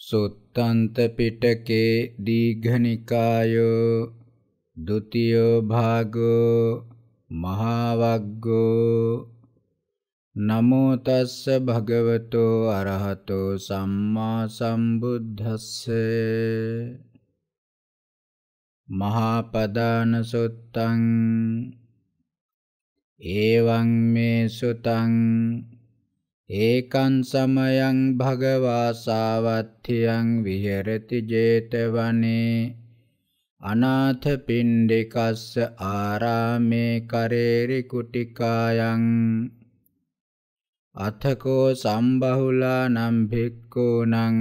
සුත්තන්ත පිටකේ දීඝනිකායෝ ဒ ුතියෝ භාගෝ මහාවග්ගෝ. නමෝ තස්ස භගවතෝ අරහතෝ සම්මා සම්බුද්දස්ස. මහා පදාන සුත්තං ඒවං මේ සුතං ඒකං සමයං භගවා සාවත්ථියං විහෙරති 제තවනේ। අනාථ පිණ්ඩිකස්ස ආරාමේ කරේරි කුටිකායන් අතකෝ සම්බහුලා නම් භික්ඛූනං।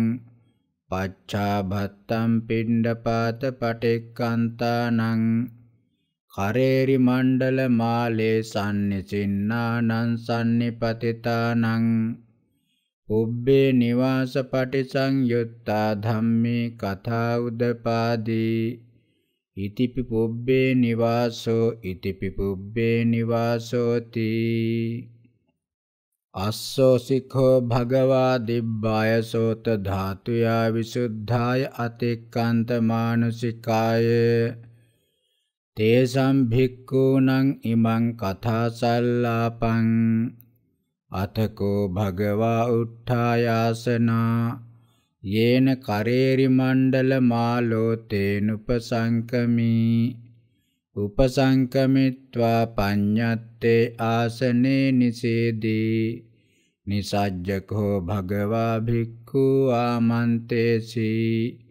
පච්චාභත්තම් පිණ්ඩපාත පටික්කන්තානං කරේරි මණ්ඩල මාලේ සම්නිසින්නානං සම්නිපතිතානං උබ්බේ නිවාස පටිසංයුත්තා ධම්මේ කතා උදපාදී ඉතිපි පුබ්බේ නිවාසෝ ඉතිපි පුබ්බේ නිවාසෝති. අස්සෝසිකෝ භගවා දිබ්බාය සෝත ධාතුයා විසුද්ධාය අතික්කන්ත මානුසිකාය. තේසම් භික්ඛූනං ඉමං කථාසල්ලාපං අතකෝ භගවා උට්ඨායාසනා යේන කරේරි මණ්ඩල මාලෝ තේනුපසංකමී උපසංකමිත්වා පඤ්ඤත්තේ ආසනේ නිසේදී නිසජ්ජකෝ භගවා භික්ඛු ආමන්තේසී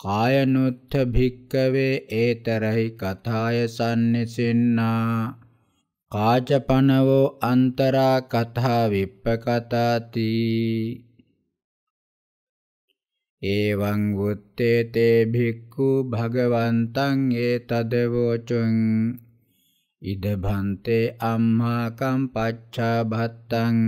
කායනුත්ථ භික්කවේ ඒතරහි කථාය සම්නිසින්නා කාචපනවෝ අන්තරා කථා විප්පකතාති. ඒවං වුත්තේ තේ භික්ඛු භගවන්තං ඒතදවෝචුං. ඉද භන්තේ අම්මා කම්පච්ඡා භත්තං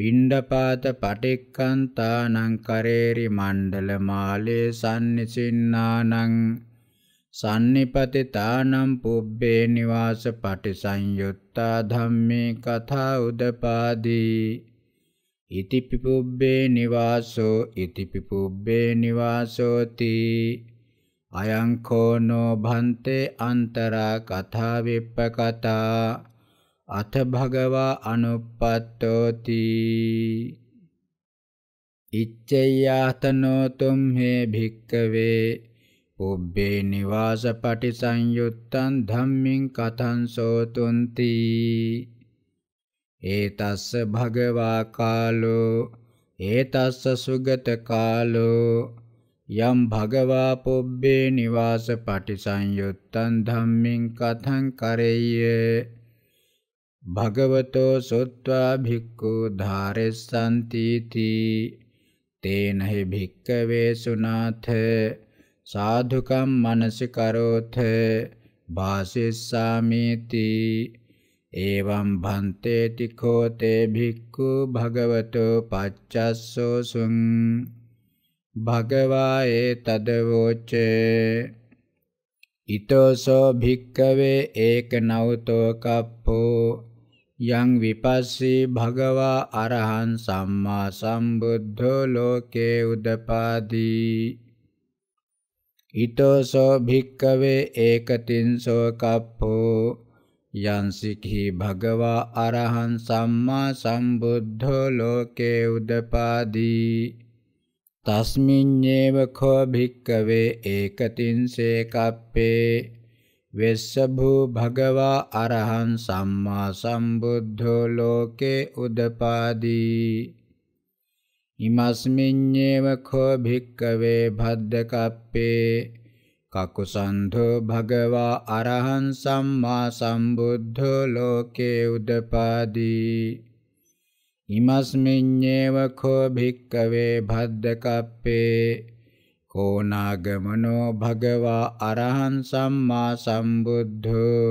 පිණ්ඩපාත පටික්කන්තානං කරේරි මණ්ඩල මාලේ සම්නිසින්නානං සම්නිපතිතානම් පුබ්බේ නිවාස පටිසංයුත්තා ධම්මේ කථා උදපාදී. ඉතිපි පුබ්බේ නිවාසෝ ඉතිපි පුබ්බේ නිවාසෝති. අයං කෝනෝ භන්තේ අන්තරා කථා විප්පකතා. අත භගවා අනුප්පත්තෝති ඉච්ඡයාතනෝ තුම්හේ භික්කවේ. පුබ්බේ නිවාස පටිසංයුත්තං ධම්මින් කතං සෝතුන්ති. ඒතස්ස භගවා කාලෝ ඒතස්ස සුගත කාලෝ. යම් භගවා පුබ්බේ නිවාස පටිසංයුත්තං ධම්මින් කතං කරෙය්‍ය. භගවතෝ සොත්වා භික්ඛු ධාරෙස්සන්තිති। තේනහි භික්කවේ සුනාථ। සාධුකම් මනසිකරෝථ වාසිස්සාමීති। එවං භන්තේති කෝතේ භික්ඛු භගවතෝ පච්චස්සෝ සුං භගවා ඒ තදවෝචේ। ඊතෝසෝ භික්කවේ ඒක නවතෝ කප්පෝ। යං විපස්සී භගවා අරහං සම්මා සම්බුද්ධෝ ලෝකේ උදපාදී. ඊතෝසෝ භික්කවේ ඒකතින්සෝ කප්පෝ. යං සික්ඛි භගවා අරහං සම්මා සම්බුද්ධෝ ලෝකේ උදපාදී. තස්මින්නේව කෝ භික්කවේ ඒකතින්සේ කප්පේ. වෙස්සභූ භගවා අරහං සම්මා සම්බුද්ධෝ ලෝකේ උදපාදී ඉමස්මින්නේව කෝ භික්කවේ භද්දකප්පේ කකුසන්ධෝ භගවා අරහං සම්මා සම්බුද්ධෝ ලෝකේ උදපාදී ඉමස්මින්නේව කෝ භික්කවේ භද්දකප්පේ කෝනාගමනෝ භගවා අරහං සම්මා සම්බුද්ධෝ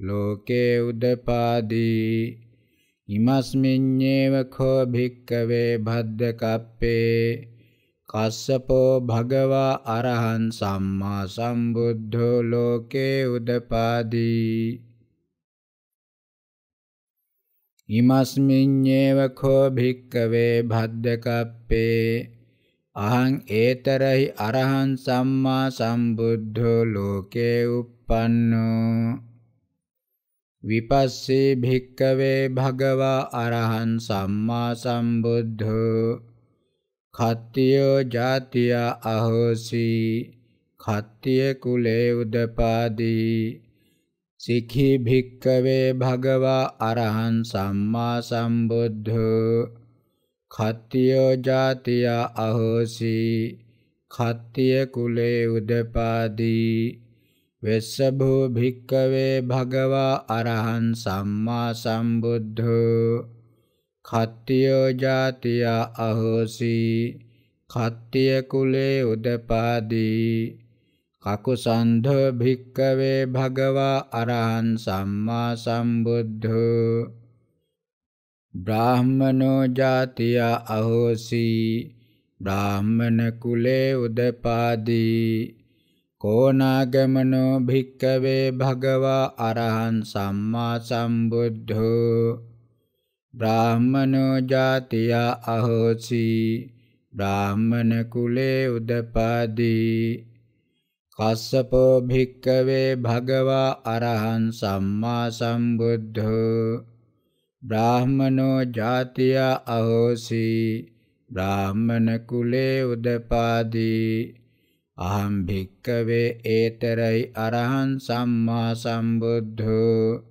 ලෝකේ උදපාදී ඉමස්මින්නේව කෝ භික්කවේ භද්දකප්පේ කස්සපෝ භගවා අරහං සම්මා සම්බුද්ධෝ ලෝකේ උදපාදී ඉමස්මින්නේව කෝ භික්කවේ භද්දකප්පේ අහං ඒතරහි අරහං සම්මා සම්බුද්ධෝ ලෝකේ uppannෝ විපස්සේ භික්කවේ භගවා අරහං සම්මා සම්බුද්ධෝ। කත්තියෝ ජාතිය අහෝසි කත්තිය කුලේ උදපාදී। සිඛී භික්කවේ භගවා අරහං සම්මා සම්බුද්ධෝ। කත්තියෝ ජාතිය අහෝසි. කත්තිය කුලේ උදපාදී. වෙස්සභෝ භික්කවේ භගවා අරහං සම්මා සම්බුද්ධෝ. කත්තියෝ ජාතිය අහෝසි. කත්තිය කුලේ උදපාදී. කකුසන්ධෝ භික්කවේ භගවා අරහං සම්මා සම්බුද්ධෝ. බ්‍රාහ්මනෝ ජාතිය අහෝසි. බ්‍රාහ්මන කුලේ උදපාදී. කෝනාගමනෝ භික්කවේ භගවා අරහං සම්මා සම්බුද්ධෝ. බ්‍රාහ්මනෝ ජාතිය අහෝසි. බ්‍රාහ්මන කුලේ උදපාදී. කස්සපෝ භික්කවේ භගවා අරහං සම්මා සම්බුද්ධෝ. බ්‍රාහ්මනෝ ජාතිය අහෝසි. බ්‍රාහ්මන කුලේ උදපාදී. අහම් භික්කවේ ඒතරයි අරහං සම්මා සම්බුද්ධෝ.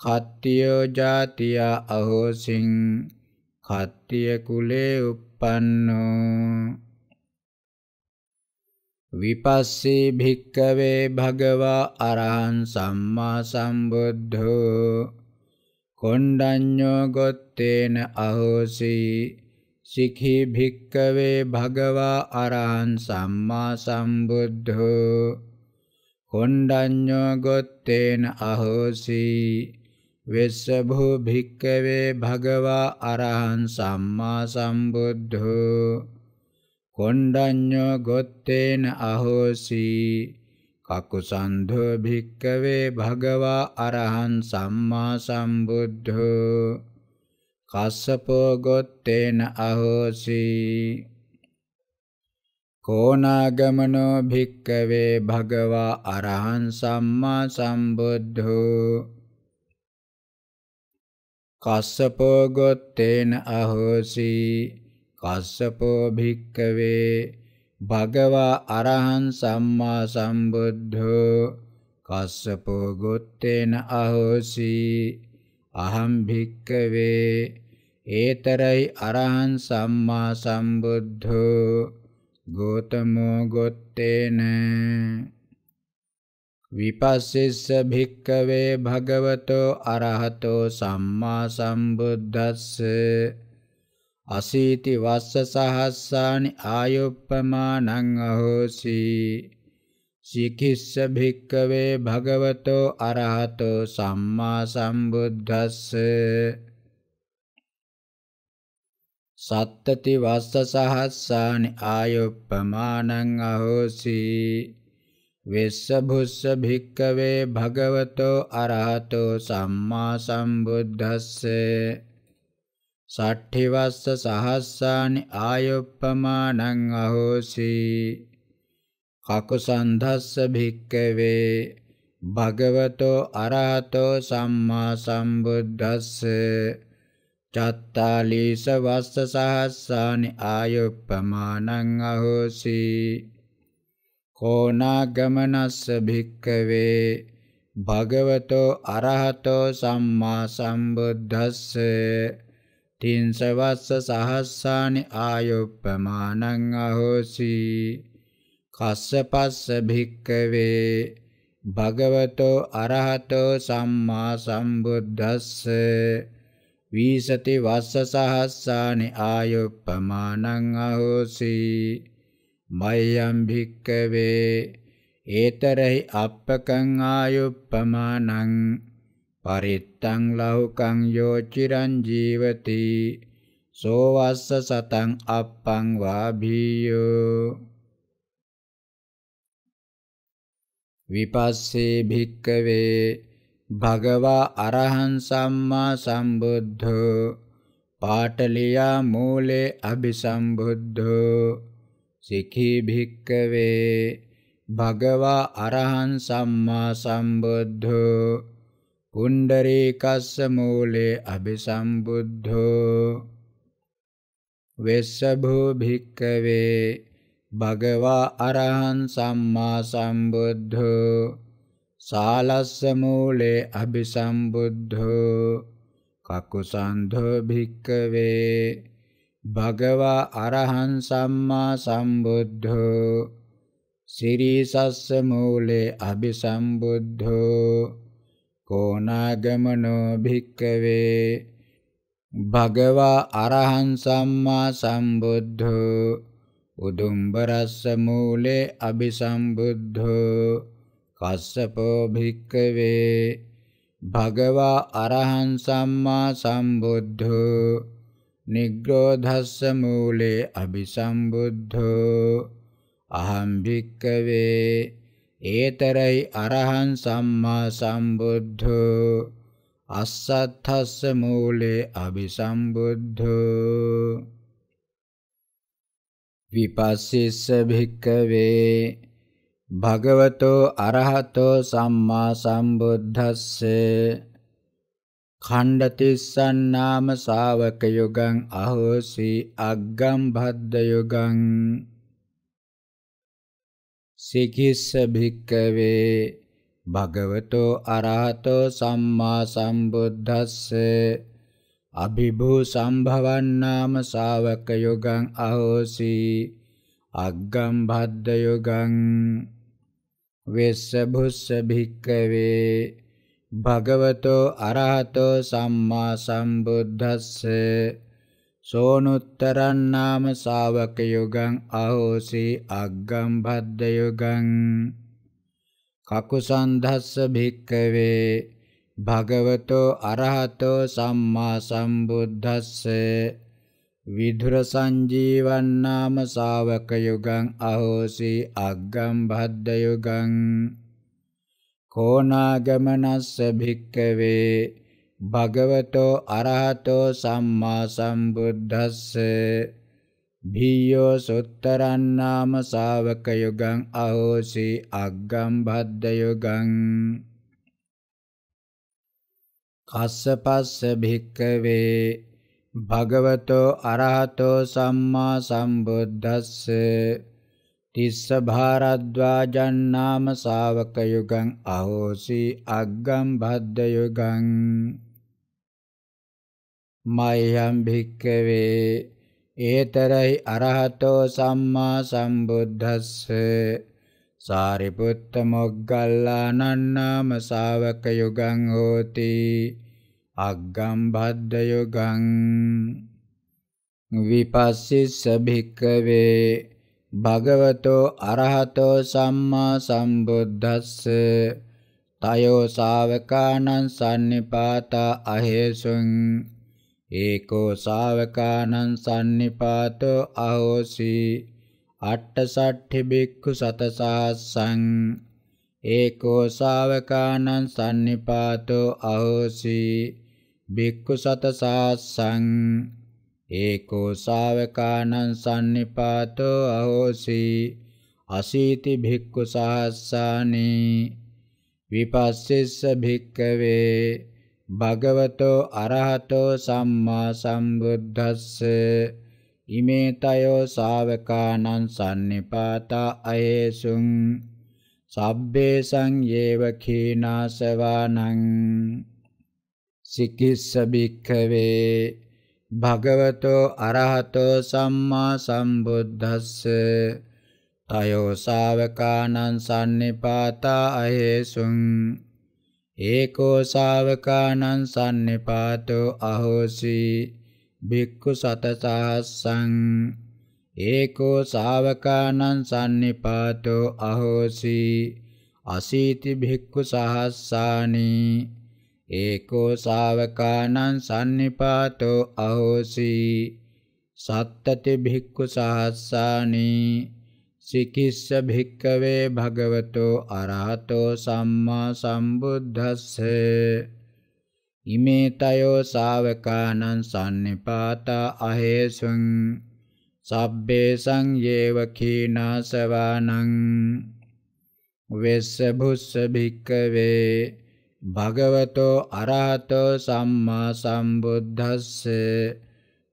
කත්තියෝ ජාතිය අහෝසින් කත්තිය කුලේ uppannෝ විපස්සී භික්කවේ භගවා අරහං සම්මා සම්බුද්ධෝ. කොණ්ඩඤ්ඤෝ ගොත්තේන අහෝසි. සිඛී භික්කවේ භගවා අරහං සම්මා සම්බුද්ධෝ. කොණ්ඩඤ්ඤෝ ගොත්තේන අහෝසි. වෙස්සභෝ භික්කවේ භගවා අරහං සම්මා සම්බුද්ධෝ. කොණ්ඩඤ්ඤෝ ගොත්තේන අහෝසි. කකුසන්ධෝ භික්කවේ භගවා අරහං සම්මා සම්බුද්ධෝ. කස්සපෝ ගොත්තේන අහෝසි. කෝනාගමනෝ භික්කවේ භගවා අරහං සම්මා සම්බුද්ධෝ. කස්සපෝ ගොත්තේන අහෝසි. කස්සපෝ භික්කවේ භගවා අරහං සම්මා සම්බුද්ධෝ කස්සපෝ ගොත්තේන අහෝසි අහම් භික්කවේ ඒතරයි අරහං සම්මා සම්බුද්ධෝ ගෝතමෝ ගොත්තේන විපස්සිස්ස භික්කවේ භගවතෝ අරහතෝ සම්මා සම්බුද්දස්ස අසීති වස්ස සහස්සානි ආයුප්පමානං අහෝසි. සිකිස්ස භික්කවේ භගවතෝ අරහතෝ සම්මා සම්බුද්දස්ස සත්තති වස්ස සහස්සානි ආයුප්පමානං අහෝසි. වෙස්ස භුස්ස භික්කවේ භගවතෝ අරහතෝ සම්මා සම්බුද්දස්ස සට්ඨි වස්ස සහස්සානි ආයුප්පමානං අහෝසි. කකුසන්ධස්ස භික්කවේ භගවතෝ අරහතෝ සම්මා සම්බුද්දස්ස. චත්තාලීස වස්ස සහස්සානි ආයුප්පමානං අහෝසි. කෝනාගමනස්ස භික්කවේ භගවතෝ අරහතෝ සම්මා සම්බුද්දස්ස. තින්ස වස්ස සහස්සානි ආයුප්පමානං අහෝසි කස්සපස්ස භික්කවේ භගවතෝ අරහතෝ සම්මා සම්බුද්දස්ස වීසති වස්ස සහස්සානි ආයුප්පමානං අහෝසි මයම් භික්කවේ ඒතරහි අප්පකං ආයුප්පමානං පරිත්තං ලහුකං යෝ චිරං ජීවති සෝවස්ස සතං අප්පං වාභීයෝ. විපස්සේ භික්කවේ භගවා අරහං සම්මා සම්බුද්ධෝ පාටලියා මූලේ අභිසම්බුද්ධෝ සිකී භික්කවේ භගවා අරහං සම්මා සම්බුද්ධෝ. පුණ්ඩරීකස්ස මූලේ අபிසම්බුද්ධෝ වෙස්සභෝ භික්කවේ භගවා අරහං සම්මා සම්බුද්ධෝ සාලස්ස මූලේ අபிසම්බුද්ධෝ කකුසන්ධෝ භික්කවේ භගවා අරහං සම්මා සම්බුද්ධෝ සිරිසස්ස මූලේ අபிසම්බුද්ධෝ කෝනාගමනෝ භික්කවේ භගවා අරහං සම්මා සම්බුද්ධෝ උදුම්බරස්ස මූලේ අபிසම්බුද්ධෝ කස්සපෝ භික්කවේ භගවා අරහං සම්මා සම්බුද්ධෝ නිග්‍රෝධස්ස මූලේ අபிසම්බුද්ධෝ අහම් භික්කවේ ඒතරයි අරහං සම්මා සම්බුද්ධෝ. අස්සත්ථස්ස මූලේ අபிසම්බුද්ධෝ. විපස්සිස්ස භික්කවේ භගවතෝ අරහතෝ සම්මා සම්බුද්ධස්සේ ඛණ්ඩතිස්සන්නාම ශාවක යුගං අහෝසි අග්ගම් භද්ද යුගං සිකිස්ස භික්කවේ භගවතෝ අරහතෝ සම්මා සම්බුද්ධස්සේ අභිභූ සම්භවන්නාම ශාවක යුගං අහෝසි අග්ගම් භද්ද යුගං වෙස්ස භුස්ස භික්කවේ භගවතෝ අරහතෝ සම්මා සම්බුද්දස්සේ සෝනුත්තරන් නාම ශාවක යුගං අහෝසි අග්ගම් භද්ද යුගං කකුසන්ධස්ස භික්කවේ භගවතෝ අරහතෝ සම්මා සම්බුද්දස්සේ විදුර සංජීවන්නාම ශාවක යුගං අහෝසි අග්ගම් භද්ද යුගං කෝනාගමනස්ස භික්කවේ භගවතෝ අරහතෝ සම්මා සම්බුද්දස්සේ භීයෝ සුත්තරන්නාම ශාවක යුගං අහෝසි අග්ගම් භද්ද යුගං කස්සපස්ස භික්කවේ භගවතෝ අරහතෝ සම්මා සම්බුද්දස්සේ තිස්ස භාරද්වාජන් නාම ශාවක යුගං අහෝසි අග්ගම් භද්ද යුගං මයම් භික්කවේ ඒතරයි අරහතෝ සම්මා සම්බුද්දස්සේ සාරිපුත්ත මොග්ගල්ලානන් නාම ශාවක යුගං හෝති අග්ගම් භද්ද යුගං විපස්සිස්ස භික්කවේ භගවතෝ අරහතෝ සම්මා සම්බුද්දස්ස තයෝ ශාවකානං සන්නිපාතා අහේසුං ඒකෝ ශාවකානං සන්නිපාතෝ අහෝසි අට්ඨසට්ඨි බික්ඛු සතසහස්සං ඒකෝ ශාවකානං සන්නිපාතෝ අහෝසි බික්ඛු සතසහස්සං ඒකෝ ශාවකානං සන්නිපාතෝ අහෝසි අසීති භික්ඛු සහස්සානි විපස්සිස්ස භික්කවේ භගවතෝ අරහතෝ සම්මා සම්බුද්දස්සේ. ඉමේ තයෝ ශාවකානං සන්නිපාතා අයේසුං. සබ්බේ සංයේව කීනාසවානං. සිකිස්ස භික්ඛවේ. භගවතෝ අරහතෝ සම්මා සම්බුද්දස්ස. තයෝ ශාවකානං සන්නිපාතා අහේසුං ඒකෝ ශාවකානං සන්නිපාතෝ අහෝසි භික්ඛු සතසහස්සං ඒකෝ ශාවකානං සන්නිපාතෝ අහෝසි අසීති භික්ඛු සහස්සානි ඒකෝ ශාවකානං සන්නිපාතෝ අහෝසි සත්තති භික්ඛු සහස්සානි සිකිස්ස භික්කවේ භගවතෝ අරහතෝ සම්මා සම්බුද්දස්සේ. ඉමේ තයෝ ශාවකානං සන්නිපාතා අහේසුං. සබ්බේ සංයේව කීනාසවානං. වෙස්ස බුස්ස භික්කවේ භගවතෝ අරහතෝ සම්මා සම්බුද්දස්ස.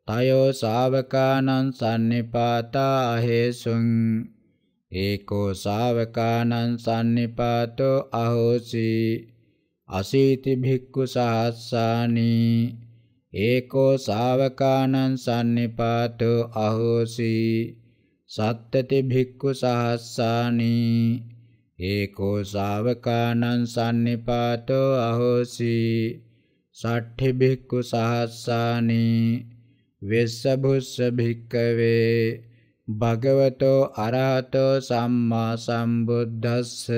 තයෝ ශාවකානං සම්නිපාතා අහේසුං. ඒකෝ ශාවකානං සම්නිපාතෝ අහෝසි අසීති භික්ඛු සහස්සානි ඒකෝ ශාවකානං සම්නිපාතෝ අහෝසි සත්තති භික්ඛු සහස්සානි ඒකෝ ශාවකානං සම්නිපාතෝ අහෝසි සට්ඨි භික්ඛු සහස්සානි වෙස්ස බුස්ස භික්කවේ භගවතෝ අරහතෝ සම්මා සම්බුද්දස්ස.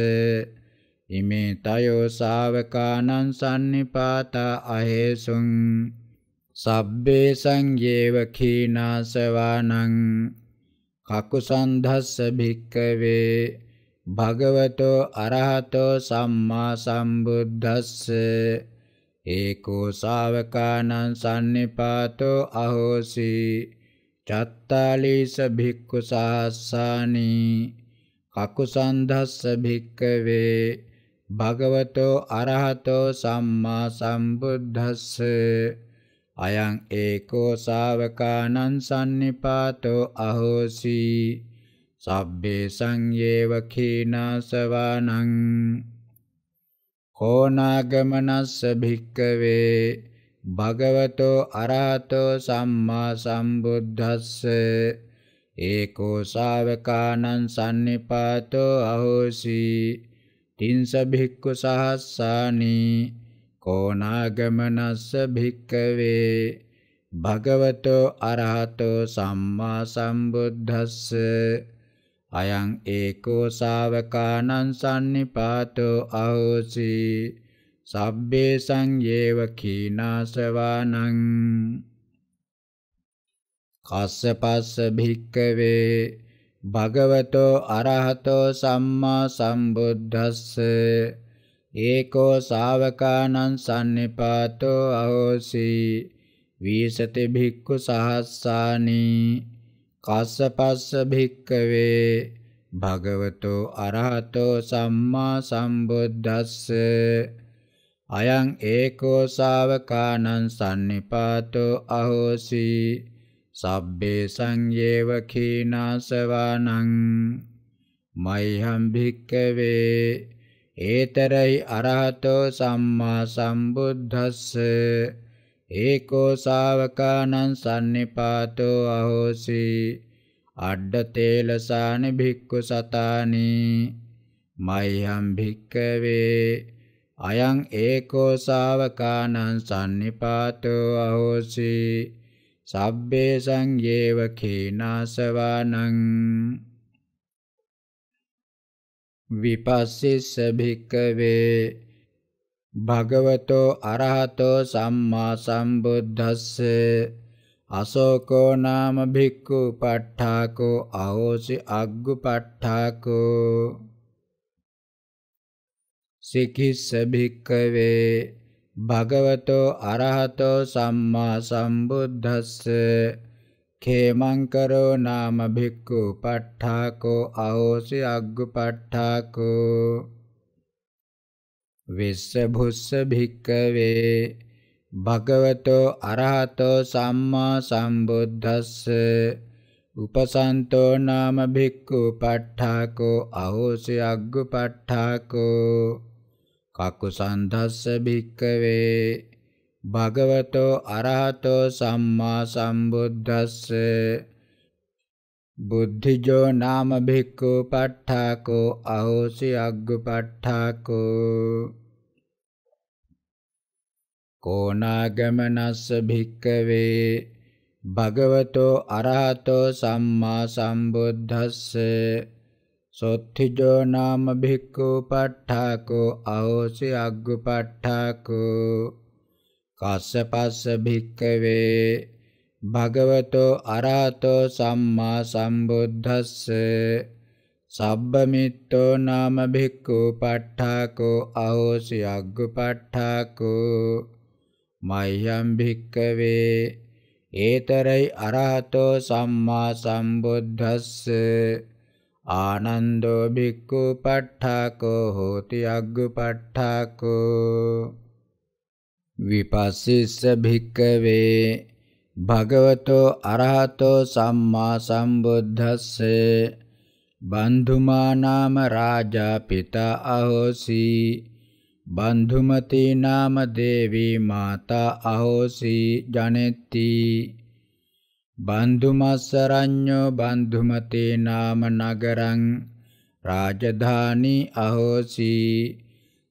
ඉමේ තයෝ ශාවකානං සම්නිපාතා අහේසුං. සබ්බේ සංයේව කීනාසවානං. කකුසන්ධස්ස භික්කවේ. භගවතෝ අරහතෝ සම්මා සම්බුද්දස්ස. ඒකෝ ශාවකානං සම්නිපාතෝ අහෝසි. චත්තාලීස භික්ඛු සාස්සානි කකුසන්ධස්ස භික්කවේ භගවතෝ අරහතෝ සම්මා සම්බුද්දස්ස. අයං ඒකෝ ශාවකානං සම්නිපාතෝ අහෝසි සබ්බේ සංයේව කීනාසවානං. කෝනාගමනස්ස භික්කවේ භගවතෝ අරහතෝ සම්මා සම්බුද්දස්ස. ඒකෝ ශාවකානං සම්නිපාතෝ අහෝසි. තින්ස භික්ඛු සහස්සානි. කෝනාගමනස්ස භික්කවේ භගවතෝ අරහතෝ සම්මා සම්බුද්දස්ස. අයං ඒකෝ ශාවකානං සම්නිපාතෝ අහෝසි. සබ්බේ සංයේව කීනාසවානං කස්සපස්ස භික්කවේ භගවතෝ අරහතෝ සම්මා සම්බුද්දස්ස ඒකෝ ශාවකානං සම්නිපාතෝ අහෝසි වීසති භික්ඛු සහස්සානී කස්සපස්ස භික්කවේ භගවතෝ අරහතෝ සම්මා සම්බුද්දස්ස අයං ඒකෝ ශාවකානං සම්නිපාතෝ අහෝසි සබ්බේ සංයේව කීනාසවානං මයිහම් භික්කවේ ඒතරයි අරහතෝ සම්මා සම්බුද්දස්ස ඒකෝ ශාවකානං සම්නිපාතෝ අහෝසි අඩ්ඩ තේලසානි භික්ඛු සතානි මය්‍යම් භික්කවේ අයං ඒකෝ ශාවකානං සම්නිපාතෝ අහෝසි සබ්බේ සංයේව කීනාසවානං විපස්සිස්ස භික්කවේ භගවතෝ අරහතෝ සම්මා සම්බුද්දස්ස අසෝකෝ නාම භික්ඛු ප ဋ ාකෝ අහෝසි අග්ගු ප ဋ ාකෝ සිකිස්ස භික්කවේ භගවතෝ අරහතෝ සම්මා සම්බුද්දස්ස khේමංකරෝ නාම භික්ඛු ප ဋ ාකෝ අහෝසි අග්ගු ප ဋ ාකෝ විස්ස භුස්ස භික්කවේ භගවතෝ අරහතෝ සම්මා සම්බුද්දස්ස උපසන්තෝ නාම භික්ඛු ප ဋ ාකෝ අහෝසි අග්ගු ප ဋ ාකෝ කකුසන්ධස්ස භික්කවේ භගවතෝ අරහතෝ සම්මා සම්බුද්දස්ස බුද්ධිජෝ නාම භික්ඛු ප ဋ ාකෝ අහෝසි අග්ගු ප ဋ ාකෝ කෝනාගමනස්ස භික්කවේ භගවතෝ අරහතෝ සම්මා සම්බුද්දස්ස සොත්තිජෝ නාම භික්ඛු පට්ඨාකෝ අහෝසි අග්ගු පට්ඨාකෝ කස්සපස්ස භික්ඛවේ භගවතෝ අරහතෝ සම්මා සම්බුද්දස්ස සබ්බමිත්තෝ නාම භික්ඛු පට්ඨාකෝ අහෝසි අග්ගු පට්ඨාකෝ මය්‍යම් භික්ඛවේ ඒතරයි අරහතෝ සම්මා සම්බුද්දස්ස. ආනන්දෝ භික්ඛු පට්ඨාකෝ හෝති අග්ගපට්ඨාකෝ විපස්සිස්ස භික්කවේ භගවතෝ අරහතෝ සම්මා සම්බුද්දස්සේ බන්ධුමා නාම රාජා පිතා අහෝසි බන්ධුමති නාම දේවී මාතා අහෝසි ජනෙත්ති බන්ධුමස්සරඤ්ඤෝ බන්ධුමතේ නාම නගරං රාජධානී අහෝසි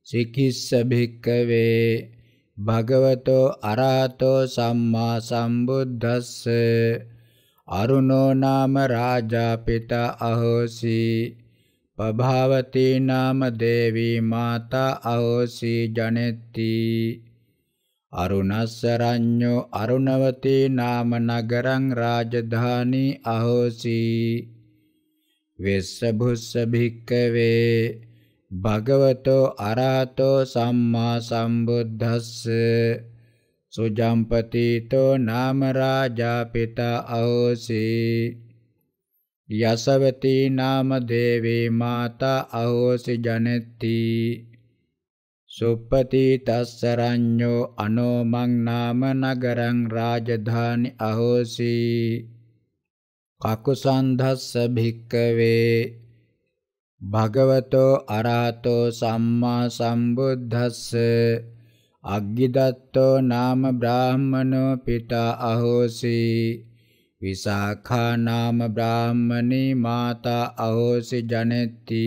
සිකිස්ස භික්කවේ භගවතෝ අරහතෝ සම්මා සම්බුද්දස්ස අරුණෝ නාම රාජා පිතා අහෝසි පභාවතී නාම දේවී මාතා අහෝසි ජනෙත්ති අරුණස්සරඤ්ඤෝ අරුණවතී නාම නගරං රාජධානී අහෝසි. වෙස්ස භුස්ස භික්කවේ භගවතෝ අරහතෝ සම්මා සම්බුද්දස්ස. සුජම්පතිතෝ නාම රාජා පිතා අහෝසි. යසවතී නාම දේවී මාතා අහෝසි ජනෙත්ති. සුප්පති තස්සරඤ්ඤෝ අනෝමං නාම නගරං රාජධානි අහෝසි කකුසන්ධස්ස භික්කවේ භගවතෝ අරහතෝ සම්මා සම්බුද්දස්ස අග්ගිදත්තෝ නාම බ්‍රාහ්මනෝ පිතා අහෝසි විසාඛා නාම බ්‍රාහ්මනී මාතා අහෝසි ජනෙත්ති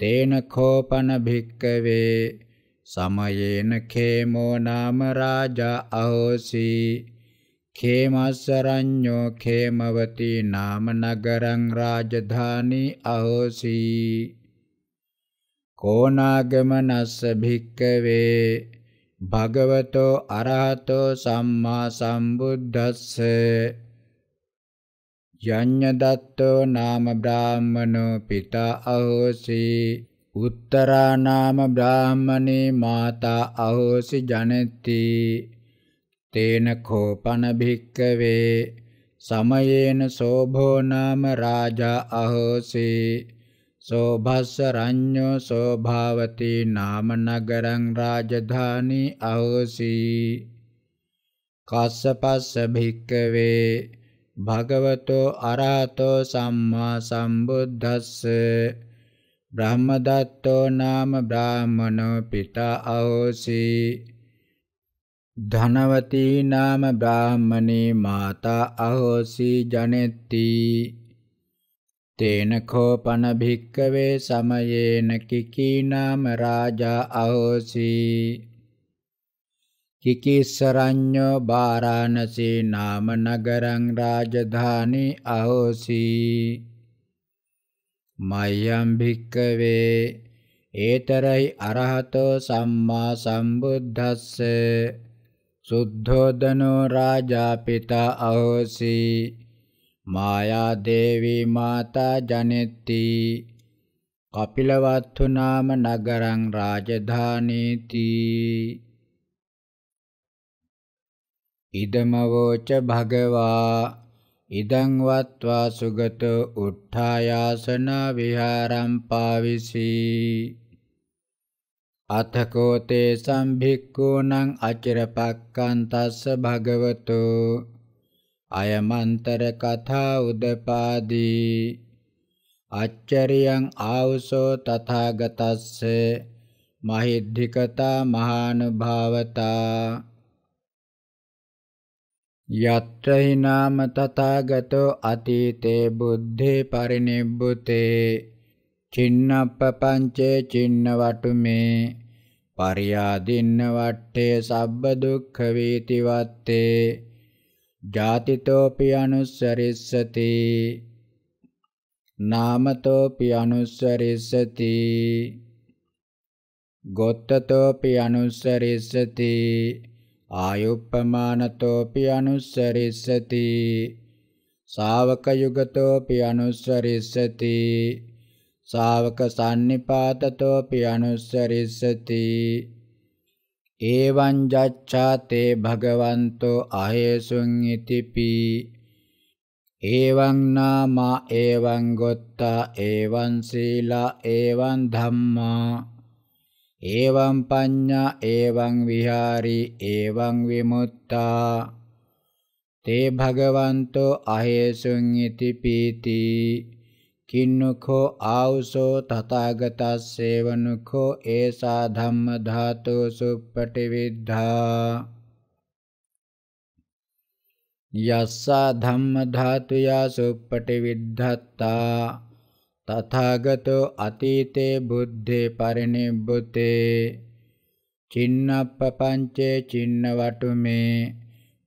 තේන කෝපන භික්කවේ සමයේන khේමෝ නාම රාජා අහෝසි. khේමස්සරඤ්ඤෝ khේමවති නාම නගරං රාජධානී අහෝසි. කෝනාගමනස්ස භික්කවේ භගවතෝ අරහතෝ සම්මා සම්බුද්දස්ස. යඤ්ඤ දත්තෝ නාම බ්‍රාහ්මනෝ පිතා අහෝසි. උත්තරා නාම බ්‍රාහ්මනේ මාතා අහෝසි ජනති. තේන කෝපන භික්කවේ. සමයේන සෝභෝ නාම රාජා අහෝසි. සෝභස්ස රඤ්ඤෝ සෝභාවති නාම නගරං රාජධානී අහෝසි. කස්සපස්ස භික්කවේ. භගවතෝ අරහතෝ සම්මා සම්බුද්දස්ස බ්‍රහ්මදත්තෝ නාම බ්‍රාහ්මනෝ පිතා අහෝසි ධනවතී නාම බ්‍රාහ්මණී මාතා අහෝසි ජනෙත්ති තේන කෝපන භික්කවේ සමයේන කිකී නාම රාජා අහෝසි කිකිස්සරඤ්ඤෝ බාරාණසී නාම නගරං රාජධානී අහෝසි. මයම් භික්කවේ ඒතරයි අරහතෝ සම්මා සම්බුද්දස්ස. සුද්ධෝදනෝ රාජා පිතා අහෝසි. මායා දේවී මාතා ජනෙත්ති. කපිලවත්තු නාම නගරං රාජධානීති. ඉදමවෝච භගවා ඉදං වත්වා සුගත උට්ඨායාසන විහාරම් පාවිසි. අතකෝ තේ සම්භික්ඛූනං අචිරපක්ඛන්තස්ස භගවතෝ අයමන්තර කථා උදපාදී. අච්චරියං ආවසෝ තථාගතස්ස මහිද්ධිකතා මහානුභාවතා. යත්‍රහි නාම තථාගතෝ අතීතේ බුද්ධේ පරිනිබ්බුතේ චින්නප්ප පංචේ චින්න වටුමේ පරියාදින්න වට්ටේ සබ්බ දුක්ඛ වේති වත්තේ ජාතිතෝපි අනුස්සරිස්සති නාමතෝපි අනුස්සරිස්සති ගොත්තතෝපි අනුස්සරිස්සති ආයුප්පමානතෝපි අනුස්සරිස්සති. ශාවක යුගතෝපි අනුස්සරිස්සති. ශාවක sannipātatෝපි අනුස්සරිස්සති. ඒවං ජච්ඡා තේ භගවන්තෝ අහේසුං ඉතිපි. ඒවං නාමා ඒවං ගොත්තා ඒවං සීලා ඒවං ධම්මා. ඒවං පඤ්ඤා ඒවං විහාරී ඒවං විමුත්තා තේ භගවන්තෝ අහේසුං ඉති පීති. කින්නුඛෝ ආවුසෝ තථාගතස්සේවනුඛෝ ඒසා ධම්ම ධාතෝ සුප්පටිවිද්ධා. යස්සා ධම්ම ධාතුයා සුප්පටිවිද්ධත්තා. තථාගතෝ අතීතේ බුද්ධේ පරිනිබ්බුතේ චින්නප්පපංචේ චින්න වටුමේ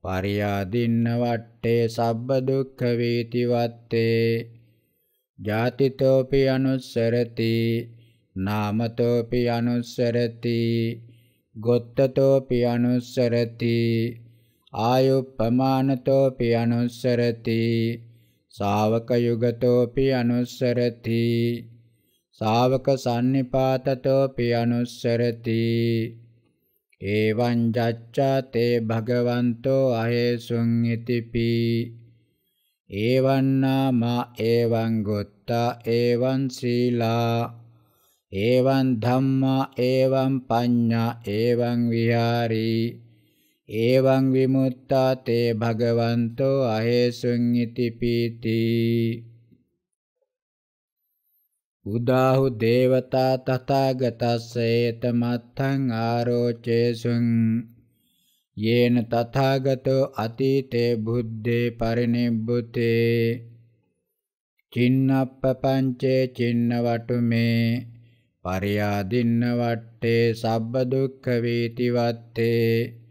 පරියාදින්න වට්ටේ සබ්බ දුක්ඛ වේති වත්තේ ජාතිතෝපි අනුස්සරති නාමතෝපි අනුස්සරති ගොත්තතෝපි අනුස්සරති ආයුප්පමානතෝපි අනුස්සරති ශාවක යුගතෝපි අනුස්සරති. ශාවක sannipātatෝපි අනුස්සරති. එවං ජච්ඡා තේ භගවන්තෝ අහේසුං ඉතිපි. ඒවන්නාමා ඒවං ගොත්තා ඒවං සීලා. ඒවං ධම්මා ඒවං පඤ්ඤා ඒවං විහාරී. ඒවං විමුත්තා තේ භගවන්තෝ අහේසුං ඉති පීති. උදාහු දේවතා තථාගතස්ස ඒතමත්තං ආරෝචේසුං යේන තථාගතෝ අතීතේ බුද්දේ පරිනිබ්බුතේ. චින්නප්පපංචේ චින්න වටුමේ පරියාදින්න වට්ටේ සබ්බ දුක්ඛ වේති වත්තේ.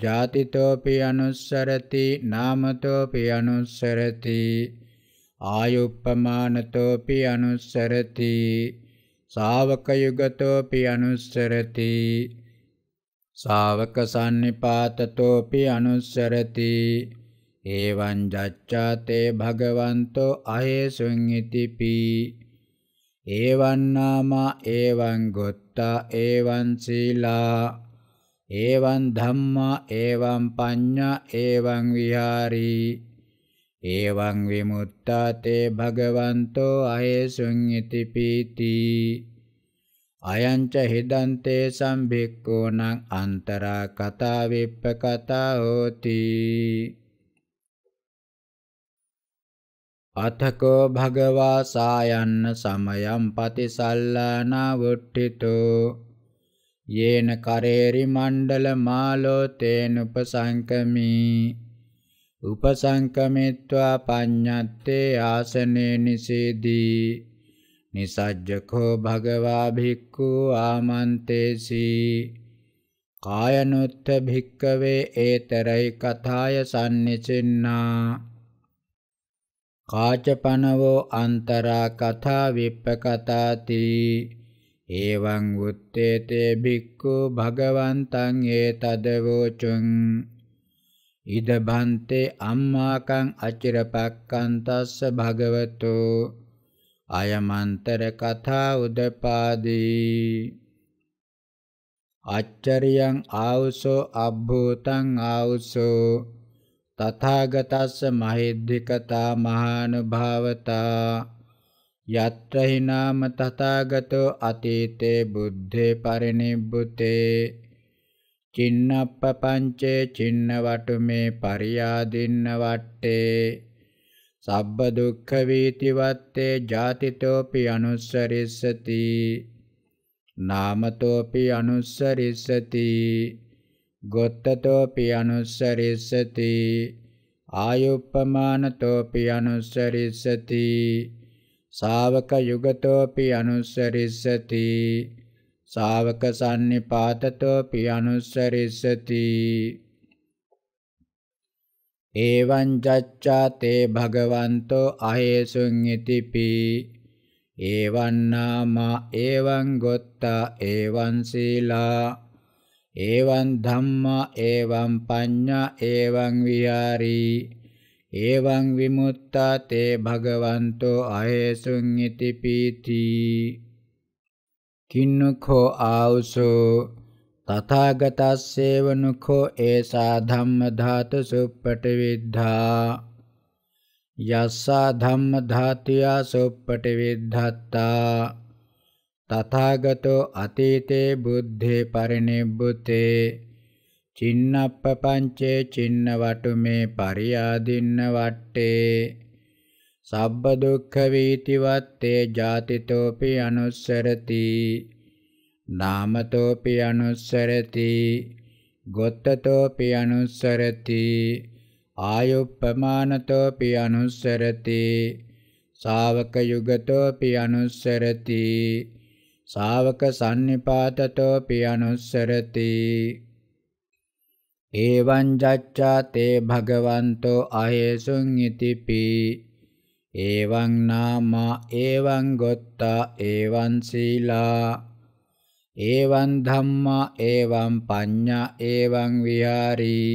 ජාතිතෝපි අනුස්සරති නාමතෝපි අනුස්සරති ආයුප්පමානතෝපි අනුස්සරති ශාවක යුගතෝපි අනුස්සරති ශාවක sannipātatෝපි අනුස්සරති එවං ජච්ඡාතේ භගවන්තෝ අහේසුං ඉතිපි එවං නාමා එවං ගොත්තා එවං සීලා එවං ධම්මා එවං පඤ්ඤා එවං විහාරී. එවං විමුත්තා තේ භගවන්තෝ අහේසුං ඉතිපීති අයංච හිදන්තේ සම්භික්ඛූනං අන්තරා කතා විප්පකතා හෝති. අතකෝ භගවා සායන්න සමයම් පතිසල්ලානා වුට්ඨිතෝ. යේන කරේරි මණ්ඩල මාලෝ තේන උපසංකමී උපසංකමිත්වා පඤ්ඤත්තේ ආසනේ නිසීදී. නිසජ්ජකෝ භගවා භික්ඛු ආමන්තේසි. කායනුත්ථ භික්කවේ ඒතරයි කථාය සම්නිසින්නා. කාචපනවෝ අන්තරා කථා විප්පකතාති. එවං උත්තේතේ භික්ඛු භගවන්තං ඒතදවෝචුං ඉද බන්තේ අම්මාකං අචිරපක්කන්තස්ස භගවතෝ අයමන්තර කථා උදපාදී අච්චරියං ආවුසෝ අබ්භූතං ආවුසෝ තථාගතස්ස මහිද්దికතා මහානුභාවතා යත්‍රහි නාම තථාගතෝ අතීතේ බුද්ධේ පරිනිබ්බුතේ චින්නප්ප පංචේ චින්න වටුමේ පරියාදින්න වට්ටේ සබ්බ දුක්ඛ වීති වත්තේ ජාතිතෝපි අනුස්සරිස්සති නාමතෝපි අනුස්සරිස්සති ගොත්තතෝපි අනුස්සරිස්සති ආයුප්පමානතෝපි අනුස්සරිස්සති ශාවක යුගතෝපි අනුස්සරිස්සති. ශාවක sannipātatෝපි අනුස්සරිස්සති. එවං ජච්ඡා තේ භගවන්තෝ අහේසුං ඉතිපි. එවං නාමා එවං ගොත්තා එවං සීලා. එවං ධම්මා එවං පඤ්ඤා එවං විහාරී. එවං විමුත්තා තේ භගවන්තෝ අහේසුං ඉතිපීති කින්නකෝ ආවසෝ තථාගතස්සේවනුඛෝ ඒසා ධම්ම ධාතු සුප්පටි විද්ධා යස්සා ධම්ම ධාතුයා සුප්පටි විද්ධත්තා තථාගතෝ අතීතේ බුද්ධේ පරිනිබ්බුතේ චින්නප්ප පංචේ චින්න වටුමේ පරියාදින්න වට්ටේ. සබ්බ දුක්ඛ වීති වත්තේ ජාතිතෝපි අනුස්සරති. නාමතෝපි අනුස්සරති. ගොත්තතෝපි අනුස්සරති. ආයුප්පමානතෝපි අනුස්සරති. ශාවක යුගතෝපි අනුස්සරති. ශාවක sannipātatෝපි අනුස්සරති. එවං ජච්ඡා තේ භගවන්තෝ අහේසුං ඉතිපි එවං නාමා එවං ගොත්තා එවං සීලා එවං ධම්මා එවං පඤ්ඤා එවං විහාරී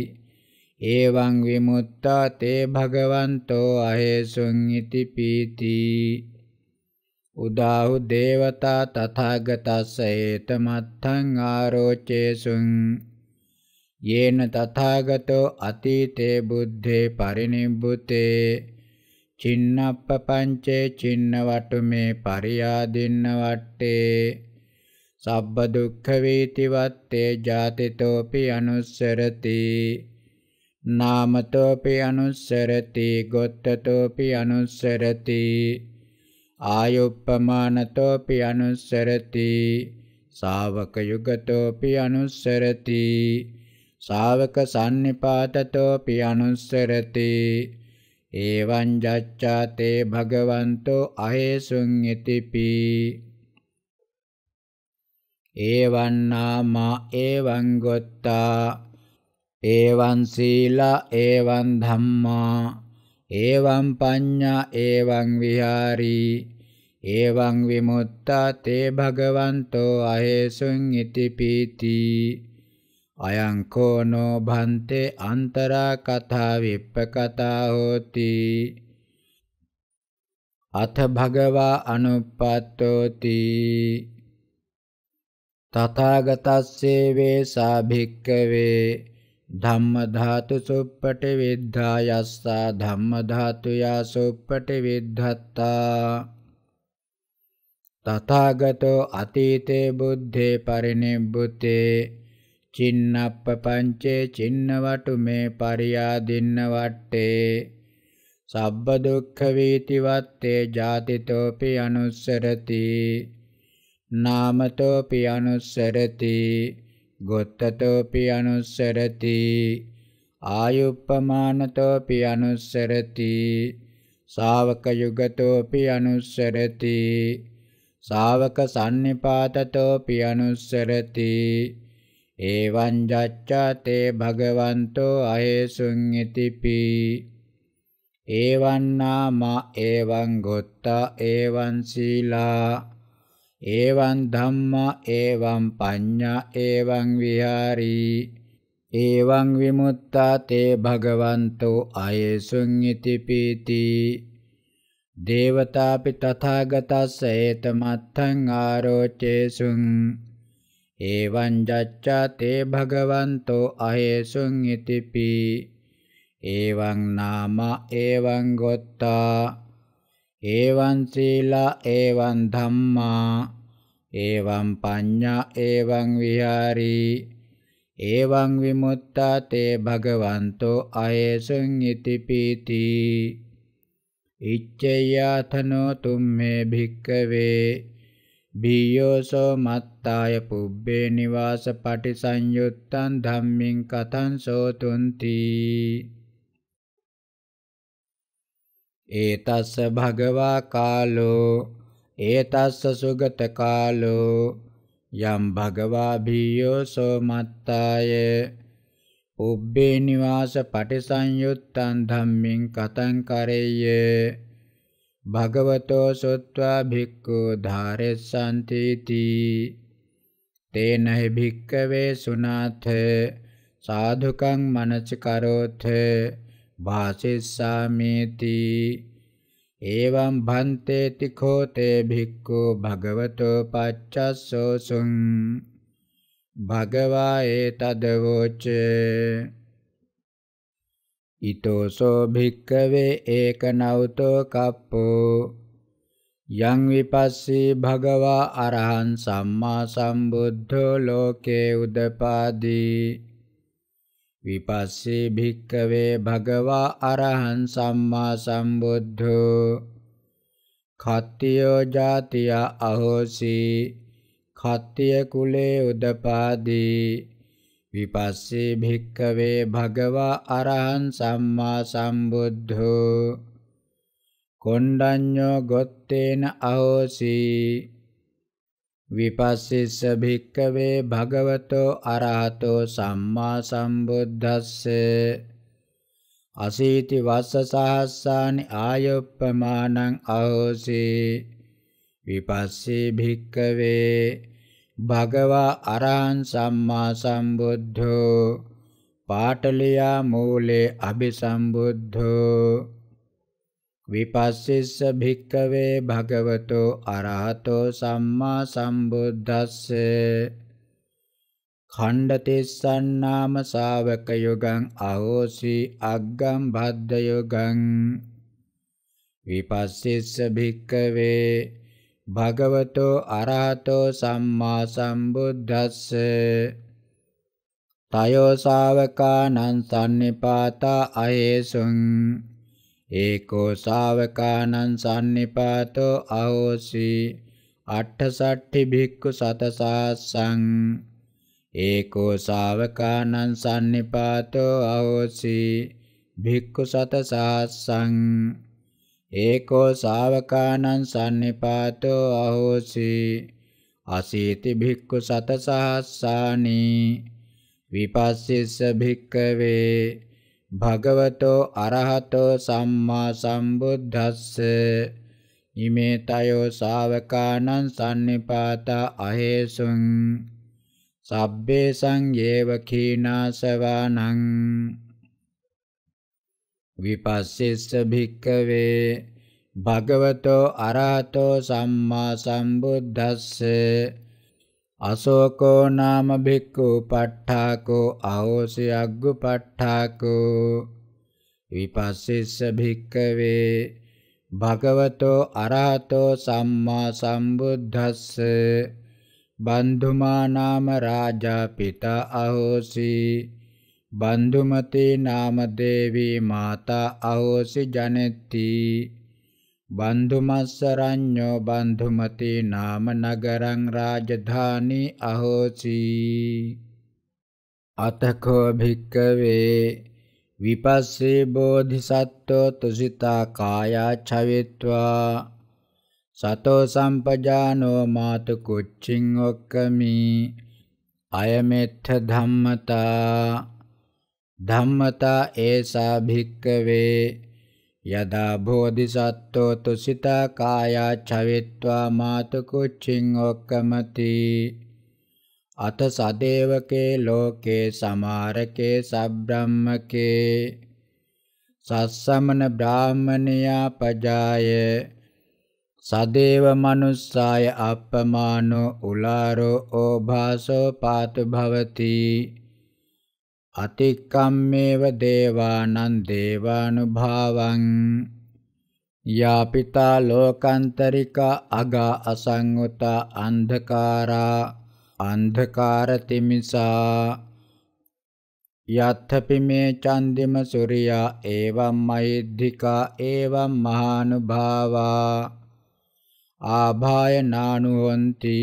එවං විමුත්තා තේ භගවන්තෝ අහේසුං ඉති පීති උදාහු දේවතා තථාගතස්ස ඒතමත්තං ආරෝචේසුං යේන තථාගතෝ අතීතේ බුද්ධේ පරිනිබ්බුතේ චින්නප්ප පංචේ චින්න වටුමේ පරියාදින්න වට්ටේ සබ්බ දුක්ඛ වේති වත්තේ ජාතිතෝපි අනුස්සරති නාමතෝපි අනුස්සරති ගොත්තතෝපි අනුස්සරති ආයුප්පමානතෝපි අනුස්සරති ශාවක යුගතෝපි අනුස්සරති ශාවක sannipātatෝපි අනුස්සරති එවං ජච්ඡා තේ භගවන්තෝ අහේසුං ඉතිපි. එවං නාමා එවං ගොත්තා. එවං සීලා එවං ධම්මා. එවං පඤ්ඤා එවං විහාරී. එවං විමුත්තා තේ භගවන්තෝ අහේසුං ඉතිපීති අයං කෝනෝ භන්තේ අන්තරා කතා විප්පකතා හෝති. අත භගවා අනුප්පත්තෝති. තථාගතස්සේ වේසා භික්කවේ ධම්ම ධාතු සුප්පටි විද්ධා යස්සා ධම්ම ධාතුයා සුප්පටි විද්ධත්තා. තථාගතෝ අතීතේ බුද්ධේ පරිනිබ්බුතේ චින්නප්ප පංචේ චින්න වටු මේ පරියාදින්න වට්ටේ. සබ්බ දුක්ඛ වීති වත්තේ ජාතිතෝපි අනුස්සරති. නාමතෝපි අනුස්සරති. ගොත්තතෝපි අනුස්සරති. ආයුප්පමානතෝපි අනුස්සරති. ශාවක යුගතෝපි අනුස්සරති. ශාවක sannipātatෝපි අනුස්සරති. එවං ජච්ඡා තේ භගවන්තෝ අහේසුං ඉතිපි. එවං නාමා එවං ගොත්තා එවං සීලා. එවං ධම්මා එවං පඤ්ඤා එවං විහාරී. එවං විමුත්තා තේ භගවන්තෝ අයසුං ඉතිපීති. දේවතාපි තථාගතස්ස ඒතමත්තං ආරෝචේසුං එවං ජච්ඡා තේ භගවන්තෝ අහේසුං ඉතිපි එවං නාම එවං ගොත්තා එවං සීලා එවං ධම්මා එවං පඤ්ඤා එවං විහාරී එවං විමුත්තා තේ භගවන්තෝ අයසුං ඉතිපීති ඉච්ඡයාතනෝ තුම්මේ භික්කවේ බීයෝසෝ මත්තාය පුබ්බේ නිවාස පටිසංයුත්තං ධම්මින් කතං සෝතුන්ති. ඒතස්ස භගවා කාලෝ ඒතස්ස සුගත කාලෝ යම් භගවා බීයෝසෝ මත්තාය පුබ්බේ නිවාස පටිසංයුත්තං ධම්මින් කතං කරෙය්‍ය. භගවතෝ සොත්වා භික්ඛු ධාරෙස්සන්තිති තේනහි භික්කවේ සුනාථ සාධුකං මනචකරෝථ වාසිස්සාමේති එවං භන්තේති කෝතේ භික්ඛු භගවතෝ පච්චස්සෝසුං। භගවා ඒතදවෝච ඊතෝසෝ භික්කවේ ඒක නවතෝ කප්පෝ යං විපස්සී භගවා අරහං සම්මා සම්බුද්ධෝ ලෝකේ උදපාදී විපස්සී භික්කවේ භගවා අරහං සම්මා සම්බුද්ධෝ කත්තියෝ ජාතිය අහෝසි කත්තිය කුලේ උදපාදී විපස්සී භික්කවේ භගවා අරහං සම්මා සම්බුද්ධෝ කොණ්ඩඤ්ඤෝ ගොත්තේන අහෝසි විපස්සිස්ස භික්කවේ භගවතෝ අරහතෝ සම්මා සම්බුද්දස්ස අසීති වස්ස සහස්සානි ආයුප්පමානං අහෝසි විපස්සී භික්කවේ භගවා අරහං සම්මා සම්බුද්ධෝ. පාටලියා මූලේ අபிසම්බුද්ධෝ. විපස්සිස්ස භික්කවේ භගවතෝ අරහතෝ සම්මා සම්බුද්දස්ස. ඛණ්ඩතිස්සන්නාම ශාවක යුගං අහෝසි අග්ගම් බද්ද යුගං විපස්සිස්ස භික්කවේ භගවතෝ අරහතෝ සම්මා සම්බුද්දස්ස තයෝ ශාවකානං සම්නිපාතා අහේසුං ඒකෝ ශාවකානං සම්නිපාතෝ අහෝසි අට්ඨසට්ඨි භික්ඛු සතසාසං ඒකෝ ශාවකානං සම්නිපාතෝ අහෝසි භික්ඛු සතසාසං ඒකෝ ශාවකානං සම්නිපාතෝ අහෝසි අසීති භික්ඛු සතසහස්සානි විපස්සිස්ස භික්කවේ භගවතෝ අරහතෝ සම්මා සම්බුද්දස්ස ඉමේ තයෝ ශාවකානං සම්නිපාතා අහේසුං සබ්බේ සංයේව කීනාසවානං විපස්සිස්ස භික්කවේ භගවතෝ අරහතෝ සම්මා සම්බුද්දස්ස අසෝකෝ නාම භික්ඛු පට්ඨාකෝ අහෝසි අග්ගු පට්ඨාකෝ විපස්සිස්ස භික්කවේ භගවතෝ අරහතෝ සම්මා සම්බුද්දස්ස බන්ධුමා නාම රාජා පිතා අහෝසි බන්ධුමතේ නාම දේවී මාතා අහෝසි ජනෙත්ති. බන්ධුමස්සරඤ්ඤෝ බන්ධුමති නාම නගරං රාජධානී අහෝසි. අතකෝ භික්කවේ විපස්සේ බෝධිසත්වෝ තුසිතා කායා චවිත්වා. සතෝ සම්පජානෝ මාතු කුච්චින් ඔක්කමි. අයමෙත්ථ ධම්මතා. ධම්මතා ඒසා භික්කවේ යදා බෝධිසත්වෝ තුසිතා කායා චවිත්වා මාතු කුච්චින් ඔක්කමති අත සදේවකේ ලෝකේ සමාරකේ සබ්‍රාහ්මකේ සස්සමන බ්‍රාහ්මණයා පජාය සදේව මනුස්සාය අප්පමානෝ උලාරෝ ඕභාසෝ පාතු භවති අතික්කම්මේව දේවානං දේවානුභාවං යාපිතා ලෝකන්තරික අගා අසංගතා අන්ධකාරා අන්ධකාරතිමිසා යත්තපි මේ චන්දිම සූර්යා එවම් මෛද්ධිකා එවම් මහානුභාවා ආභාය නානුවන්ති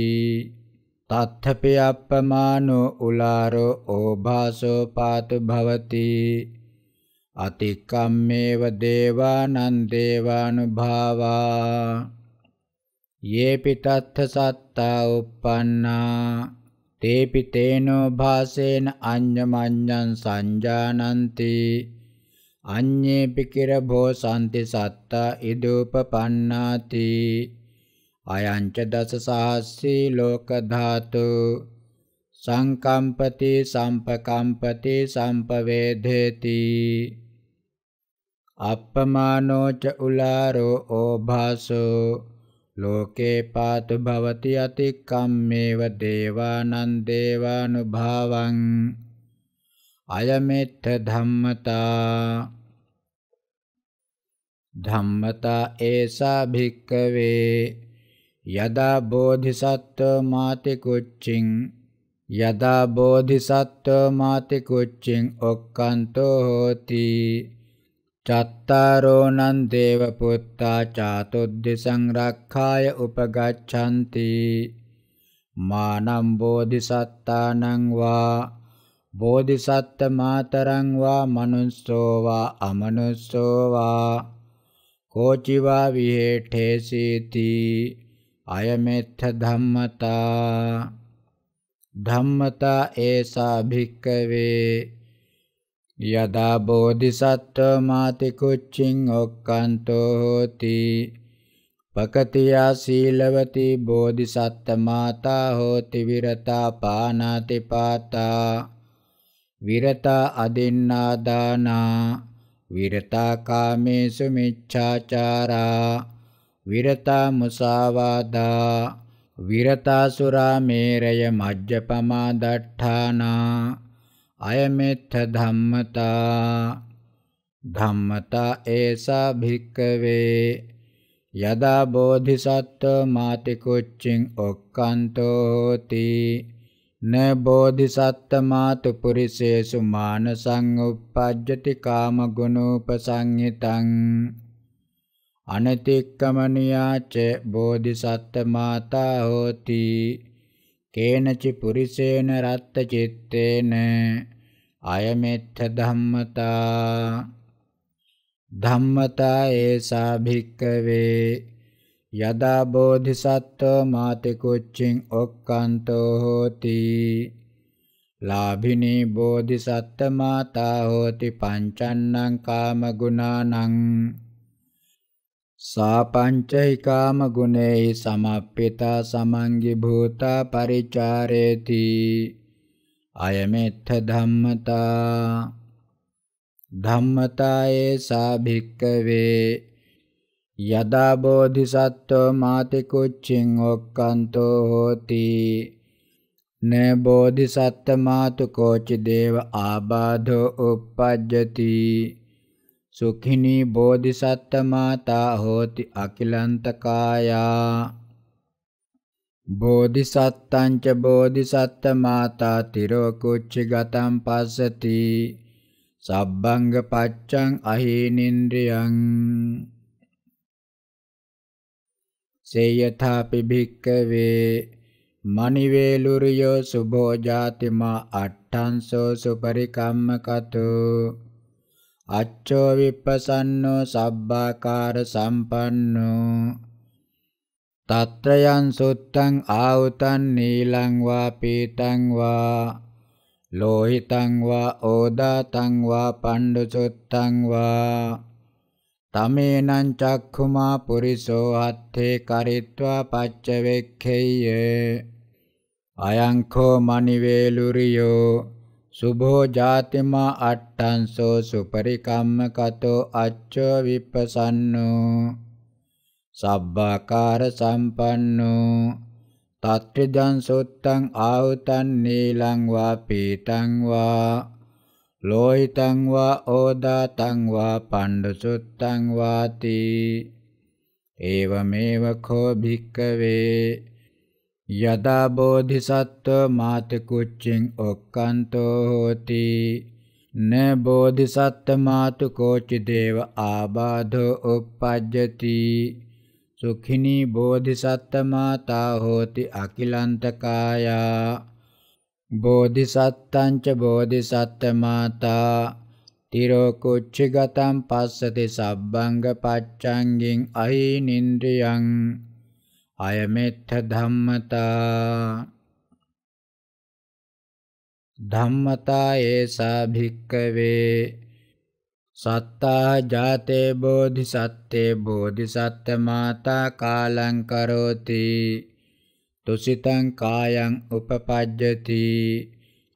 තත්ථපි අප්පමානෝ උලාරෝ ඕභාසෝ පාතු භවති. අතික්කම්මේව දේවානං දේවානුභාවා. යේපි තත්ථ සත්තා uppannā තේපි තේනෝ භාසේන අඤ්ඤමඤ්ඤං සංජානಂತಿ. අඤ්ඤේපි කිර භෝසanti සත්තා ඉදූපපන්නාති. අයංච දස සහස්සී ලෝක ධාතු. සංකම්පති සම්පකම්පති සම්පවේධේති. අප්පමානෝච උලාරෝ ඕභාසෝ. ලෝකේ පාතු භවති අතික්කම්මේව දේවානං දේවානුභාවං අයමෙත්ත ධම්මතා. ධම්මතා ඒසා භික්කවේ. යදා බෝධිසත්ව මාති කුච්චින් යදා බෝධිසත්ව මාති කුච්චින් ඔක්කන්තෝ හෝති. චත්තාරෝනං දේව පුත්තා චාතුද්දි සංරක්ඛාය උපගච්ඡanti. මානම් බෝධිසත්තානං වා බෝධිසත්ත මාතරං වා මනුස්සෝ වා අමනුස්සෝ වා. කෝචිවා විහෙඨේසීති අයමෙත්ථ ධම්මතා ධම්මතා ඒසා භික්කවේ යදා බෝධිසත්ව මාති කුච්චින් ඔක්කන්තෝ හෝති පකතියා සීලවති බෝධිසත්ත මාතා හෝති විරතා පානාති පාතා විරතා අදින්නා දානා විරතා කාමේසු මිච්ඡාචාරා විරතා මුසාවාදා විරතා සුරාමේරය මජ්ජපමා දට්ඨානා අයමෙත්ථ ධම්මතා ධම්මතා ඒසා භික්කවේ යදා බෝධිසත්ව මාති කුච්චින් ඔක්කන්තෝ හෝති න බෝධිසත්තමාතු පුරිසේසු මානසං උප්පජ්ජති කාම ගුණෝපසංහිතං අනතික්කමනියාච බෝධිසත්ත මාතා හෝති. කේනචි පුරිසේන රත්ත චිත්තේන අයමෙත්ථ ධම්මතා. ධම්මතා ඒසා භික්කවේ. යදා බෝධිසත්ව මාති කුච්චින් ඔක්කන්තෝ හෝති. ලාභිනී බෝධිසත්ත මාතා හෝති පංචන්නං කාම ගුණානං. සා පංචෛ කාම ගුණේහි සමප්පිතා සමංගි භූතා පරිචාරේති අයමෙත්ථ ධම්මතා ධම්මතා ඒසා භික්කවේ යදා බෝධිසත්ව මාති කුච්චින් ඔක්කන්තෝ හෝති න බෝධිසත්ත මාතු කෝචි දේව ආබාධෝ uppajjati සුඛිනී බෝධිසත්ත මාතා හෝති අකිලන්තකායා බෝධිසත්තං ච බෝධිසත්ත මාතා තිරෝ කුච්චි ගතම් පස්සති සබ්බංග පච්චං අහීනින්ද්‍රියං සේයථාපි භික්කවේ මනිවේලුරියෝ සුභෝ ජාතිමා අට්ඨංසෝ සුපරිකම්මකතෝ අච්චෝ විප්පසන්නෝ සබ්බාකාර සම්පන්නෝ తත්‍රයන් සුත්තං ආවුතං නීලං වා පීතං වා ලෝහිතං වා ඕදාතං වා පණ්ඩු සුත්තං වා තමේනං චක්ඛුමා පුරිසෝ හත්තේ කරිත්වා පච්චවෙක්ඛෙය්‍ය අයංඛෝ මනිවේලුරියෝ සුභෝ ජාතිමා අට්ඨංසෝ සුපරිකම්මකතෝ අච්චෝ විප්පසන්නෝ සබ්බාකාර සම්පන්නෝ තත්ත්‍රිදං සුත්තං ආහුතං නීලං වා පීතං වා ලෝහිතං වා ඕදාතං වා පණ්ඩ සුත්තං වාති. ඒවමේව කෝ භික්කවේ යදා බෝධිසත්ව මාත කුච්චින් ඔක්කන්තෝ හෝති. න බෝධිසත්ත මාතු කෝචි දේව ආබාධෝ uppajjati සුඛිනී බෝධිසත්ත මාතා හෝති අකිලන්තකායා. බෝධිසත්තං ච බෝධිසත්ත මාතා. තිරෝ කුච්චිගතං පස්සති සබ්බංග පච්චංගින් අහීනින්ද්‍රියං අයමෙත්ථ ධම්මතා ධම්මතා ඒසා භික්කවේ සත්තා ජාතේ බෝධිසත්තේ බෝධිසත්ත මාතා කාලං කරෝති තුසිතං කායං උපපජ්ජති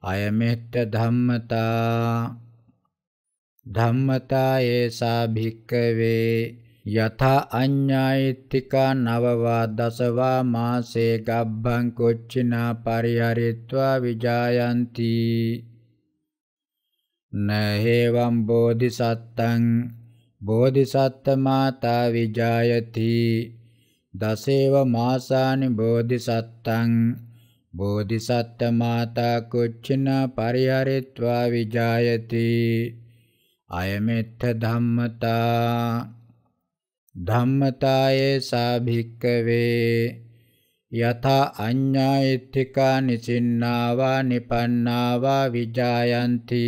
අයමෙත්ත ධම්මතා ධම්මතා ඒසා භික්කවේ යථා අඤ්ඤායිත්තිකා නවවා දසවා මාසේ ගබ්බං කොච්චිනා පරිහරිත්වා විජායන්ති. නහේවම් බෝධිසත්තං බෝධිසත්ත මාතා විජායති. දසේව මාසානි බෝධිසත්තං බෝධිසත්ත මාතා කුච්චිනා පරිහරිත්වා විජායති. අයමෙත්ත ධම්මතා ධම්මතායේ සාභික්කවේ යථා අඤ්ඤායිත්තිකා නිසින්නාවා නිපන්නාවා විජායන්ති.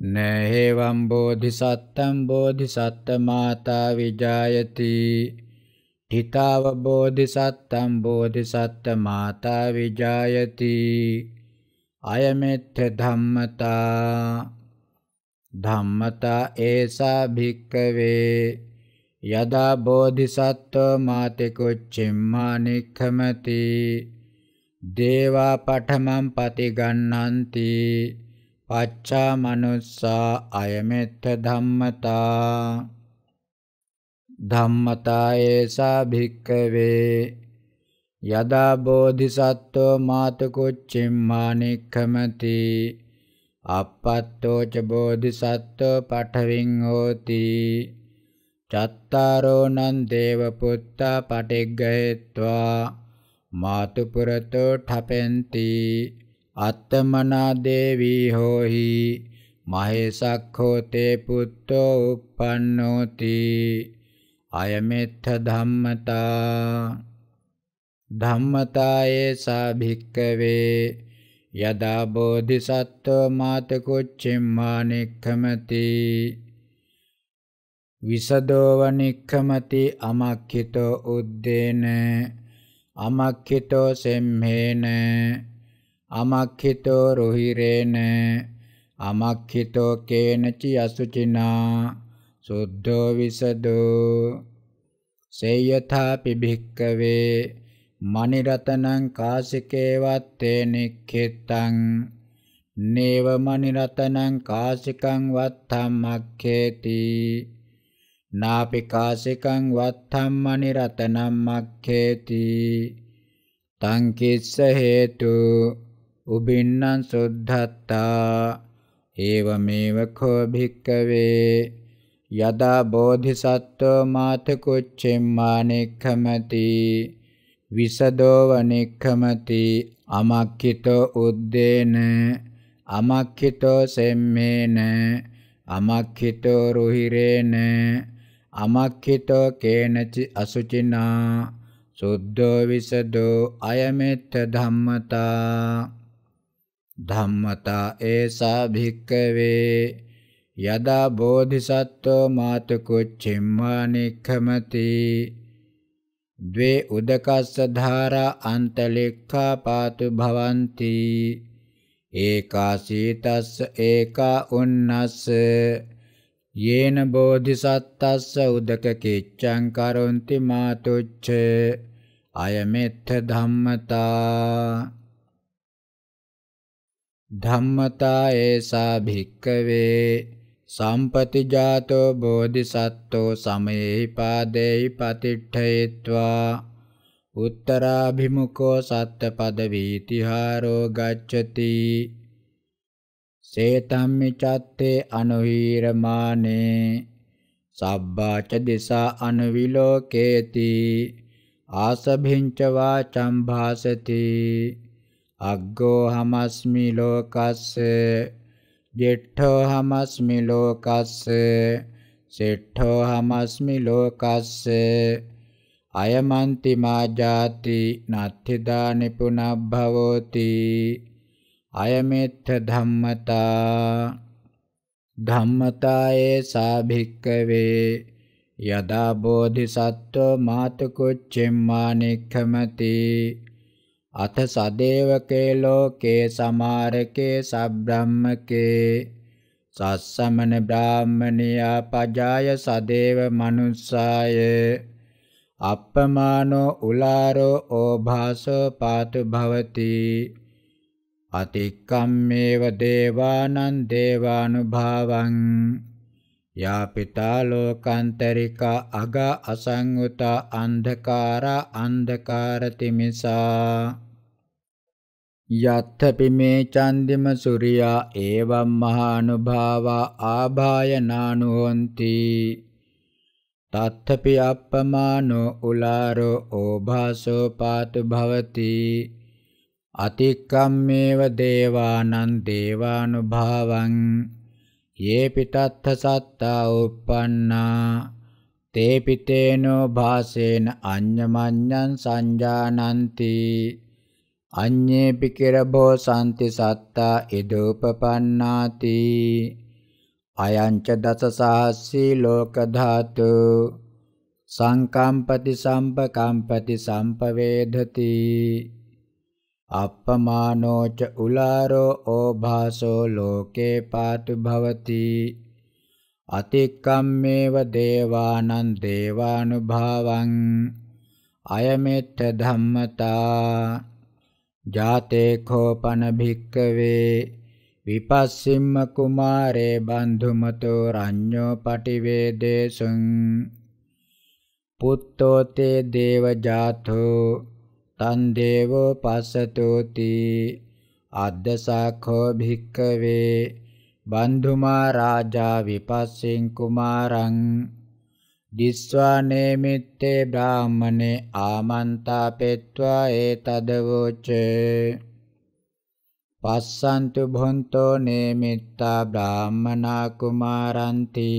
නහේවම් බෝධිසත්තම් බෝධිසත්ත මාතා විජායති. හිතාව බෝධිසත්තම් බෝධිසත්ත මාතා විජායති. අයමෙත්ත ධම්මතා. ධම්මතා ඒසා භික්කවේ යදා බෝධිසත්ව මාතෙකුච්චිම්මා නික්ඛමති දේවා පඨමං පතිගන්නන්ති පච්චා මනුස්සා අයමෙත්ත ධම්මතා. ධම්මතා ඒසා භික්කවේ. යදා බෝධිසත්ව මාතකුච්චිම්මා නික්ඛමති අපත්තෝච බෝධිසත්ව පඨවින් හෝති. චත්තාරෝ නං දේව පුත්තා පටිග්ගහෙත්වා මාතුපුරතෝ ඨපෙන්ති අත්තමනා දේවී හෝහි මහේසක්ඛෝ තේ පුත්තෝ uppannoti අයමෙත්ත ධම්මතා ධම්මතායේ සා භික්කවේ යදා බෝධිසත්ව මාතකුච්චිම්මා නික්ඛමති විසදෝවනික්ඛමති අමක්ඛිතෝ උද්දේන අමක්ඛිතෝ සෙම්හේන අමක්ඛිතෝ රුහිරේන අමක්ඛිතෝ කේනචි අසුචිනා සුද්ධෝ විසදෝ. සේයථා පිභික්කවේ මනිරතනං කාසිකේවත්තේ නික්ඛිතං නේව මනිරතනං කාසිකං වත්තම්මක්ඛේති. නාපිකාසිකං වත්තම්මනි රතනම් මක්ඛේති. තං කිස්ස හේතු උබින්නං සුද්ධත්තා. ඒවමේව කෝ භික්කවේ. යදා බෝධිසත්වෝ මාත කුච්චෙම්මානෙක්ඛමති විසදෝව නික්ඛමති. අමක්ඛිතෝ උද්දේන. අමක්ඛිතෝ සෙම්මේන. අමක්ඛිතෝ රුහිරේන. අමක්ඛිතෝ කේනචි අසුචිනා සුද්ධෝ විසදෝ අයමෙත්ත ධම්මතා ධම්මතා ඒසා භික්කවේ යදා බෝධිසත්වෝ මාතුකුච්චිම්මා නික්ඛමති ද්වේ උදකස්ස ධාරා අන්තලික්ඛා පාතු භවಂತಿ ඒකා සීතස්ස ඒකා උන්නස්ස යේන බෝධිසත්තස්ස උදක කිච්ඡං කරොන්ති මාතුච්ච අයමෙත්ත ධම්මතා ධම්මතා ඒසා භික්කවේ සම්පති ජාතෝ බෝධිසත්තෝ සමයේ පාදේයි පතිට්ඨයත්වා උත්තරාභිමුඛෝ සත්ත පදවීතිහාරෝ ගච්ඡති සේතම්මි චත්තේ අනුහීරමානේ සබ්බාච දිසා අනුවිලෝකේති ආසභින්ච වාචම් භාසති අග්ගෝ හමස්මි ලෝකස්ස ජෙට්ඨෝ හමස්මි ලෝකස්ස සෙට්ඨෝ හමස්මි ලෝකස්ස අයමන්ති මා ජාති නත්ථිදා නිපුනබ්භවෝති අයමෙත්ත ධම්මතා ධම්මතායේ සාභික්කවේ යදා බෝධිසත්ව මාතුකුච්චෙම්මා නික්ඛමති අත සදේවකේ ලෝකේ සමාරකේ සබ්‍රාහ්මකේ සස්සමන බ්‍රාහ්මනියා පජාය සදේව මනුස්සාය අප්පමානෝ උලාරෝ ඕභාසෝ පාතු භවති අතික්කම්මේව දේවානං දේවානුභාවං යාපිතා ලෝකාන්තරිකා අග අසංගුතා අන්ධකාරා අන්ධකාරතිමිසා යත්තපි මේ චන්දිම සුරියා ඒවම් මහානුභාවා ආභායනානුහොන්ති තත්තපි අප්පමානෝ උලාරෝ ඕභාසෝ පාතු භවති. අතික්කම්මේව දේවානං දේවානුභාවං යේ පිතත්ථ සත්තා උප්පන්නා තේ පිතේනෝ භාසේන අඤ්ඤමඤ්ඤං සංජානಂತಿ අඤ්ඤේපි කෙරබෝ සම්ති සත්තා ඉදූපපන්නාති අයංච දස සහස්සී ලෝක ධාතු සංකම්පති සම්පකම්පති සම්පවේධති අප්පමානෝච උලාරෝ ඕභාසෝ ලෝකේ පාතු භවති. අතික්කම්මේව දේවානං දේවානුභාවං අයමෙත්ත ධම්මතා. ජාතේ කෝපන භික්කවේ විපස්සිම්ම කුමාරේ බන්ධුමතෝ රඤ්ඤෝ පටිවේදේසුං. පුත්තෝ තේ දේව ජාතෝ තන් දේවෝ පස්සතෝති අද්දසාඛෝ භික්කවේ බන්ධුමා රාජා විපස්සින් කුමාරං දිස්වා නේමිත්තේ බ්‍රාහමනේ ආමන්තා පෙත්වා ඒතදවෝච පස්සන්තු භොන්තෝ නේමිත්තා බ්‍රාහමනා කුමාරන්ති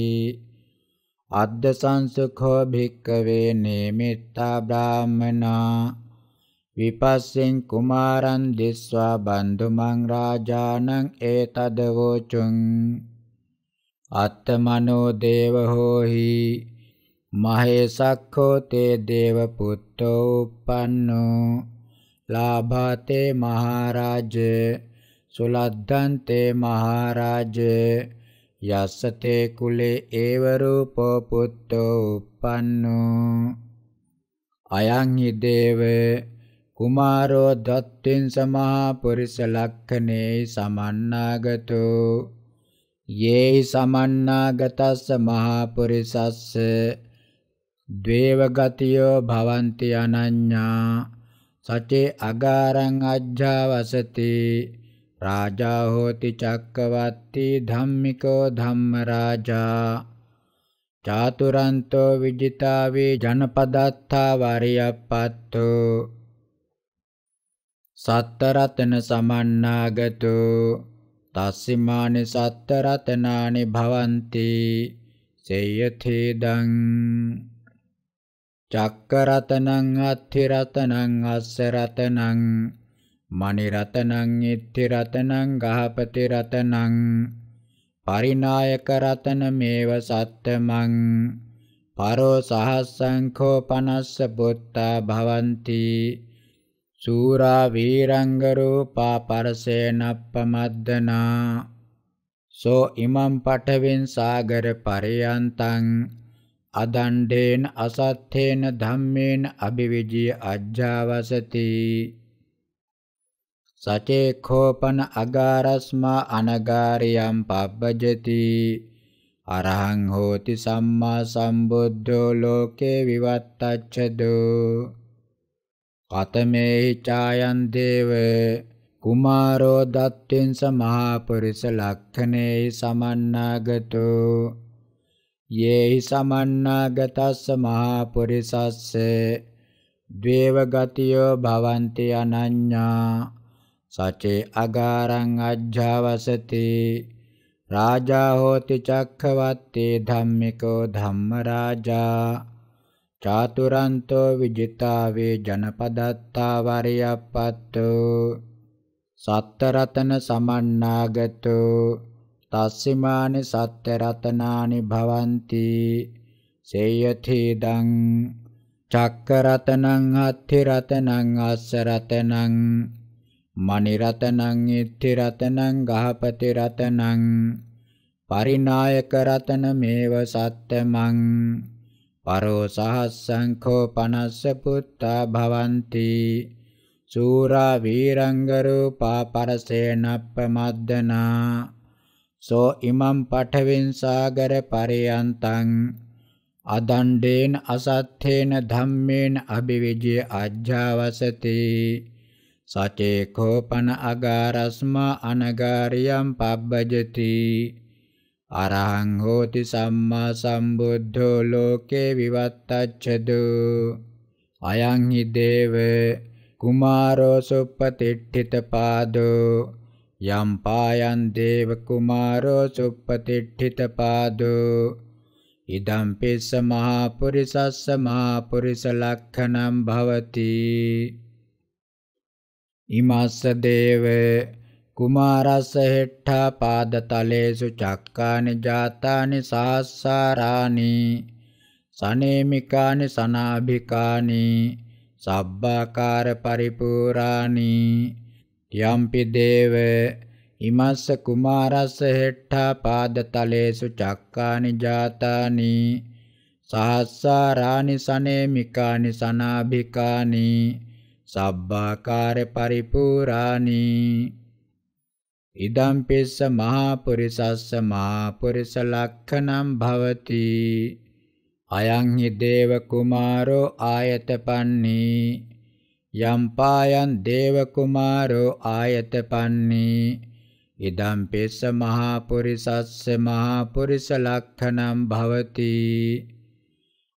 අද්ද සංසුඛෝ භික්කවේ නේමිත්තා බ්‍රාහමනා විපස්සෙන් කුමාරන් දිස්වා බන්ධුමං රාජානං ඒතදවෝචුං. අත්තමනෝ දේව හෝහි මහේසක්ඛෝ තේ දේව පුත්තෝ uppannෝ ලාභාතේ මහරජ සුලද්දන්තේ මහරජ යස්සතේ කුලේ ඒව රූපෝ පුත්තෝ uppannෝ අයං හි දේවේ කුමාරෝ දත්තින් සමහා පුරිස ලක්ඛනේ සමන්නාගතෝ. යේහි සමන්නාගතස්ස මහා පුරිසස්ස ද්වේව ගතියෝ භවಂತಿ අනඤ්ඤා. සචේ අගාරං අජ්ජාවසති. රාජා හෝති චක්කවත්ති ධම්මිකෝ ධම්ම රාජා චාතුරන්තෝ විජිතාවේ ජනපදත්තා වරියප්පත්තෝ. සත්තරතන සමන්නාගතු. තස්සිමානි සත්තරතනානි භවಂತಿ. සේයථේදං චක්කරතනං අත්ථිරතනං අස්ස රතනං මණි රතනං ඉත්ථි රතනං ගහපති රතනං පරිනායක රතන මේව සත්තමං පරෝ සහස්සංඛෝ පනස්ස පුත්තා භවಂತಿ. සූරා වීරංග රූපා පරසේනප්පමද්දනා සෝ ඉමම් පඨවෙන් සාගර පරයන්තං අදණ්ඩේන අසත්තේන ධම්මේන අභිවිජිය අජ්ජාවසති සචේ khopana අගාරස්මා අනගාරියම් පබ්බජති අරහං හෝති සම්මා සම්බුද්ධෝ ලෝකේ විවත්තච්ඡදෝ කතමේහි ඡායන් දේව කුමාරෝ දත්තින්ස මහා පුරිස ලක්ඛනේ සමන්නාගතෝ. යේහි සමන්නාගතස්ස මහා පුරිසස්ස ද්වේව ගතියෝ භවಂತಿ අනඤ්ඤා. සචේ අගාරං අජ්ජාවසති. රාජා හෝති චක්ඛවත්තේ ධම්මිකෝ ධම්ම රාජා චාතුරන්තෝ විජිතාවේ ජනපදත්තා වරියප්පත්තෝ සත්තරතන සමන්නාගතෝ තස්සිමානි සත්තරතනානි භවಂತಿ සේයථීදං චක්කරතනං අත්ථි රතනං අස්ස රතනං මණි රතනං ඉත්ථි රතනං ගහපති රතනං පරිනායක රතන මේව සත්තමං පරෝ සහස්සංඛෝ පනස්ස පුත්තා භවಂತಿ සූරා වීරංග රූපා පරසේනප්පමද්දනා සෝ ඉමම් පඨවින් සාගර පරියන්තං අදණ්ඩේන අසත්තේන ධම්මේන අභිවිජය අජ්ජාවසති සචේ කෝපන අගාරස්මා අනගාරියම් පබ්බජති අරහං හෝති සම්මා සම්බුද්ධෝ ලෝකේ විවත්තච්ඡදු. අයං හි දේව කුමාරෝ සුප්පතිට්ඨිත පාදෝ. යම් පායන් දේව කුමාරෝ සුප්පතිට්ඨිත පාදෝ. ඉදම් පිස්ස මහා පුරිසස්ස මහා පුරිස ලක්ඛණම් භවති. ඉමස්ස දේව කුමාරස්ස හෙට්ඨා පාදතලේසු චක්කානි ජාතානි සාස්සාරානි සනේමිකානි සනාභිකානි සබ්බාකාර පරිපූරානි යම්පි දේව ඉමස්ස කුමාරස්ස හෙට්ඨා පාදතලේසු චක්කානි ජාතානි සහස්සාරානි සනේමිකානි සනාභිකානි සබ්බාකාර පරිපූරානි ඉදම් පිස්ස මහා පුරිසස්ස මහා පුරිස ලක්ඛනම් භවති। අයං හි දේව කුමාරෝ ආයතපන්නී। යම් පායන් දේව කුමාරෝ ආයතපන්නී। ඉදම් පිස්ස මහා පුරිසස්ස මහා පුරිස ලක්ඛනම් භවති।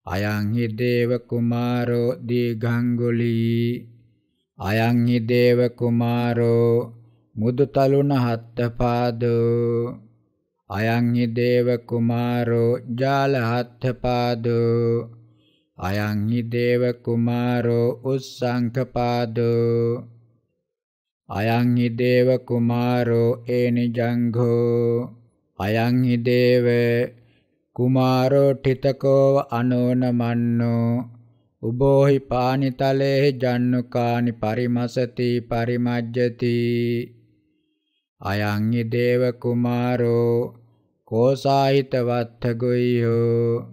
අයං හි දේව කුමාරෝ දීඝංගුලී। අයං හි දේව කුමාරෝ මුදුතලුණ හත්ත පාදෝ අයං හි දේව කුමාරෝ ජාල හත්ත පාදෝ අයං හි දේව කුමාරෝ උස්සංක පාදෝ අයං හි දේව කුමාරෝ ඒනි ජංඝෝ අයං හි දේව කුමාරෝ ඨිතකෝව අනෝනමන්නෝ උබෝහි පානිතලේහි ජන්නුකානි පරිමසති පරිමජ්ජති. අයං හි දේව කුමාරෝ කෝසාහිත වත්තගොයියෝ.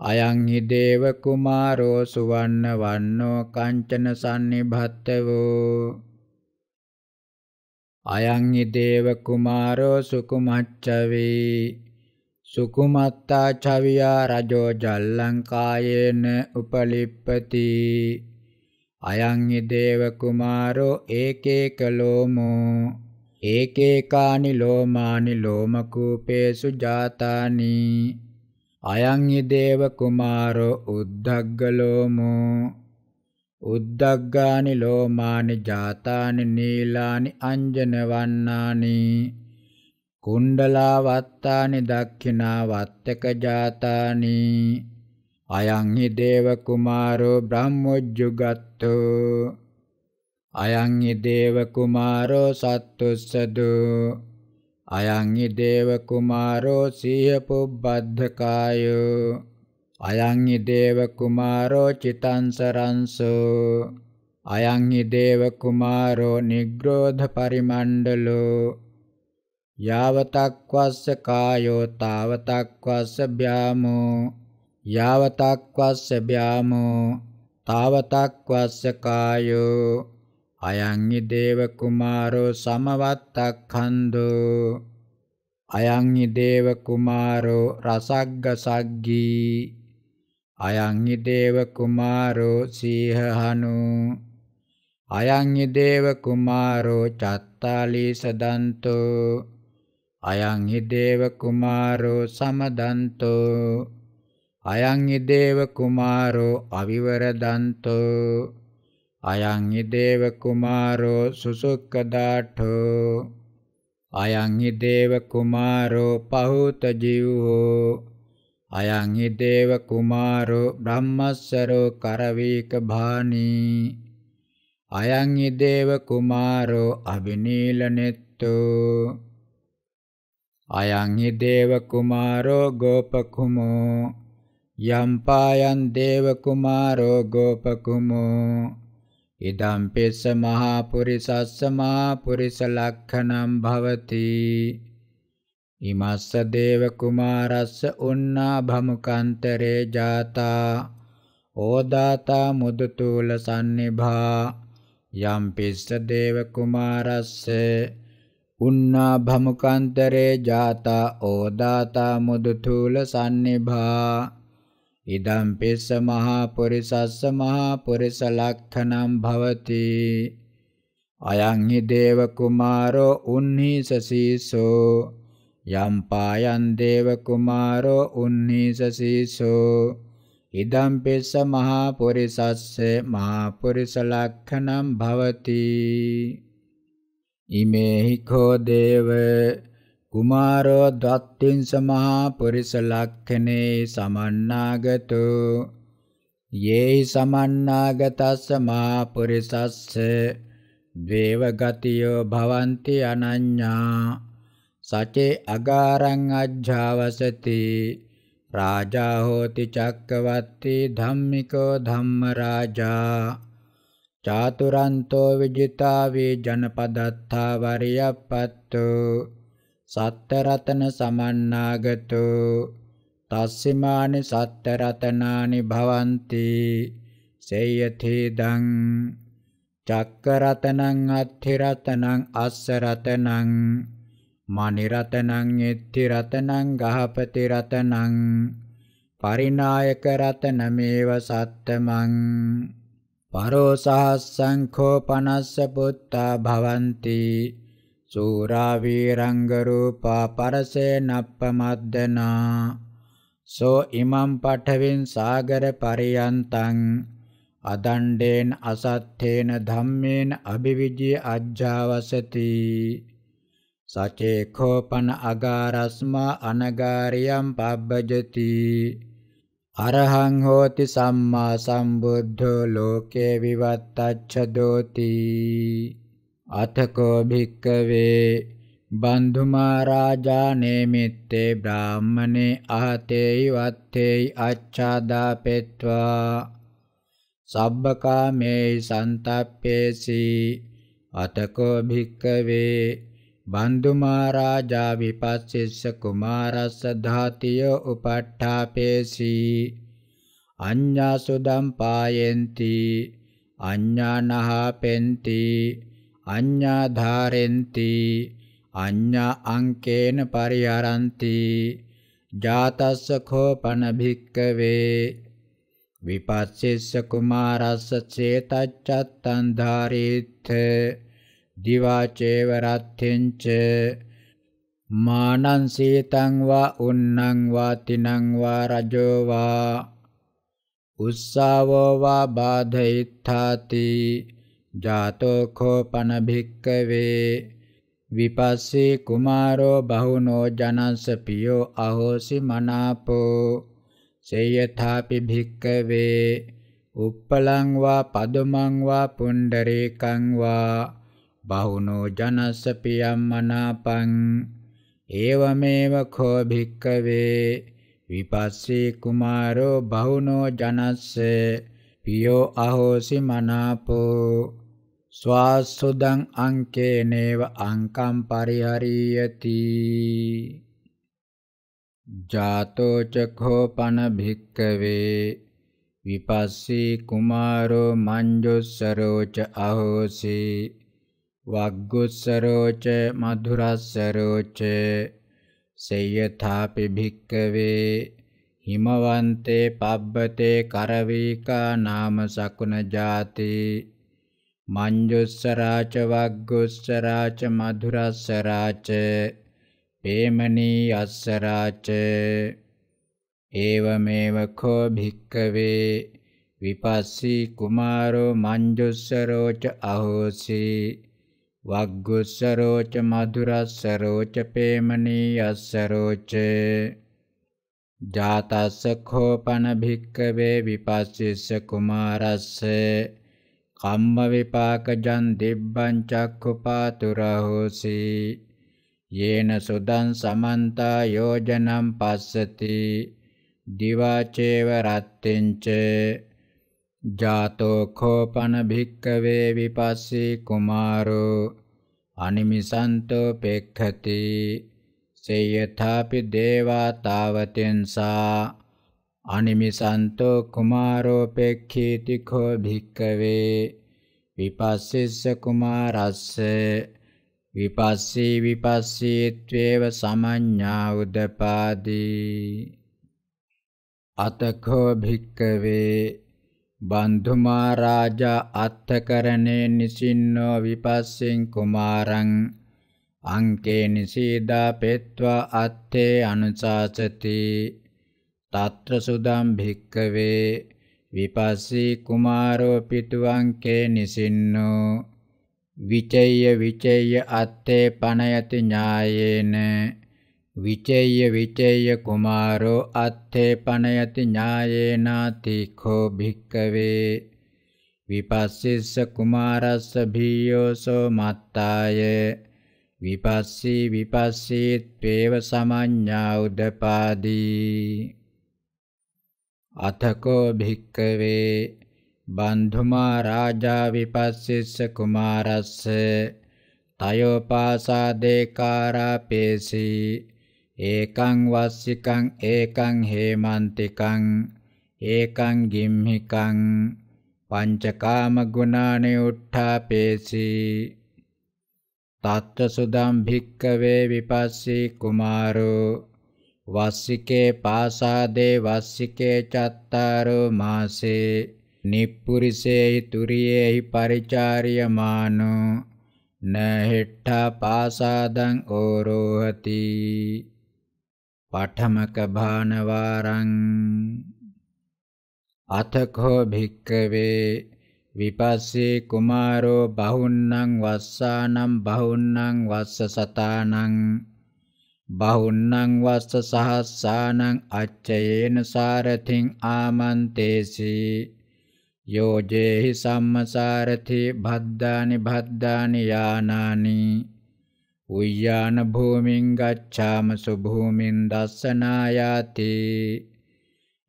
අයං හි දේව කුමාරෝ සුවන්න වන්නෝ කංචන සම්නිභත්තවෝ අයං හි දේව කුමාරෝ සුකුමච්චවේ. සුකුමත්තා චවියා රජෝ ජල්ලංකායේන උපලිප්පති. අයං හි දේව කුමාරෝ ඒකේක ලෝමෝ. ඒකේකානි ලෝමානි ලෝමකූපේසු ජාතානි අයං හි දේව කුමාරෝ උද්දග්ග ලෝමෝ උද්දග්ගානි ලෝමානි ජාතානි නීලානි අංජන වන්නානි කුණ්ඩලා වත්තානි දක්ඛිනා වත්තක ජාතානි අයං හි දේව කුමාරෝ බ්‍රහ්මොජ්ජුගත්තෝ අයං හි දේව කුමාරෝ සත්තුස්සදු. අයං හි දේව කුමාරෝ සීහ පුබ්බද්ධකායෝ. අයං හි දේව කුමාරෝ චිතංසරංසෝ අයං හි දේව කුමාරෝ නිග්‍රෝධ පරිමණ්ඩලෝ. යාවතක්වස්ස කායෝ තාවතක්වස්ස භ්‍යාමෝ. යාවතක්වස්ස භ්‍යාමෝ තාවතක්වස්ස කායෝ. අයං හි දේව කුමාරෝ සමවත්තක්ඛන්தோ අයං හි දේව කුමාරෝ රසග්ග සග්ගී අයං හි දේව කුමාරෝ සීහහනු। අයං හි දේව කුමාරෝ චත්තාලීස දන්තෝ අයං හි දේව කුමාරෝ සමදන්තෝ। අයං හි දේව කුමාරෝ අවිවරදන්තෝ। අයං හි දේව කුමාරෝ සුසුක්කදාඨෝ. අයං හි දේව කුමාරෝ පහූත ජීවෝ. අයං හි දේව කුමාරෝ බ්‍රහ්මස්සරෝ කරවීක භානී. අයං හි දේව කුමාරෝ අබිනීලනෙත්තෝ අයං හි දේව කුමාරෝ ගෝපකුමෝ. යම්පායන් දේව කුමාරෝ ගෝපකුමෝ. ඉදම් පිස්ස මහා පුරිසස්ස මහා පුරිස ලක්ඛනම් භවති ඉමස්ස දේව කුමාරස්ස උන්නා භමුකන්තරේ ජාතා ඕදාතා මුදුතූල සන්නිභා යම් පිස්ස දේව කුමාරස්ස උන්නා භමුකාන්තරේ ජාතා ඕදාතා මුදුතුල සම්නිභා ඉදම් පිස්ස මහා පුරිසස්ස මහා පුරිස ලක්ඛනම් භවති අයං හි දේව කුමාරෝ උන්හි සසීසෝ යම් පායන් දේව කුමාරෝ උන්හි සසීසෝ ඉදම් පිස්ස මහා පුරිසස්ස මහා පුරිස ලක්ඛනම් භවති ඉමේහි කෝ දේව කුමාරෝ දත්තිං සමහා පුරිස ලක්ඛනේ සමන්නාගතෝ. යේහි සමන්නාගතස්ස මහා පුරිසස්ස. දේව ගතියෝ භවಂತಿ අනඤ්ඤා. සචේ අගාරං අජ්ජාවසති. රාජා හෝති චක්කවත්ති ධම්මිකෝ ධම්ම රාජා චාතුරන්තෝ විජිතා වේ ජනපදත්තා වරියප්පත්තෝ සත්තරතන සමන්නාගතෝ. තස්සිමානි සත්තරතනානි භවಂತಿ. සේයථේදං චක්කරතනං අත්ථිරතනං අස්සරතනං. මනිරතනං එත්ති රතනං ගහපති රතනං පරිනායක රතනමේව සත්තමං. පරෝ සහස්සංඛෝ පනස්ස පුත්තා භවಂತಿ. සූරා වීරංග රූපා පරසේ නප්පමද්දනා. සෝ ඉමම් පඨවින් සාගර පරියන්තං. අදණ්ඩේන අසත්තේන ධම්මේන අභිවිජ්‍ය අජ්ජාවසති. සචේ කෝපන අගාරස්මා අනගාරියම් පබ්බජති. අරහං හෝති සම්මා සම්බුද්ධෝ ලෝකේ විවත්තච්ඡදෝති. අතකෝ භික්කවේ බන්ධුමා රාජා නේමිත්තේ බ්‍රාහ්මනේ අහතේයි වත්තේයි අච්ඡාදාපෙත්වා සබ්බකාමේයි සන්තප්පේසි අතකෝ භික්කවේ බන්දුමාරාජා විපස්සිස්ස කුමාරස්ස ධාතිය උපට්ඨාපේසි. අඤ්ඤා සුදම් පායෙන්ති අඤ්ඤා නහපෙන්ති අඤ්ඤා ධාරෙන්ති අඤ්ඤා අංකේන පරිහරಂತಿ ජාතස්ස khopana භික්කවේ විපස්සිස්ස කුමාරස්ස චේතච්ඡත්තං ධාරීත්ථ දිවාචේව රත්ථෙන්ච මානං සීතං වා උන්නං වා තිනං වා රජෝ වා උස්සාවෝ වා බාධයිත්ථාති ජාතෝ කෝපන භික්කවේ විපස්සී කුමාරෝ බහුනෝ ජනස්ස පියෝ අහෝසි මනාපෝ සේයථාපි භික්කවේ උප්පලං වා පදුමං වා පුණ්ඩරීකං වා බහුනෝ ජනස්ස පියම් මනාපං ඒවමේව කෝ භික්කවේ විපස්සී කුමාරෝ බහුනෝ ජනස්ස පියෝ අහෝසි මනාපෝ ස්වාසුදං අංකේනේව අංකම් පරිහරියති. ජාතෝ චඛෝ පන භික්කවේ විපස්සී කුමාරෝ මංජුස්සරෝච අහෝසි. වග්ගුස්සරෝච මధుරස්සරෝච සේයථාපි භික්කවේ හිමවන්තේ පබ්බතේ කරවීකා නාම සකුණ ජාති. මංජුස්සරාච වග්ගුස්සරාච මధుරස්සරාච පේමනී අස්සරාච ඒවමේව කෝ භික්කවේ විපස්සී කුමාරෝ මංජුස්සරෝච අහෝසි. වග්ගුස්සරෝච මధుරස්සරෝච පේමනී අස්සරෝච ජාතස්ස khopana භික්කවේ විපස්සිස්ස කුමාරස්ස. කම්ම විපාකජන් දිබ්බං චක්ඛුපාතුරහෝසි। යේන සුදං සමන්තා යෝජනම් පස්සති। දිවාචේව රත්ත්‍ෙංච। ජාතෝ khopana භික්කවේ විපස්සී කුමාරෝ। අනිමිසන්තෝ පෙක්ඛති। සේයථාපි දේවා තාවතෙන්සා අනිමිසන්තෝ කුමාරෝ පෙක්ඛීති කෝ භික්කවේ විපස්සිස්ස කුමාරස්ස විපස්සී විපස්සීත්වේව සමඤ්ඤා උදපාදී අතකෝ භික්කවේ බන්ධුමා රාජා අත්තකරණේ නිසින්නෝ විපස්සින් කුමාරං අංකේ නිසීදා පෙත්වා අත්තේ අනුශාසති తත්‍ර සුදම් භික්කවේ විපස්සී කුමාරෝ පිතුවංකේ නිසින්නෝ විචේය විචේය අත්තේ පනයති ඥායේන විචේය විචේය කුමාරෝ අත්තේ පනයති ඥායේනාතිඛෝ භික්කවේ විපස්සිස්ස කුමාරස්ස භීයෝසෝ මත්තාය විපස්සී විපස්සීත් පේව සමඤ්ඤා උදපාදී අතකෝ භික්කවේ බන්ධුමා රාජා විපස්සිස්ස කුමාරස්ස තයෝපාසාදේකාරාපේසි ඒකං වස්සිකං ඒකං හේමන්තිකං ඒකං ගිම්හිකං පංචකාම ගුණානි උට්ඨාපේසි තත්ත සුදම් භික්කවේ විපස්සී කුමාරෝ වස්සිකේ පාසාදේ වස්සිකේ චත්තාරෝ මාසේ. නිප්පුරිසේහි තුරියේහි පරිචාරියමානෝ. නහෙට්ඨා පාසාදං ඕරෝහති. පඨමක භානවාරං. අතකෝ භික්කවේ. විපස්සේ කුමාරෝ බහුන්නං වස්සානම් බහුන්නං වස්ස සතානං බහුන්නං වස්ස සහස්සානං අච්චයේන සාරතින් ආමන්තේසී। යෝජේහි සම්මසාරති භද්දානි භද්දානි යානානි। උය්‍යාන භූමින් ගච්ඡාම සුභූමින් දස්සනායාති।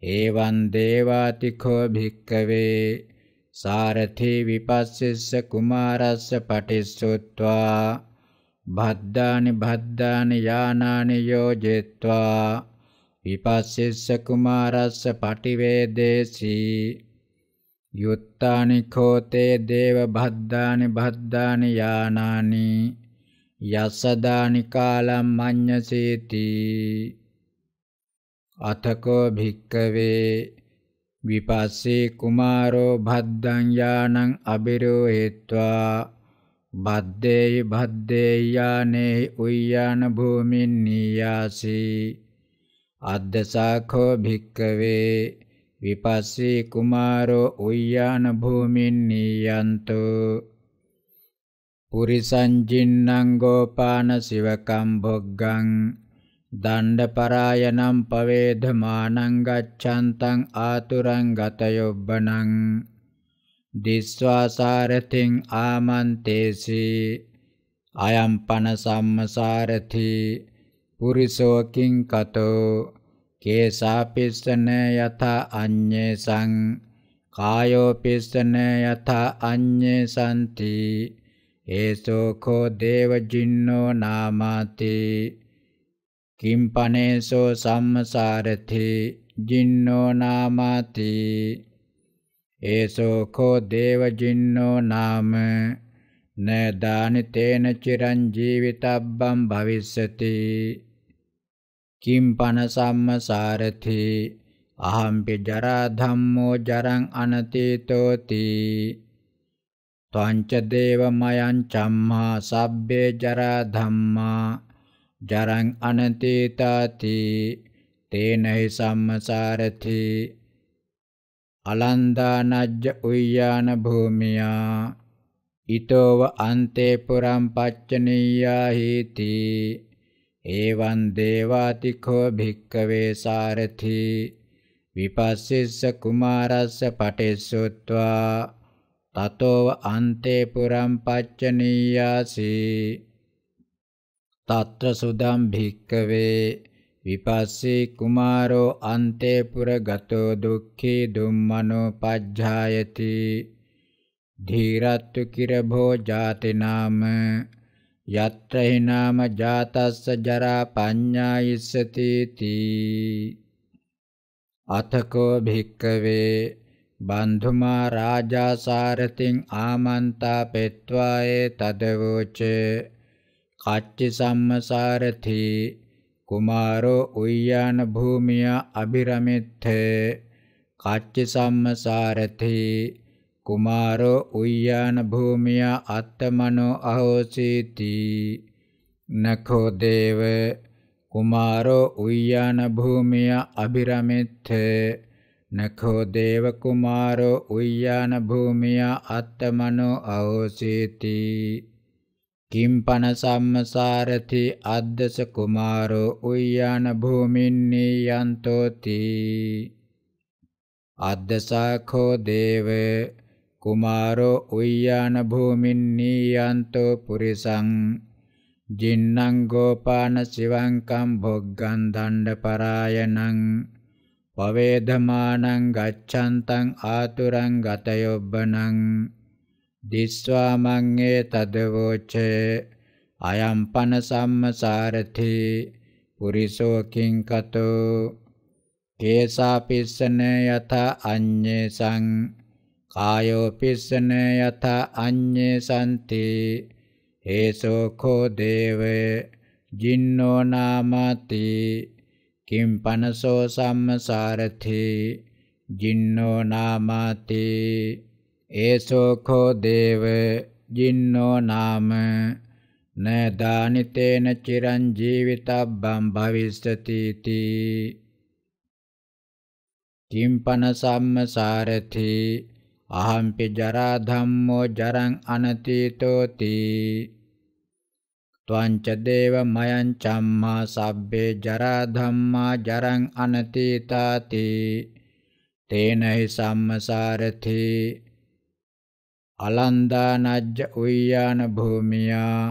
එවං දේවාතිකෝ භික්කවේ। සාරථි විපස්සිස්ස කුමාරස්ස පටිස්සුත්වා। භද්දානි භද්දානි යානානි යෝජෙත්වා. විපස්සිස්ස කුමාරස්ස පටිවේදේසී. යුත්තානි කෝතේ දේව භද්දානි භද්දානි යානානි. යස්සදානි කාලම් මඤ්ඤසීති. අතකෝ භික්කවේ. විපස්සේ කුමාරෝ භද්දං යානං අබිරෝහෙත්වා. බද්දේහි බද්දේහි යානේහි උය්‍යාන භූමින් නීයාසි. අද්දසාඛෝ භික්කවේ විපස්සී කුමාරෝ උය්‍යාන භූමින් නීයන්තෝ. පුරිසංජින්නං ගෝපාන සිවකම් භොග්ගං දණ්ඩ පරායනම් පවේධමානං ගච්ඡන්තං ආතුරං ගතයොබ්බනං දිස්වාසාරතින් ආමන්තේසි අයම් පන සම්මසාරති පුරිසෝකින් කතෝ කේසාපිස්සන යථා අඤ්ඤේ සං කායෝ පිස්සන යථා අඤ්ඤේ සම්ති ඒසෝ කෝ දේව ජින්නෝ නාමාති කිම්පනේසෝ සම්මසාරති ජින්නෝ නාමාති ඒසෝ කෝ දේව ජින්නෝ නාම න දානි තේන චිරං ජීවිතබ්බම් භවිස්සති. කිම්පන සම්මසාරති අහම්පි ජරා ධම්මෝ ජරං අනතීතෝති. ත්වංච දේවමයං චම්මා සබ්බේ ජරා ධම්මා ජරං අනතීතාති. තේනහි සම්මසාරති අලන්දානජ්ජ උය්‍යාන භූමියා ඊතෝව අන්තේ පුරම් පච්චනීයා හීති ඒවං දේවාතිකෝ භික්කවේ සාරථි විපස්සිස්ස කුමාරස්ස පටිස්සුත්වා තතෝව අන්තේ පුරම් පච්චනීයාසි తත්‍ර සුදම් භික්කවේ විපස්සී කුමාරෝ අන්තේ පුර ගතෝ දුක්ඛී දුම්මනෝ පජ්ජායති. ධීරත්තු කිරභෝ ජාති නාම යත්‍ර හිනාම ජාතස්ස ජරා පඤ්ඤායිස්සති තී. අතකෝ භික්කවේ බන්ධුමා රාජා සාරතින් ආමන්තා පෙත්වායේ තදවෝච. කච්චි සම්මසාරති කුමාරෝ උය්‍යාන භූමිය අබිරමිත්තේ කච්චි සම්මසාරති කුමාරෝ උය්‍යාන භූමිය අත්තමනෝ අහෝසීති නඛෝ දේව කුමාරෝ උය්‍යාන භූමිය අබිරමිත්තේ නඛෝ දේව කුමාරෝ උය්‍යාන භූමිය අත්තමනෝ අහෝසීති කිම්පන සම්මසාරති අද්දස කුමාරෝ උය්‍යාන භූමින්නී යන්තෝති. අද්දසාඛෝ දේව කුමාරෝ උය්‍යාන භූමින්නී යන්තෝ පුරිසං. ජින්නං ගෝපාන සිවංකම් භොග්ගං දණ්ඩ පරායනං පවේධමානං ගච්ඡන්තං ආතුරං ගතයොබ්බනං. දිස්වා මංගේ තදවෝච අයම් පන සම්මසාරති පුරිසෝ කිංකතෝ කේසා පිස්සන යත අඤ්ඤේ සං කායෝ පිස්සන යත අඤ්ඤේ සම්ති හේසෝ කෝ දේව ජින්නෝ නාමති කිම් පනසෝ සම්මසාරති ජින්නෝ නාමති ඒසෝකෝ දේව ජින්නෝ නාම න දානිතේන චිරං ජීවිතබ්බං භවිස්සති තී. කිම්පන සම්මසාරති අහම්පි ජරා ධම්මෝ ජරං අනතීතෝති ත්වංච දේව මයං චම්මා සබ්බේ ජරා ධම්මා ජරං අනතීතාති තේනහි සම්මසාරති අලන්දානජ්ජ උය්‍යාන භූමියා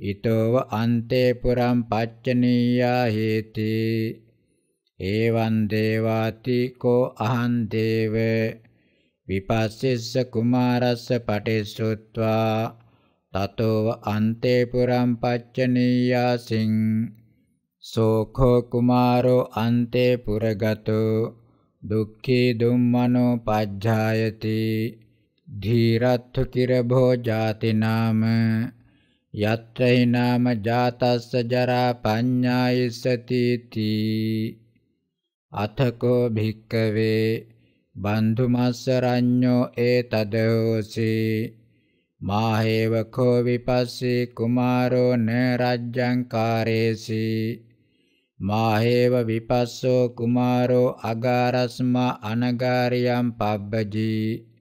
ඊතෝව අන්තේ පුරම් පච්චනීයා හේති. ඒවං දේවාති කෝ අහං දේව. විපස්සිස්ස කුමාරස්ස පටිසුත්වා. තතෝව අන්තේ පුරම් පච්චනීයාසින් සෝඛෝ කුමාරෝ අන්තේ පුරගතෝ. දුක්ඛී දුම්මනෝ පජ්ජායති. ධීරත්ථ කිරභෝ ජාති නාම යත්‍රහි නාම ජාතස්ස ජරා පඤ්ඤායිසති තී අතකෝ භික්කවේ බන්ධුමස්ස රඤ්ඤෝ ඒතදෝසි මාහේව කෝ විපස්සී කුමාරෝ න රජ්ජං කාරේසි මාහේව විපස්සෝ කුමාරෝ අගාරස්මා අනගාරියම් පබ්බජී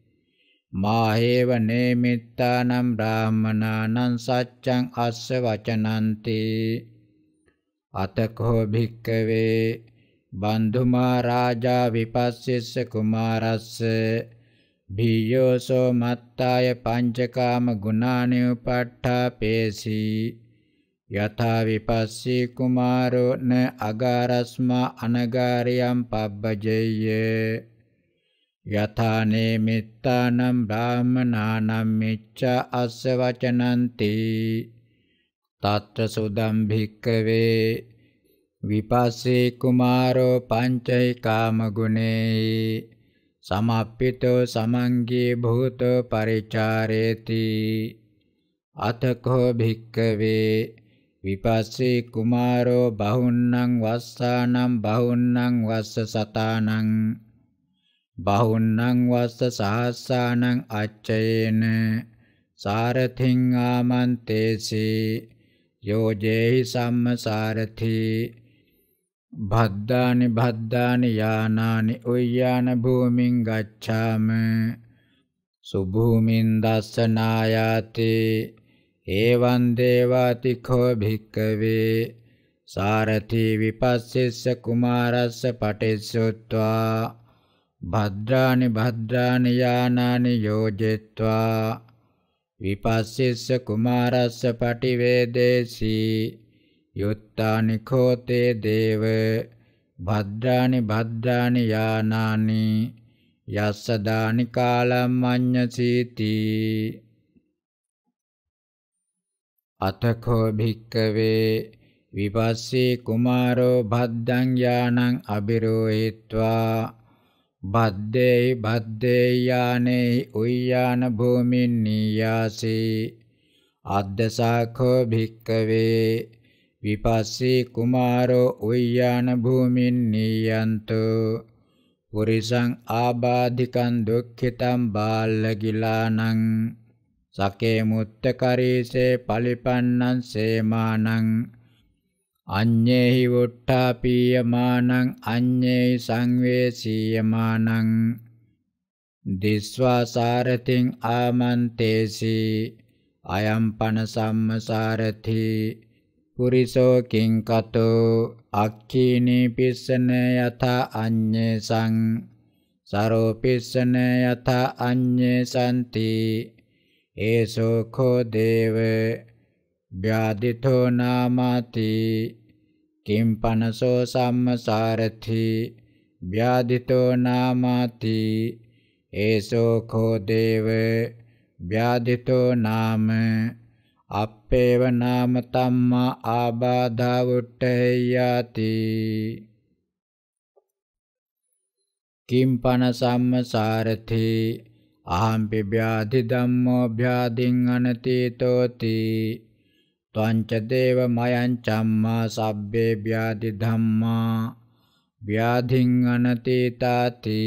මාහේව නේමිත්තානම් බ්‍රාහමනානං සච්ඡං අස්ස වචනන්ති. අතකෝ භික්කවේ බන්ධුමා රාජා විපස්සිස්ස කුමාරස්ස භීයෝසෝ මත්තාය පංචකාම ගුණානි උපට්ඨාපේසි යථා විපස්සී කුමාරෝ න අගාරස්මා අනගාරියම් පබ්බජෙය්‍ය. යථානේ මිත්තානම් බ්‍රාහමනානම් මිච්ඡා අස්ස වචනන්ති. තත්ත්‍ර සුදම් භික්කවේ විපස්සේ කුමාරෝ පංචෛ කාම ගුණේ සමප්පිතෝ සමංගී භූතෝ පරිචාරේති. අතකෝ භික්කවේ විපස්සේ කුමාරෝ බහුන්නං වස්සානම් බහුන්නං වස්ස සතානං. බහුන්නං වස්ස සහස්සානං අච්චයේන සාරථින් ආමන්තේසි යෝජේහි සම්මසාරථි භද්දානි භද්දානි යානානි උය්‍යාන භූමින් ගච්ඡාම සුභූමින් දස්සනායාති ඒවං දේවාති කෝ භික්කවේ සාරථි විපස්සිස්ස කුමාරස්ස පටිච්චුත්වා භද්‍රානි භද්‍රානි යානානි යෝජෙත්වා. විපස්සිස්ස කුමාරස්ස පටිවේදේසි. යුත්තානි කෝතේ දේව. භද්‍රානි භද්‍රානි යානානි. යස්ස දානි කාලම් මඤ්ඤසීති අතකෝ භික්කවේ. විපස්සී කුමාරෝ භද්දං යානං අබිරෝහිත්වා. බද්දේයි බද්දේයානේ උය්‍යාන භූමින් නීයාසී. අද්දසාඛෝ භික්කවේ. විපස්සී කුමාරෝ උය්‍යාන භූමින් නීයන්තෝ. පුරිසං ආබාධිකං දුක්ඛිතං බාල්ලගිලානං. සකේ මුත්ත කරීසේ පලිපන්නං සේමානං. අඤ්ඤේහි වුට්ටාපීයමානං අඤ්ඤේහි සංවේසීයමානං. දිස්වා සාරතින් ආමන්තේසි අයම් පන සම්මසාරති පුරිසෝ කිං කතෝ අක්ඛීනි පිස්සන යත අඤ්ඤේ සං සරෝ පිස්සන යත අඤ්ඤේ සම්ති ඒසෝ කෝ දේව ව්‍යාදිතෝ නාමති කිම්පනසෝ සම්මසාරති ව්‍යාදිතෝ නාමති ඒසෝ කෝ දේව ව්‍යාදිතෝ නාම අප්පේව නාම තම්මා ආබාධා වුට්ඨේයාති කිම්පන සම්මසාරති අහම්පි ව්‍යාධි ධම්මෝ ව්‍යාධින් අනතීතෝති ත්වංච දේව මයං චම්මා සබ්බේ ව්‍යාධි ධම්මා ව්‍යාධින් අනතීතාති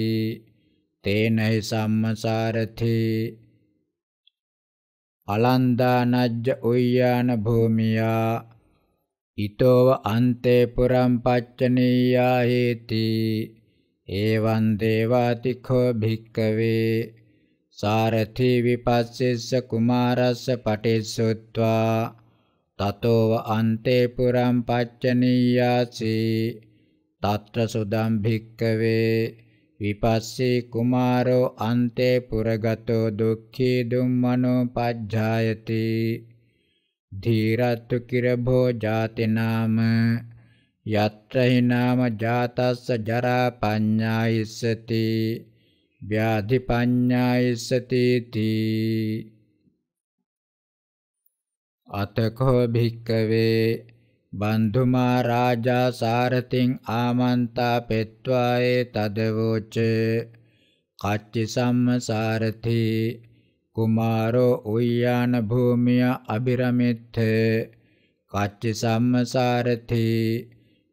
තේනහි සම්මසාරති අලන්දානජ්ජ උය්‍යාන භූමියා ඊතෝව අන්තේ පුරම් පච්චනීයා හේති ඒවං දේවාතිඛෝ භික්කවේ සාරථි විපස්සෙස්ස කුමාරස්ස පටිස්සුත්වා තතෝව අන්තේ පුරම් පච්චනීයාසි తත්‍ර සුදම් භික්කවේ විපස්සී කුමාරෝ අන්තේ පුරගතෝ දුක්ඛී දුම්මනෝ පජ්ජායති ධීරත්තු කිරභෝ ජාති නාම යත්‍රහි නාම ජාතස්ස ජරා පඤ්ඤායිස්සති ව්‍යාධි පඤ්ඤායිස්සති තී අතකෝ භික්කවේ බන්ධුමා රාජා සාරතින් ආමන්තා පෙත්වායේ තදවෝච කච්චි සම්මසාරති කුමාරෝ උය්‍යාන භූමිය අබිරමිත්ථ කච්චි සම්මසාරති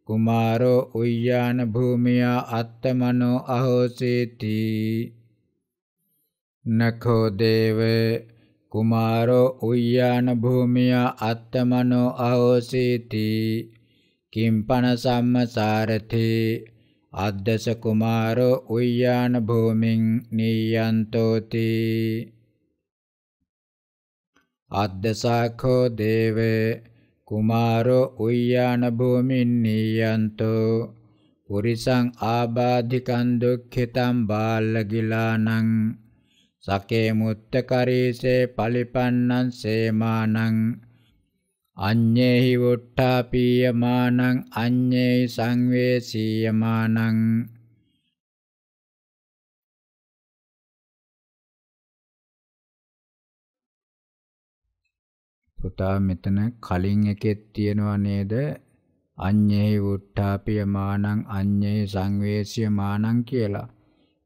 කුමාරෝ උය්‍යාන භූමිය අත්තමනෝ අහෝසීති නඛෝ දේවේ කුමාරෝ උය්‍යාන භූමිය අත්තමනෝ අහෝසීති. කිම්පන සම්මසාරති. අද්දස කුමාරෝ උය්‍යාන භූමින් නීයන්තෝති. අද්දසාඛෝ දේවේ කුමාරෝ උය්‍යාන භූමින් නීයන්තෝ. පුරිසං ආබාධිකං දුක්ඛිතං බාල්ලගිලානං සකේ මුත්ත කරීසේ පලිපන්නං සේමානං අඤ්ඤේහි වුට්ටාපීයමානං අඤ්ඤේහි සංවේසීයමානං පුතා මෙතන කලින් එකෙත් තියෙනවා නේද? අඤ්ඤේහි වුට්ටාපීයමානං අඤ්ඤේහි සංවේසීයමානං කියලා.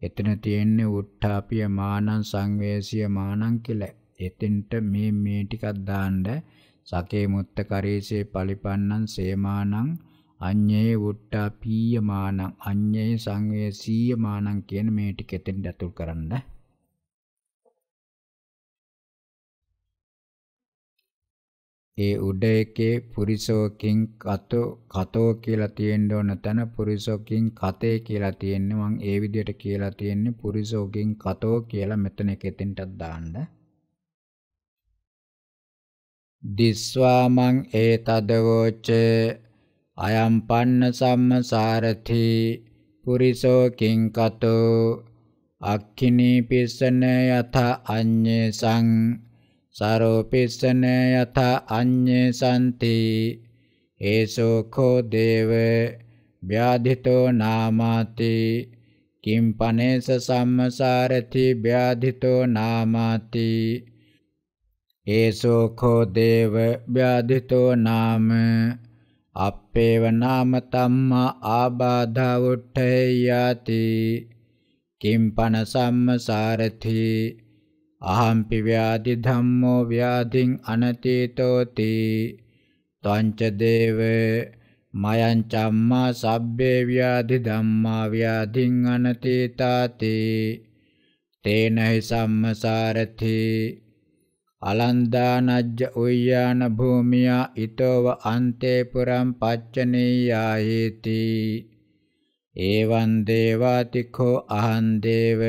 එතන තියෙන්නේ උට්ඨාපිය මානං සංවේසිය මානං කියලා. එතෙන්ට මේ මේ ටිකක් දාන්න සකේ මුත්ත කරේසේ පලිපන්නං සේමානං අඤ්ඤේ උට්ඨාපීය මානං අඤ්ඤේ සංවේසීය මානං කියන මේ ටික එතෙන්ට අතුල් කරන්න. ඒ උඩ එකේ පුරිසෝකින් කතෝ කතෝ කියලා තියෙන්න ඕන තැන පුරිසෝකින් කතේ කියලා තියෙන්නේ මං ඒ විදිහට කියලා තියෙන්නේ පුරිසෝකින් කතෝ කියලා මෙතන කෙතෙන්ටත් දාන්න. දිස්වාමං ඒතදවෝච අයම් පන්න සම්මසාරති පුරිසෝකින් කතෝ අක්ඛිනී පිස්සන යත අඤ්ඤේසං සරෝපිස්සන යත අඤ්ඤේ සම්ති ඒසෝ කෝ දේව ව්‍යාධිතෝ නාමාති. කිම්පනේස සම්මසාරති ව්‍යාධිතෝ නාමාති. ඒසෝ කෝ දේව ව්‍යාධිතෝ නාම. අප්පේව නාම තම්මා ආබාධා උට්ඨේයාති කිම්පන සම්මසාරති. අහම්පි ව්‍යාධි ධම්මෝ ව්‍යාධින් අනතීතෝති. ත්වංච දේව මයං චම්මා සබ්බේ ව්‍යාධි ධම්මා ව්‍යාධින් අනතීතාති. තේනහි සම්මසාරති. අලන්දානජ්ජ උය්‍යාන භූමියා ඊතෝව අන්තේ පුරම් පච්චනීයාහිති. ඒවං දේවාතිකෝ අහං දේව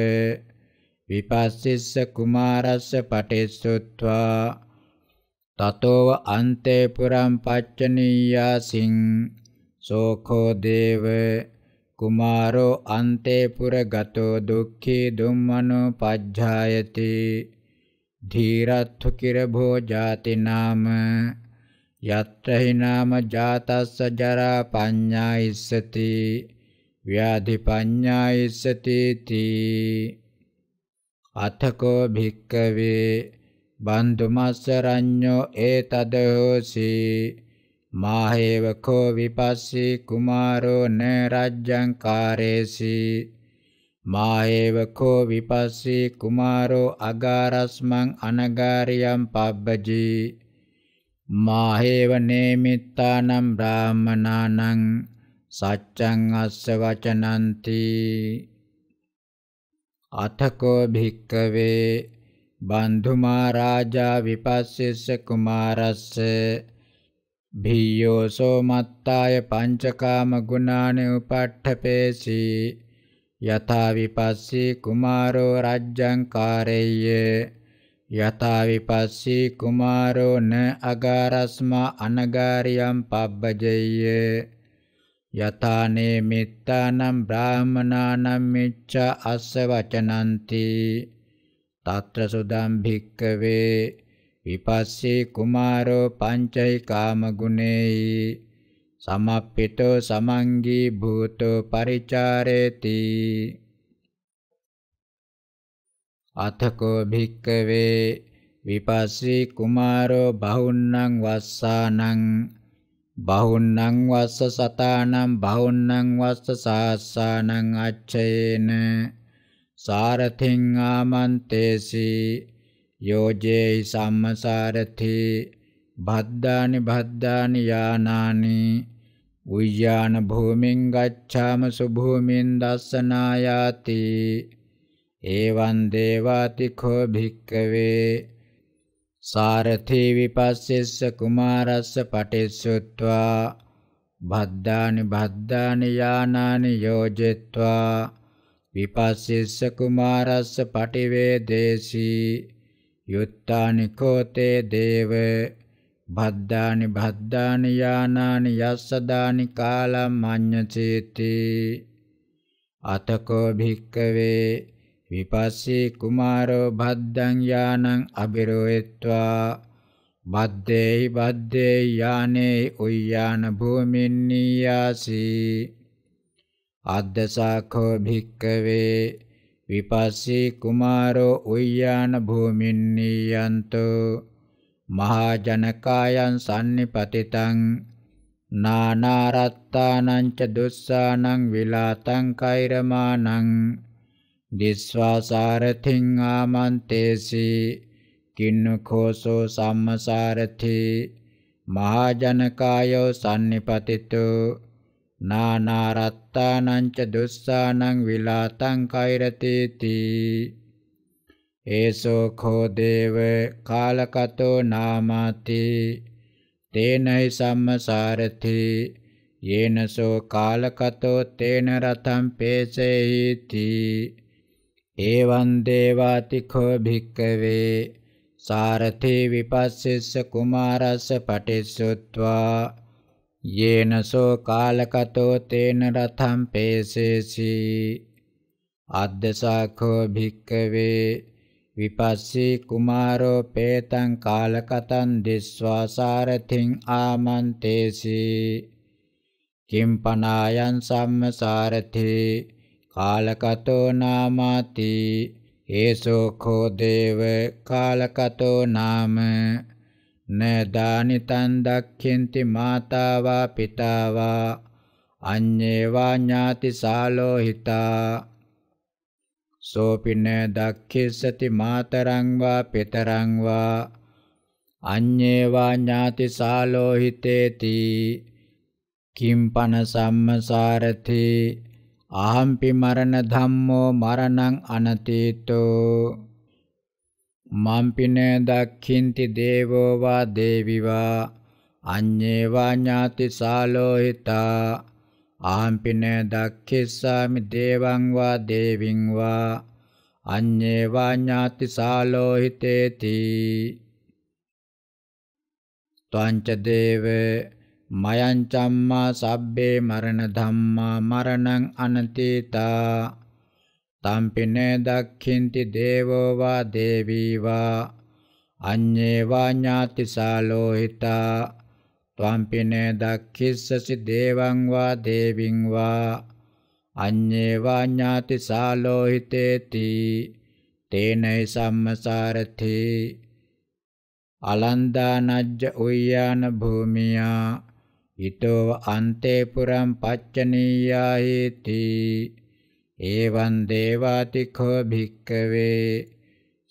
විපස්සිස්ස කුමාරස්ස පටිස්සුත්වා. තතෝව අන්තේ පුරම් පච්චනීයාසින් සෝඛෝ දේව කුමාරෝ අන්තේ පුර ගතෝ දුක්ඛී දුම්මනෝ පජ්ජායති. ධීරත්ථ කිරභෝ ජාති නාම යත්‍රහි නාම ජාතස්ස ජරා පඤ්ඤා ඉස්සති. ව්‍යාධි පඤ්ඤා ඉස්සති තී. අතකෝ භික්කවේ බන්දුමස්ස රඤ්ඤෝ ඒතද හෝසි මාහේවකෝ විපස්සී කුමාරෝ න රජ්ජං කාරේසි මාහේවකෝ විපස්සී කුමාරෝ අගාරස්මං අනගාරියම් පබ්බජී මාහේව නේමිත්තානම් බ්‍රාහමනානං සච්ඡං අස්ස වචනಂತಿ අතකෝ භික්කවේ බන්ධුමා රාජා විපස්සිස්ස කුමාරස්ස භීයෝසෝ මත්තාය පංචකාම ගුණානි උපට්ඨපේසි යථා විපස්සී කුමාරෝ රජ්ජං කාරෙය්‍ය යථා විපස්සී කුමාරෝ න අගාරස්මා අනගාරියම් පබ්බජෙය්‍ය යථානේ මිත්තානම් බ්‍රාහමනානම් මිච්ඡ අස්ස වචනಂತಿ తත්‍ර සුදම් භික්කවේ විපස්සී කුමාරෝ පංචෛ කාම ගුණේයි සමප්පිතෝ සමංගී භූතෝ පරිචාරේති. අතකෝ භික්කවේ විපස්සී කුමාරෝ බහුන්නං වස්සානං බහුන්නං වස්ස සතානම් බහුන්නං වස්ස සාස්සානං අච්චයේන සාරථින් ආමන්තේසි යෝජේහි සම්මසාරථි භද්දානි භද්දානි යානානි උය්‍යාන භූමින් ගච්ඡාම සුභූමින් දස්සනායාති. එවං දේවාතිඛෝ භික්කවේ සාරථී විපස්සෙස්ස කුමාරස්ස පටිස්සුත්වා භද්දානි භද්දානි යානානි යෝජෙත්වා විපස්සෙස්ස කුමාරස්ස පටිවේදේසී යුත්තානි කෝතේ දේව භද්දානි භද්දානි යානානි යස්සදානි කාලම් මඤ්ඤචේති. අතකෝ භික්කවේ විපස්සී කුමාරෝ භද්දං යානං අබිරෝෙත්වා බද්දේහි බද්දේ යානේ උය්‍යාන භූමින්නීයාසි අද්දසාඛෝ භික්කවේ විපස්සී කුමාරෝ උය්‍යාන භූමින්නීයන්තෝ මහා ජනකායන් sannipatiතං නානාරත්තානං ච දුස්සානං විලාතං කෛරමානං දිස්වාසාරථින් ආමන්තේසි කින්නකෝසෝ සම්මසාරථි මහජනකායෝ sannipatitu නානාරත්තානං ච දුස්සානං විලාතං කෛරතේති. ඒසෝ khෝ දේව කාලකතෝ නාමාති තේනයි සම්මසාරථි යේනසෝ කාලකතෝ තේන රතං පේසේති ඒවං දේවාතිඛෝ භික්කවේ සාරථී විපස්සෙස්ස කුමාරස්ස පටිස්සුත්වා යේනසෝ කාලකතෝ තේන රතං පේසේසි අද්දසාඛෝ භික්කවේ විපස්සී කුමාරෝ පේතං කාලකතං දිස්වා සාරථින් ආමන්තේසි කිම්පනායන් සම්මසාරථී කාලකතෝ නාමාති ඒසෝ khෝ දේව කාලකතෝ නාම. නදානිතං දක්ඛින්ති මාතාවා පිතාවා අඤ්ඤේවා ඥාති සාලෝහිතා සෝපින දක්ඛිස්සති මාතරං වා පිතරං වා අඤ්ඤේවා ඥාති සාලෝහිතේති කිම්පන සම්මසාරති අහම්පි මරණ ධම්මෝ මරණං අනතීතෝ. මම්පින දක්ඛින්ති දේවෝ වා දේවිවා. අඤ්ඤේවා ඥාති සාලෝහිතා ආම්පින දක්ඛිස්සාමි දේවං වා දේවින් වා. අඤ්ඤේවා ඥාති සාලෝහිතේති ත්වංච දේව මයං චම්මා සබ්බේ මරණ ධම්මා මරණං අනතීතා. තම්පින දක්ඛින්ති දේවෝ වා දේවී වා අඤ්ඤේවා ඥාති සාලෝහිතා ත්වම්පින දක්ඛිස්සසි දේවං වා දේවින් වා. අඤ්ඤේවා ඥාති සාලෝහිතේති තේනයි සම්මසාරති. අලන්දානජ්ජ උය්‍යාන භූමියා. ඊතෝ අන්තේ පුරම් පච්චනීයාහිති ඒවං දේවාතිකෝ භික්කවේ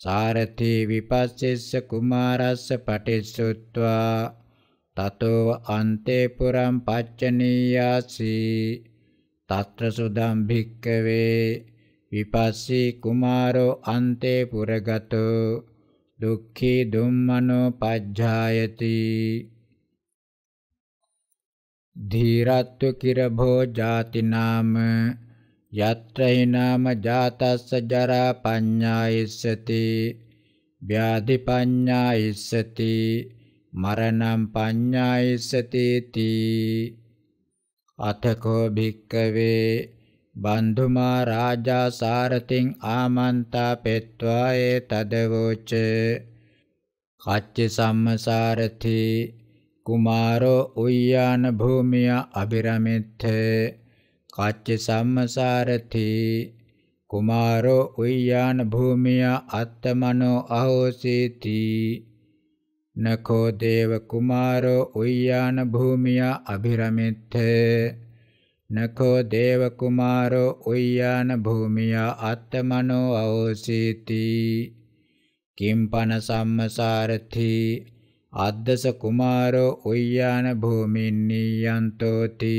සාරති විපස්සෙස්ස කුමාරස්ස පටිස්සුත්වා තතෝ අන්තේ පුරම් පච්චනීයාසි తත්‍ර සුදම් භික්කවේ විපස්සී කුමාරෝ අන්තේ පුරගතෝ දුක්ඛී දුම්මනෝ පජ්ජායති ධීරත්ව කිරභෝ ජාති නාම යත්‍රහි නාම ජාතස්ස ජරා පඤ්ඤායිස්සති ව්‍යාධි පඤ්ඤායිස්සති මරණම් පඤ්ඤායිස්සති තී අතකෝ භික්කවේ බන්ධුමා රාජා සාරතින් ආමන්තා පෙත්වා ඒ තදවෝච කච්ච සම්මසාරති කුමාරෝ උය්‍යාන භූමිය අබිරමිත්ථ කච්ච සම්මසාරති. කුමාරෝ උය්‍යාන භූමිය අත්තමනෝ අහෝසීති. නකෝ දේව කුමාරෝ උය්‍යාන භූමිය අබිරමිත්ථ නකෝ දේව කුමාරෝ උය්‍යාන භූමිය අත්තමනෝ අවෝසීති කිම්පන සම්මසාරති. අද්දස කුමාරෝ උය්‍යාන භූමින්නීයන්තෝති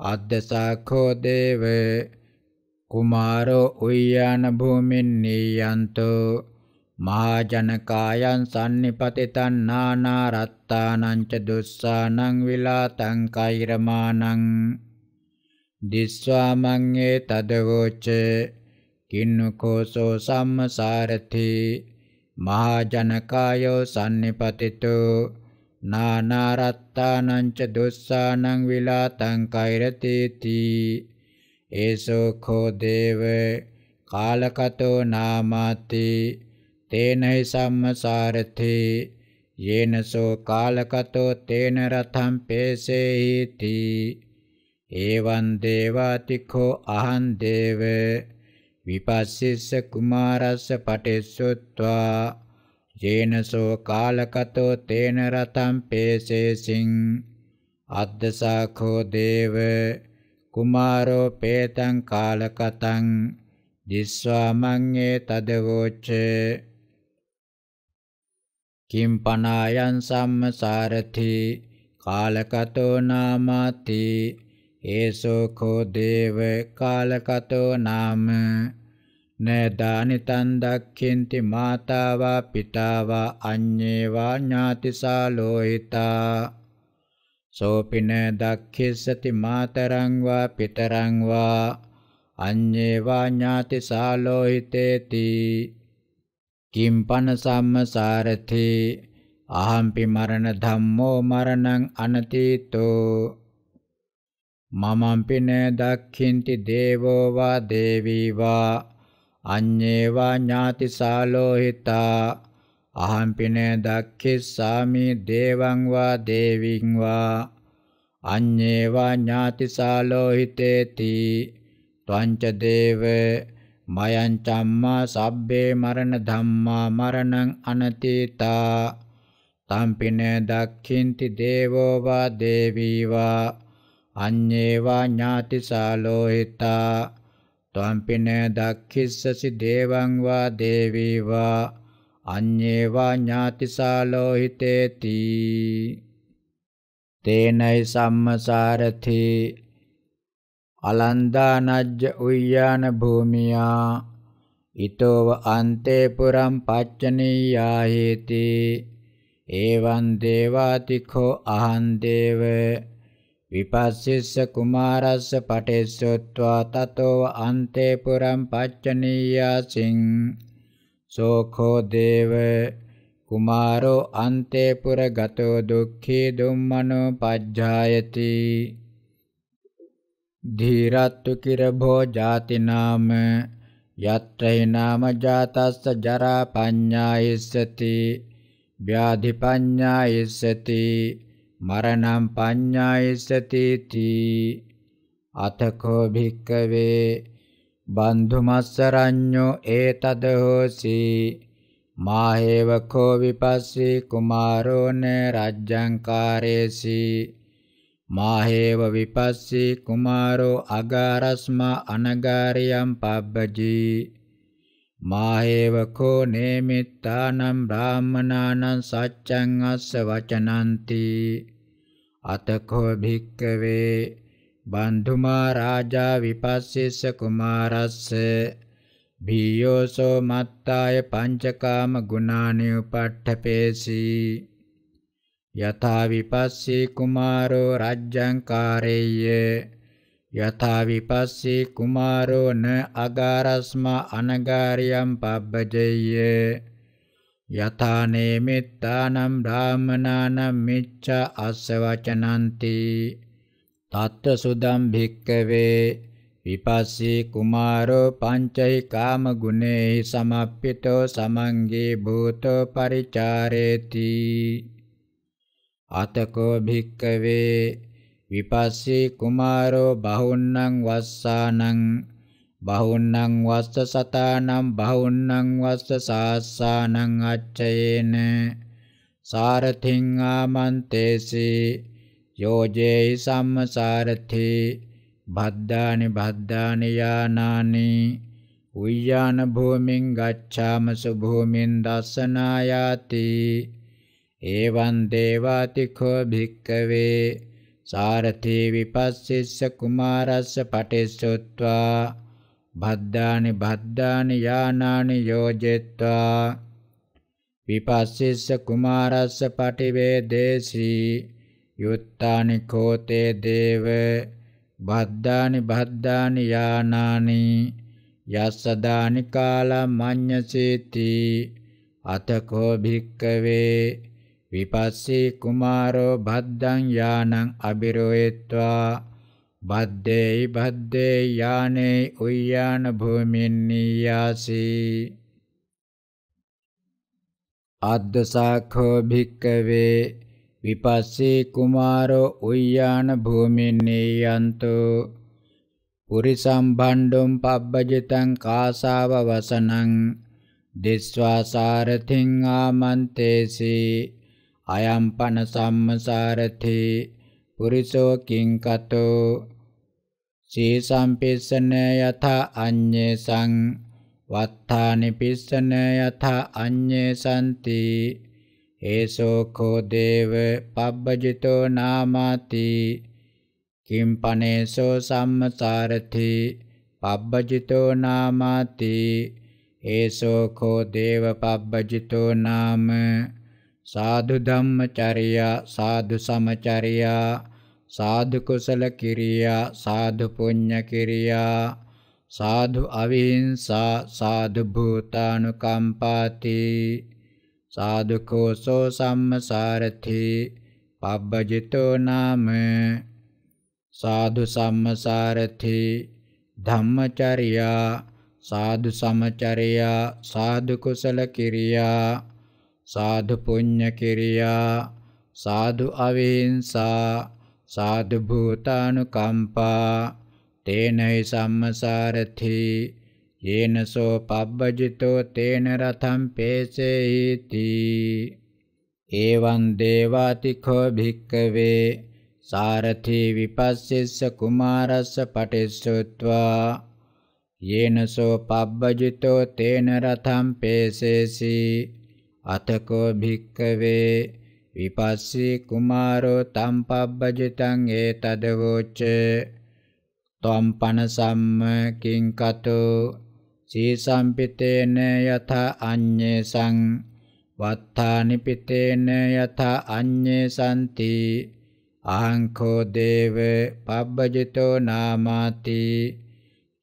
අද්දසාඛෝ දේව කුමාරෝ උය්‍යාන භූමින්නීයන්තෝ මහජනකායන් සම්නිපතිතං නානා රත්තානං ච දුස්සානං විලාතං කෛරමානං. දිස්වාමං ඒ තදවෝච කින්නුකෝසෝ සම්මසාරති. මහජනකායෝ සම්නිපතිතෝ නානා රත්තානං ච දුස්සානං විලාතං කෛරතීති. ඒසෝ khෝ දේව කාලකතෝ නාමාති. තේනහි සම්මසාරති. යේනසෝ කාලකතෝ තේන රතම් පේසේහිති ඒවං දේවාතිකෝ අහං දේව. විපස්සිස්ස කුමාරස්ස පටිස්සුත්වා. යේනසෝ කාලකතෝ තේන රතම් පේසේසින්. අද්දසාඛෝ දේව කුමාරෝ පේතං කාලකතං. දිස්වාමං ඒ තදවෝචේ කිම්පනායන් සම්මසාරති. කාලකතෝ නාමාති. ඒසෝ කෝ දේව කාලකතෝ නාම නදානිතං දක්ඛින්ති මාතාවා පිතාවා අඤ්ඤේවා ඥාතිසාලෝහිතා සෝපින දක්ඛිස්සති මාතරං වා පිතරං වා අඤ්ඤේවා ඥාතිසාලෝහිතේති කිම්පන සම්මසාරති අහම්පි මරණ ධම්මෝ මරණං අනතීතෝ මමම්පි න දක්ඛින්ති දේවෝ වා දේවී වා අඤ්ඤේවා ඥාතිසාලෝහිතා අහම්පි න දක්ඛිස්සාමි දේවං වා දේවින් වා අඤ්ඤේවා ඥාතිසාලෝහිතේති ත්වංච දේව මයං චම්මා සබ්බේ මරණ ධම්මා මරණං අනතීතා තම්පින දක්ඛින්ති දේවෝ වා දේවී වා අඤ්ඤේවා ඥාතිසාලෝහිතා ත්වම්පින දක්ඛිස්සසි දේවං වා දේවී වා අඤ්ඤේ වා ඥාතිසාලෝහිතේති තේනයි සම්මසාරති. අලන්දානජ්ජ උය්‍යාන භූමියා ඊතෝව අන්තේ පුරම් පච්චනීයාහේති. එවං දේවාතිකෝ අහං දේව. විපස්සිස්ස කුමාරස්ස පටෙස්සොත්වා තතෝ අන්තේ පුරම් පච්චනීයාසින්. සෝඛෝ දේව කුමාරෝ අන්තේ පුර ගතෝ දුක්ඛී දුම්මනෝ පජ්ජායති. ධීරත්තු කිරභෝ ජාති නාම යත්‍රහි නාම ජාතස්ස ජරා පඤ්ඤායිස්සති ව්‍යාධි පඤ්ඤායිස්සති මරණං පඤ්ඤායිස්සති තී අතකෝ භික්කවේ බන්ධුමස්සරඤ්ඤෝ ඒතද හෝසි මාහේවකෝ විපස්සී කුමාරෝ න රජ්ජංකාරේසි. මාහේව විපස්සී කුමාරෝ අගාරස්මා අනගාරියම් පබ්බජී. මාහේවකෝ නේමිත්තානම් බ්‍රාහ්මනානං සච්ඡං අස්ස වචනಂತಿ අතකෝ භික්කවේ බන්ධුමා රාජා විපස්සිස්ස කුමාරස්ස භීයෝසෝ මත්තාය පංචකාම ගුණානි උපට්ඨපේසි යථා විපස්සී කුමාරෝ රජ්ජංකාරේය යථා විපස්සී කුමාරෝ න අගාරස්මා අනගාරියම් පබ්බජෙය්‍ය යථා නේමිත්තානම් බ්‍රාහ්මනානම් මිච්ඡා අස්ස වචනಂತಿ තත්ත සුදම් භික්කවේ විපස්සී කුමාරෝ පංචෛ කාම ගුණේහි සමප්පිතෝ සමංගේ භූතෝ පරිචාරේති. අතකෝ භික්කවේ විපස්සී කුමාරෝ බහුන්නං වස්සානං බහුන්නං වස්ස සතානම් බහුන්නං වස්ස සාස්සානං අච්චයේන සාරතින් ආමන්තේසි යෝජේයි සම්මසාරති භද්දානි භද්දානි යානානි උය්‍යාන භූමින් ගච්ඡාම සුභූමින් දස්සනායාති එවං දේවාතිකෝ භික්කවේ සාරති විපස්සිස්ස කුමාරස්ස පටිස්සොත්වා භද්දානි භද්දානි යානානි යෝජෙත්වා. විපස්සිස්ස කුමාරස්ස පටිවේදේසී. යුත්තානි කෝතේ දේව. භද්දානි භද්දානි යානානි. යස්සදානි කාලම් මඤ්ඤසීති. අතකෝ භික්කවේ. විපස්සී කුමාරෝ භද්දං යානං අබිරෝයත්වා. බද්දේයි බද්දේ යානේ උය්‍යාන භූමින්නීයාසි අද්දසාඛෝ භික්කවේ විපස්සී කුමාරෝ උය්‍යාන භූමින්නීයන්තෝ පුරිසම්භණ්ඩුම් පබ්බජිතං කාසාව වසනං දිස්වා සාරතින් ආමන්තේසි. අයම්පන සම්මසාරති පුරිසෝ කිංකතෝ සීසම්පිස්සන යථා අඤ්ඤේසං වත්තානි පිස්සන යථා අඤ්ඤේසන්ති ඒසෝ කෝ දේව පබ්බජිතෝ නාමාති කිම්පනේසෝ සම්මසාරති පබ්බජිතෝ නාමාති ඒසෝ කෝ දේව පබ්බජිතෝ නාම සාධු ධම්මචර්යා සාධු සමචර්යා සාධු කුසල කිරියා සාධු පුඤ්ඤ කිරියා සාධු අවිහිංසා සාධු භූතානුකම්පාති සාධු කෝසෝ සම්මසාරති පබ්බජිතෝ නාම සාධු සම්මසාරති ධම්මචර්යා සාධු සමචර්යා සාධු කුසල කිරියා සාධු පුඤ්ඤ කිරියා සාධු අවිහිංසා සාධු භූතානුකම්පා තේනයි සම්මසාරති යේනසෝ පබ්බජිතෝ තේන රතම් පේසේති එවං දේවාතිකෝ භික්කවේ සාරථි විපස්සිස්ස කුමාරස්ස පටිස්සුත්වා යේනසෝ පබ්බජිතෝ තේන රතම් පේසේසි අතකෝ භික්කවේ විපස්සී කුමාරෝ තම් පබ්බජිතං ඒතදවෝච ත්වම් පන සම්ම කිං කතෝ සීසම්පිතේන යත අඤ්ඤේසං වත්තානි පිතේන යත අඤ්ඤේසන්ති අහංකෝ දේව පබ්බජිතෝ නාමාති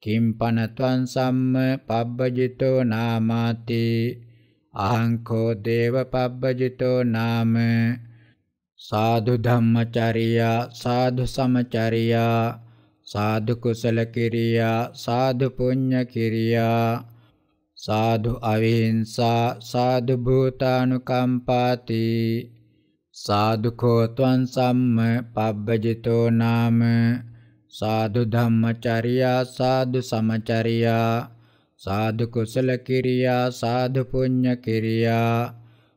කිම්පනත්වං සම්ම පබ්බජිතෝ නාමාති අහංකෝ දේව පබ්බජිතෝ නාම සාධු ධම්මචරියා සාධු සමචරියා සාධු කුසල කිරියා සාධු පුඤ්ඤ කිරියා සාධු අවිහිංසා සාධු භූතානුකම්පාති සාධුකෝ ත්වං සම්ම පබ්බජිතෝ නාම සාධු ධම්මචරියා සාධු සමචරියා සාධු කුසල කිරියා සාධු පුඤ්ඤ කිරියා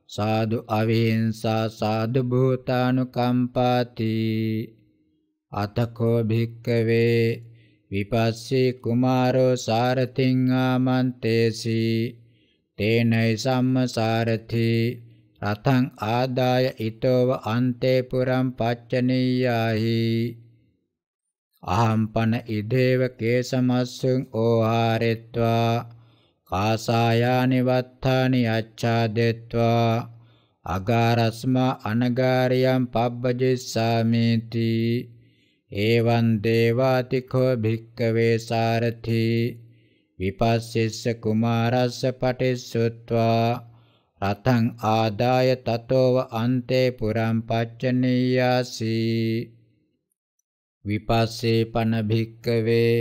සාධු අවිහිංසා සාධු භූතානුකම්පාති. අතකෝ භික්කවේ විපස්සී කුමාරෝ සාරතිං ආමන්තේසි. තේනයි සම්මසාරති. රතං ආදාය ඊතෝව අන්තේ පුරම් පච්චනීයාහි අහම්පන ඉදේව කේසමස්සුං ඕහාරෙත්වා කාසායානි වත්තානි අච්ඡාදෙත්වා අගාරස්මා අනගාරියම් පබ්බජිස්සාමේති ඒවං දේවාතිකෝ භික්කවේ සාරති විපස්සිස්ස කුමාරස්ස පටිස්සුත්වා රතං ආදාය තතෝව අන්තේ පුරම් පච්චනීයාසී විපස්සේපන භික්කවේ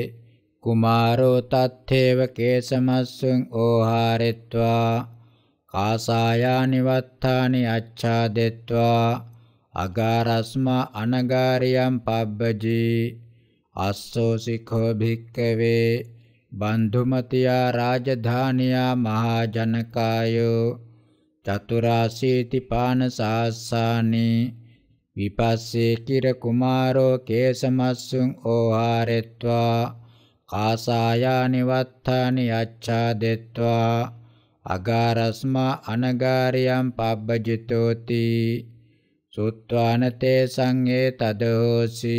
කුමාරෝ තත්තේව කේසමස්සුං ඕහාරෙත්වා කාසායානි වත්තානි අච්ඡාදෙත්වා අගාරස්මා අනගාරියම් පබ්බජී අස්සෝසිකෝ භික්කවේ බන්ධුමතියා රාජධානියා මහාජනකායෝ චතුරාසීති පාන සාස්සානී විපස්සේ කිර කුමාරෝ කේසමස්සුං ඕහාරෙත්වා කාසායානි වත්තානි අච්ඡාදෙත්වා අගාරස්මා අනගාරියම් පබ්බජිතෝති සුත්වානතේ සංඝේ තදෝසි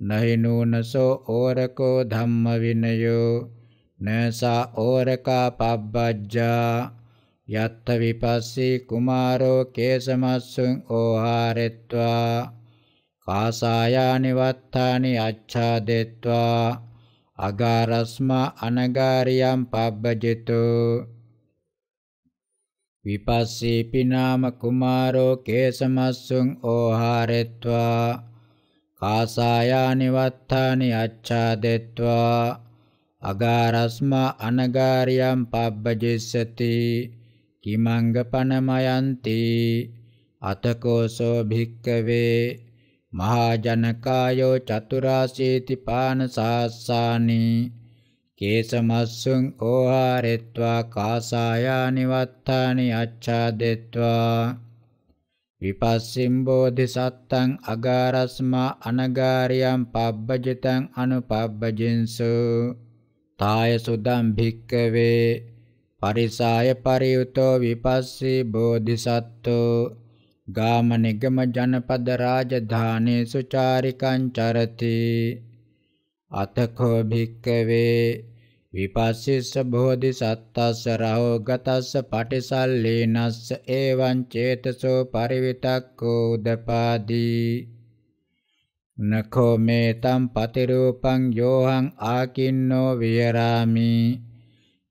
නහිනූනසෝ ඕරකෝ ධම්ම විනයෝ නසා ඕරකා පබ්බජ්ජා යත්ත විපස්සී කුමාරෝ කේසමස්සුං ඕහාරෙත්වා කාසායානි වත්තානි අච්ඡාදෙත්වා අගාරස්මා අනගාරියම් පබ්බජිතෝ. විපස්සී පිනාම කුමාරෝ කේසමස්සුං ඕහාරෙත්වා කාසායානි වත්තානි අච්ඡාදෙත්වා අගාරස්මා අනගාරියම් පබ්බජිස්සති. කිමංගපනමයන්ති අතකෝසෝ භික්කවේ මහාජනකායෝ චතුරාසීති පාන සාස්සානි කේසමස්සුං ඕහාරෙත්වා කාසායානි වත්තානි අච්ඡාදෙත්වා. විපස්සිම් බෝධිසත්තං අගාරස්මා අනගාරියම් පබ්බජිතං අනුපබ්බජින්සු. තාය සුදම් භික්කවේ පරිසාය පරියුතෝ විපස්සී බෝධිසත්වෝ ගාම නිගම ජනපද රාජධානේසු චාරිකං චරති. අතකෝ භික්කවේ විපස්සිස්ස බෝධිසත්තස්ස රහෝ ගතස්ස පටිසල්ලේනස්ස එවං චේතසෝ පරිවිතක්කෝ උදපාදී. නඛෝ මේතම් පතිරූපං යෝහං ආකින්නෝ විහරාමි.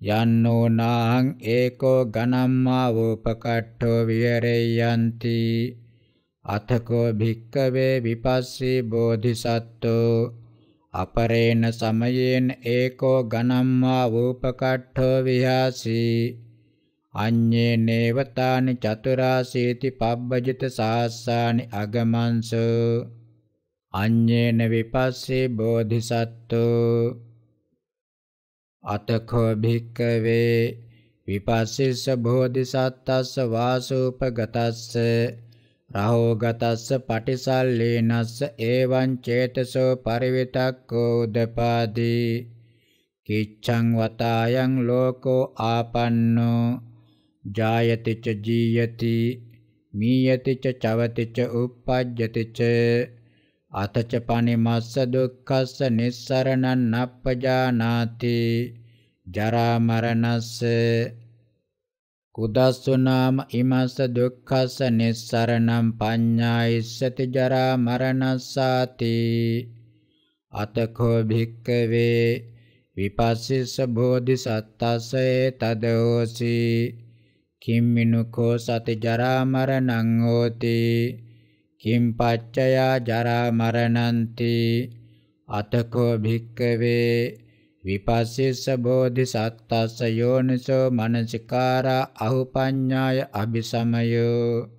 යන්නෝ නාහං ඒකෝ ගනම්මා වූපකට්ඨෝ විහෙරෙය්‍යන්ති. අතකෝ භික්කවේ විපස්සී බෝධිසත්වෝ අපරේණ සමයේන ඒකෝ ගනම්මා වූපකට්ඨෝ විහාසී. අඤ්ඤේ නේවතානි චතුරාසීති පබ්බජිත සාස්සානි අගමන්සෝ අඤ්ඤේන විපස්සී බෝධිසත්වෝ අතකෝ භික්කවේ විපස්සිස්ස බෝධිසත්තස්ස වාසූපගතස්ස රහෝගතස්ස පටිසල්ලේනස්ස ඒවං චේතසෝ පරිවිතක්කෝ උදපාදී කිච්ඡං වතායන් ලෝකෝ ආපන්නෝ ජායති ච ජීයති මීයති ච චවති ච uppajjati ච අතච පනිමස්ස දුක්ඛස්ස නිස්සරණං නප්පජානාති ජරා මරණස්ස. කුදස්සු නාම ඉමස්ස දුක්ඛස්ස නිස්සරණං පඤ්ඤායිස්සති ජරා මරණස්සාති. අතකෝ භික්කවේ විපස්සිස්ස බෝධිසත්තස්සේ තදෝසි. කිම්මිනුකෝ සති ජරා මරණං හෝති. කිම් පච්චයා ජරා මරණන්ති. අතකෝ භික්කවේ විපස්සිස්ස බෝධිසත්තස්ස යෝනිසෝ මනසිකාරා අහුපඤ්ඤාය අபிසමයෝ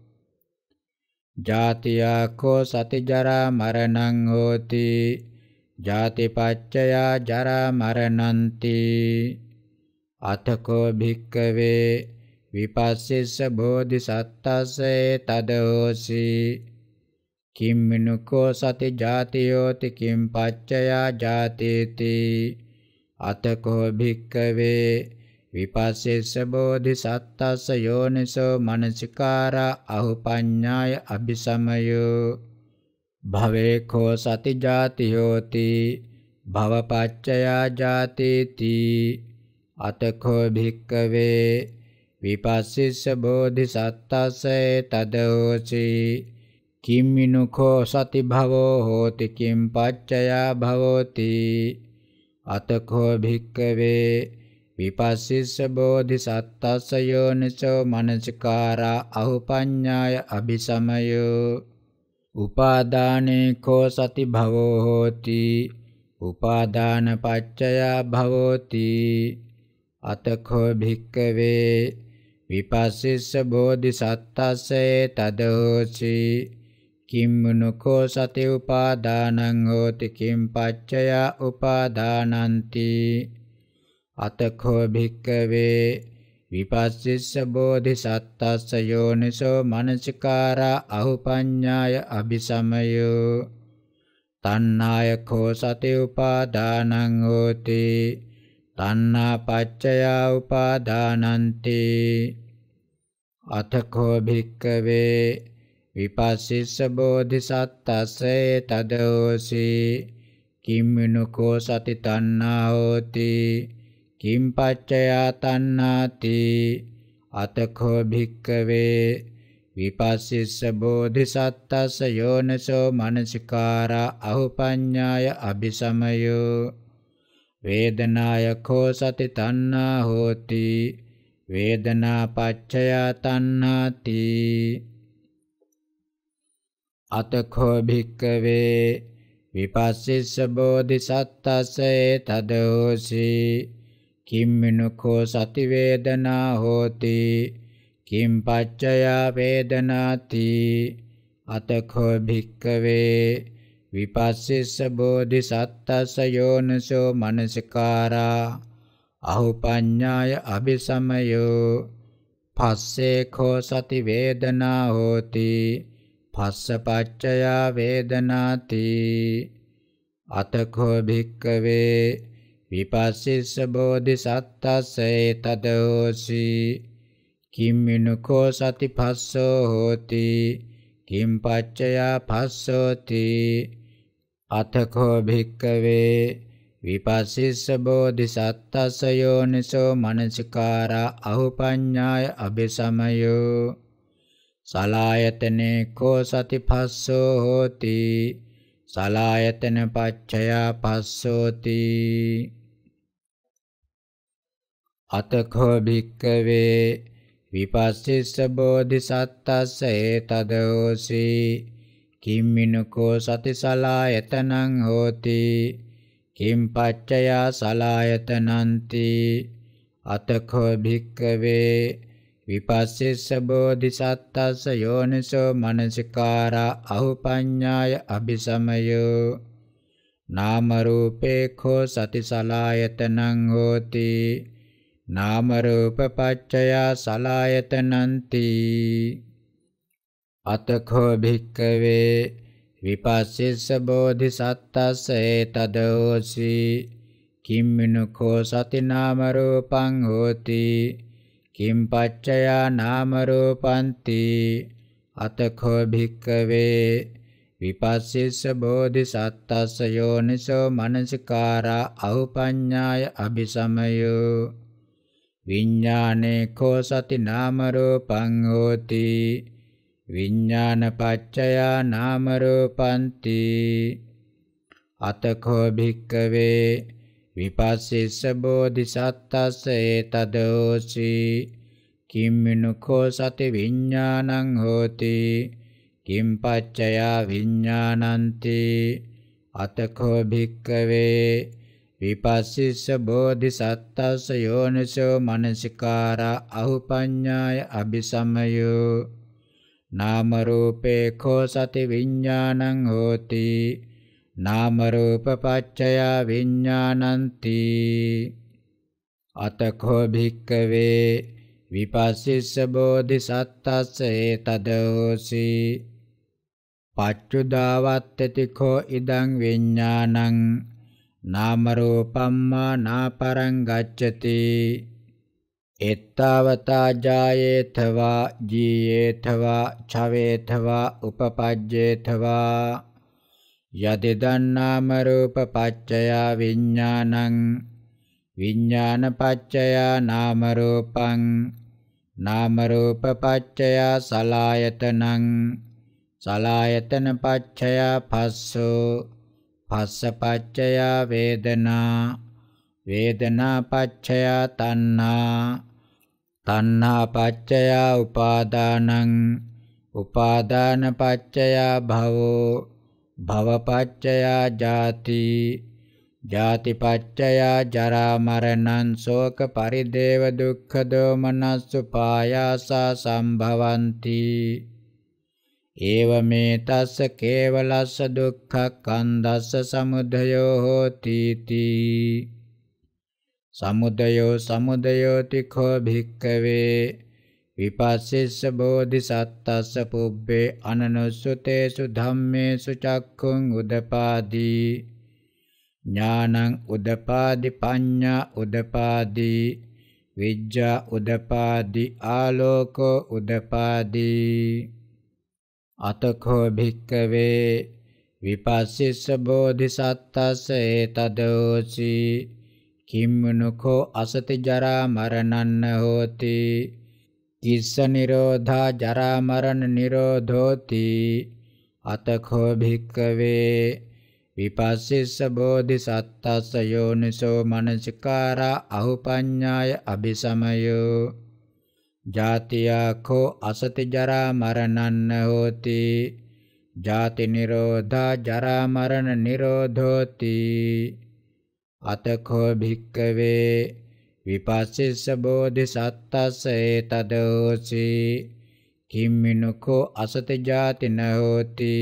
ජාතියාකෝ සති ජරා මරණං හෝති. ජාතිපච්චයා ජරා මරණන්ති. අතකෝ භික්කවේ විපස්සිස්ස බෝධිසත්තස්සේ තදෝසි. කිම්මිනුකෝ සති ජාතියෝති කිම් පච්චයා ජාතීති අතකෝ භික්කවේ විපස්සිස්ස බෝධිසත්තස්ස යෝනිසෝ මනසිකාරා අහුපඤ්ඤාය අபிසමයෝ භවේකෝ සති ජාතියෝති භවපච්චයා ජාතීති අතකෝ භික්කවේ විපස්සිස්ස බෝධිසත්තස්සේ තදෝසි කිම්මිනුකෝ සති භවෝ හෝති කිම් පච්චයා භවෝති අතකෝ භික්කවේ විපස්සිස්ස බෝධිසත්තස්ස යෝනිසෝ මනසිකාරා අහුපඤ්ඤාය අபிසමයෝ උපාදානේ කෝ සති භවෝ හෝති උපාදාන පච්චයා භවෝති අතකෝ භික්කවේ විපස්සිස්ස බෝධිසත්තස්සේ තදෝසි කිම්මුනුකෝ සති උපාදානං හෝති කිම් පච්චය උපාදානಂತಿ। අතකෝ භික්කවේ විපස්සිස්ස බෝධිසත්තස්ස යෝනිසෝ මනසිකාරා අහුපඤ්ඤාය අபிසමයෝ තණ්හාය කෝ සති උපාදානං හෝති। තණ්හා පච්චය උපාදානಂತಿ। අතකෝ භික්කවේ විපස්සිස්ස බෝධිසත්තස්සේ තදෝසි. කිම්මිනුකෝ සති තණ්හා හෝති. කිම් පච්චයා තණ්හාති. අතකෝ භික්කවේ. විපස්සිස්ස බෝධිසත්තස්ස යෝනසෝ මනසිකාරා අහුපඤ්ඤාය අபிසමයෝ වේදනායකෝ සති තණ්හා හෝති. වේදනා පච්චයා තණ්හාති. අතකෝ භික්කවේ විපස්සිස්ස බෝධිසත්තස්සේ තදෝසි. කිම්මිනුකෝ සති වේදනා හෝති. කිම් පච්චයා වේදනාති. අතකෝ භික්කවේ විපස්සිස්ස බෝධිසත්තස්ස යෝනසෝ මනසිකාරා. අහුපඤ්ඤාය අபிසමයෝ පස්සේ කෝ සති වේදනා හෝති. පස්සපච්චයා වේදනාති. අතකෝ භික්කවේ විපස්සිස්ස බෝධිසත්තස්සේ තදෝසි. කිම්මිනුකෝ සති පස්සෝ හෝති. කිම් පච්චයා පස්සෝති. අතකෝ භික්කවේ විපස්සිස්ස බෝධිසත්තස්ස යෝනිසෝ මනසිකාරා අහුපඤ්ඤාය අபிසමයෝ සලායතනේ කෝ සති පස්සෝ හෝති. සලායතන පච්චයා පස්සෝති. අතකෝ භික්කවේ විපස්සිස්ස බෝධිසත්තස්ස ඒතදෝසි කිම්මිනුකෝ සති සලායතනං හෝති. කිම් පච්චයා සලායතනන්ති. අතකෝ භික්කවේ විපස්සිස්ස බෝධිසත්තස්ස යෝනිසෝ මනසිකාරා අහුපඤ්ඤාය අபிසමයෝ නාම රූපේ කෝ සති සලායතනං හෝති. නාම රූප පච්චයා සලායතනಂತಿ අතකෝ භික්කවේ විපස්සිස්ස බෝධිසත්තස්ස ඒතදෝසි. කිම්මිනුකෝ සති නාම රූපං හෝති. කිම් පච්චයා නාම රූපಂತಿ අතකෝ භික්කවේ විපස්සිස්ස බෝධිසත්තස්ස යෝනිසෝ මනසිකාරා අහුපඤ්ඤාය අபிසමයෝ විඥානේ කෝ සති නාම රූපං හෝති විඥාන පච්චයා නාම රූපಂತಿ අතකෝ භික්කවේ විපස්සිස්ස බෝධිසත්තස්ස ඒතදෝසි කිම්මිනුකෝ සති විඥානං හෝති. කිම්පච්චයා විඥානන්ති අතකෝ භික්කවේ. විපස්සිස්ස බෝධිසත්තස්ස යෝනිසෝ මනසිකාරා අහුපඤ්ඤාය අபிසමයෝ නාම රූපේ කෝ සති විඥානං හෝති. නාම රූප පච්චයා විඥානಂತಿ අතකෝ භික්කවේ විපස්සිස්ස බෝධිසත්තස්ස ඒතදෝසි පච්චුදාවත්තති කෝ ඉදං විඥානං නාම රූපම්මා නාපරං ගච්ඡති එත්තාවතා ජායේතවා ජීයේතවා චවේතවා උපපජ්ජේතවා යදිදන් නාම රූප පච්චයා විඥානං විඥාන පච්චයා නාම රූපං නාම රූප පච්චයා සලායතනං සලායතන පච්චයා පස්සෝ පස්ස පච්චයා වේදනා වේදනා පච්චයා තණ්හා තණ්හා පච්චයා උපාදානං උපාදාන පච්චයා භවෝ භව පච්චයා ජාති ජාති පච්චයා ජරා මරණං ශෝක පරිදේව දුක්ඛ දෝමනස්සු පායාසා සම්භවಂತಿ. ඒවමේ තස්ස කේවලස්ස දුක්ඛක්ඛන්දස්ස සමුදයෝ හෝති තී සමුදයෝ සමුදයෝති කෝ භික්කවේ විපස්සිස්ස බෝධිසත්තස්ස පුබ්බේ අනනුස්සුතේසු ධම්මේසු චක්ඛුං උදපාදී. ඥානං උදපාදි පඤ්ඤා උදපාදි විජ්ජා උදපාදි ආලෝකෝ උදපාදි. අතකෝ භික්කවේ විපස්සිස්ස බෝධිසත්තස්ස ඒතදෝසි. කිම්මනුකෝ අසති ජරා මරණන්න හෝති. කිස්ස නිරෝධා ජරා මරණ නිරෝධෝති අතකෝ භික්කවේ විපස්සිස්ස බෝධිසත්තස්ස යෝනිසෝ මනසිකාරා අහුපඤ්ඤාය අபிසමයෝ ජාතියාකෝ අසති ජරා මරණන්න හෝති ජාති නිරෝධා ජරා මරණ නිරෝධෝති අතකෝ භික්කවේ විපස්සිස්ස බෝධිසත්තස්ස ඒතදෝසි කිම්මිනුකෝ අසති ජාති නහෝති.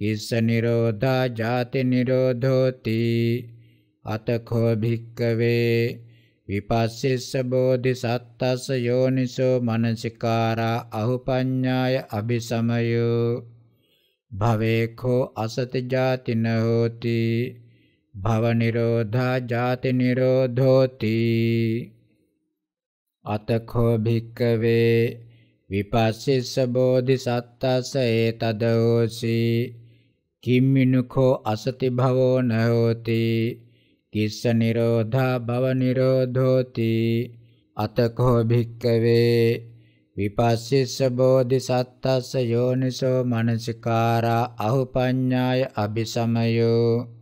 කිස්ස නිරෝධා ජාති නිරෝධෝති. අතකෝ භික්කවේ. විපස්සිස්ස බෝධිසත්තස්ස යෝනිසෝ මනසිකාරා අහුපඤ්ඤාය අபிසමයෝ භවේකෝ අසති ජාති නහෝති. භව නිරෝධා ජාති නිරෝධෝති. අතකෝ භික්කවේ විපස්සිස්ස බෝධිසත්තස්ස ඒතදෝසි. කිම්මිනුකෝ අසති භවෝ නහෝති. කිස්ස නිරෝධා භව නිරෝධෝති. අතකෝ භික්කවේ විපස්සිස්ස බෝධිසත්තස්ස යෝනිසෝ මනසිකාරා අහුපඤ්ඤාය අபிසමයෝ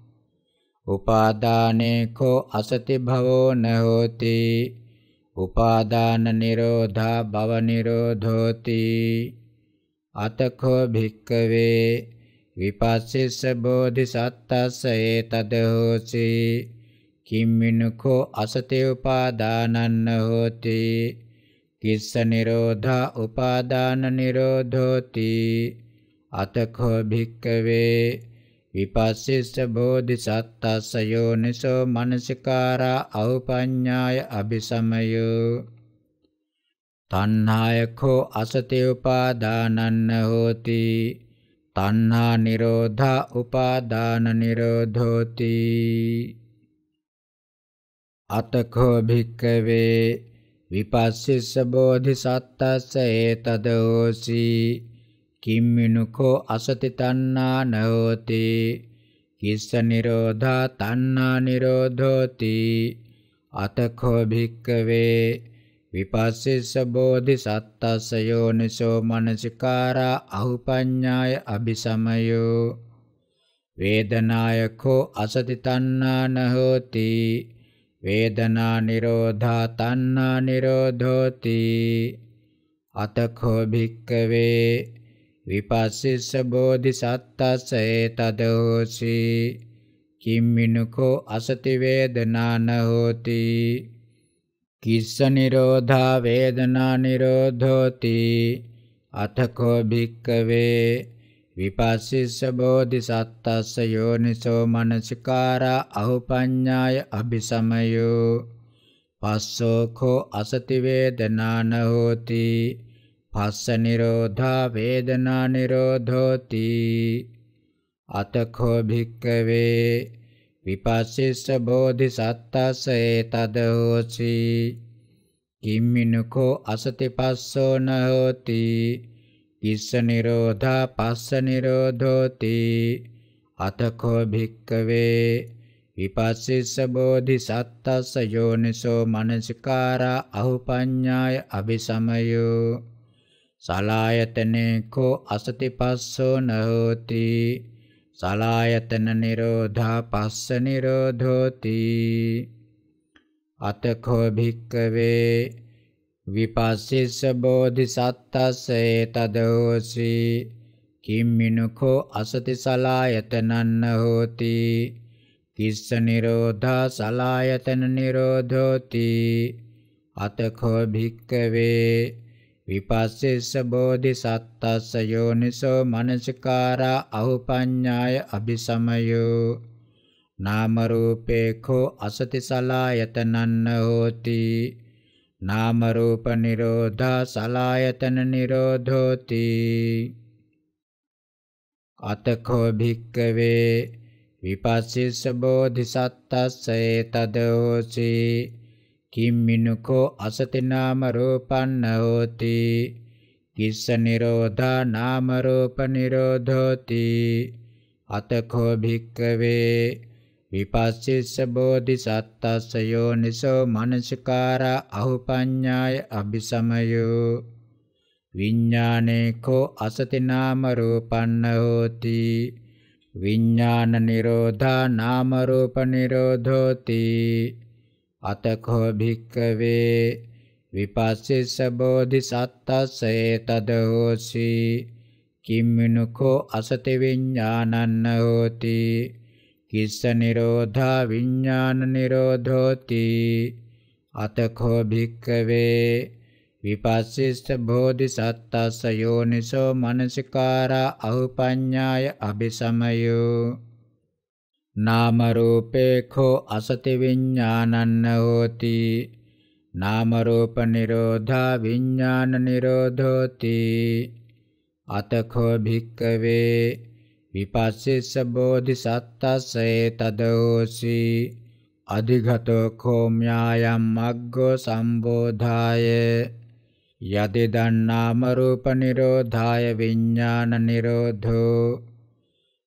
උපාදානේ කෝ අසති භවෝ නහෝති. උපාදාන නිරෝධා භව නිරෝධෝති. අතකෝ භික්කවේ විපස්සිස්ස බෝධිසත්තස්ස ඒතදහෝසි කිම්මිනුකෝ අසති උපාදානන්න හෝති කිස්ස නිරෝධා උපාදාන නිරෝධෝති. අතකෝ භික්කවේ විපස්සිස්ස බෝධිසත්තස්ස යෝනිසෝ මනසිකාරා අවපඤ්ඤාය අபிසමයෝ. තණ්හායකෝ අසති උපාදානන්න හෝති. තණ්හා නිරෝධා උපාදාන නිරෝධෝති. අතකෝ භික්කවේ විපස්සිස්ස බෝධිසත්තස්ස ඒතදෝසි කිම්මිනුකෝ අසති තණ්හා නහෝති කිස්ස නිරෝධා තණ්හා නිරෝධෝති. අතකෝ භික්කවේ විපස්සිස්ස බෝධිසත්තස්ස යෝනිසෝ මනසිකාරා අහුපඤ්ඤාය අபிසමයෝ. වේදනායකෝ අසති තණ්හා නහෝති වේදනා නිරෝධා තණ්හා නිරෝධෝති. අතකෝ භික්කවේ විපස්සිස්ස බෝධිසත්තස්ස ඒතදෝසි කිම්මිනුකෝ අසති වේදනා නහෝති. කිස්ස නිරෝධා වේදනා නිරෝධෝති. අතකෝ භික්කවේ විපස්සිස්ස බෝධිසත්තස්ස යෝනිසෝ මනසිකාරා අහුපඤ්ඤාය අபிසමයෝ පස්සෝකෝ අසති වේදනාන හෝති පස්ස නිරෝධා වේදනා නිරෝධෝති. අතකෝ භික්කවේ විපස්සිස්ස බෝධිසත්තස්ස ඒතද හෝසි කිම්මිනුකෝ අසති පස්සෝ න හෝති ඉස්ස නිරෝධා පස්ස නිරෝධෝති. අතකෝ භික්කවේ විපස්සිස්ස බෝධිසත්තස්ස යෝනිසෝ මනසිකාරා අහුපඤ්ඤාය අபிසමයෝ සලායතනේකෝ අසති පස්සෝ නහෝති. සලායතන නිරෝධා පස්ස නිරෝධෝති. අතකෝ භික්කවේ විපස්සිස්ස බෝධිසත්තස්ස ඒතදෝසි කිම්මිනුකෝ අසති සලායතනන්න හෝති කිස්ස නිරෝධා සලායතන නිරෝධෝති. අතකෝ භික්කවේ විපස්සිස්ස බෝධිසත්තස්ස යෝනිසෝ මනසිකාරා අහුපඤ්ඤාය අபிසමයෝ. නාම රූපේකෝ අසති සලායතනන්න හෝති. නාම රූප නිරෝධා සලායතන නිරෝධෝති. අතකෝ භික්කවේ විපස්සිස්ස බෝධිසත්තස්ස ඒතදෝසි කිම්මිනුකෝ අසති නාම රූපන්න හෝති කිස්ස නිරෝධා නාම රූප නිරෝධෝති අතකෝ භික්කවේ විපස්සිස්ස බෝධිසත්තස්ස යෝනිසෝ මනසිකාරා අහුපඤ්ඤාය අபிසමයෝ විඥානේකෝ අසති නාම රූපන්න හෝති විඥාන නිරෝධා නාම රූප නිරෝධෝති අතකෝ භික්කවේ විපස්සිස්ස බෝධිසත්තස්ස ඒතද හෝසි. කිම්මිනුකෝ අසති විඥානන්න හෝති. කිස්ස නිරෝධා විඥාන නිරෝධෝති. අතකෝ භික්කවේ විපස්සිස්ස බෝධිසත්තස්ස යෝනිසෝ මනසිකාරා අහුපඤ්ඤාය අபிසමයෝ නාම රූපේඛෝ අසති විඥානන්න හෝති නාම රූප නිරෝධා විඥාන නිරෝධෝති අතකෝ භික්කවේ විපස්සිස්ස බෝධිසත්තස්ස ඒතදෝසි අධිගතෝ කෝම්‍යායම් මග්ගෝ සම්බෝධාය යදිදන් නාම රූප නිරෝධාය විඥාන නිරෝධෝ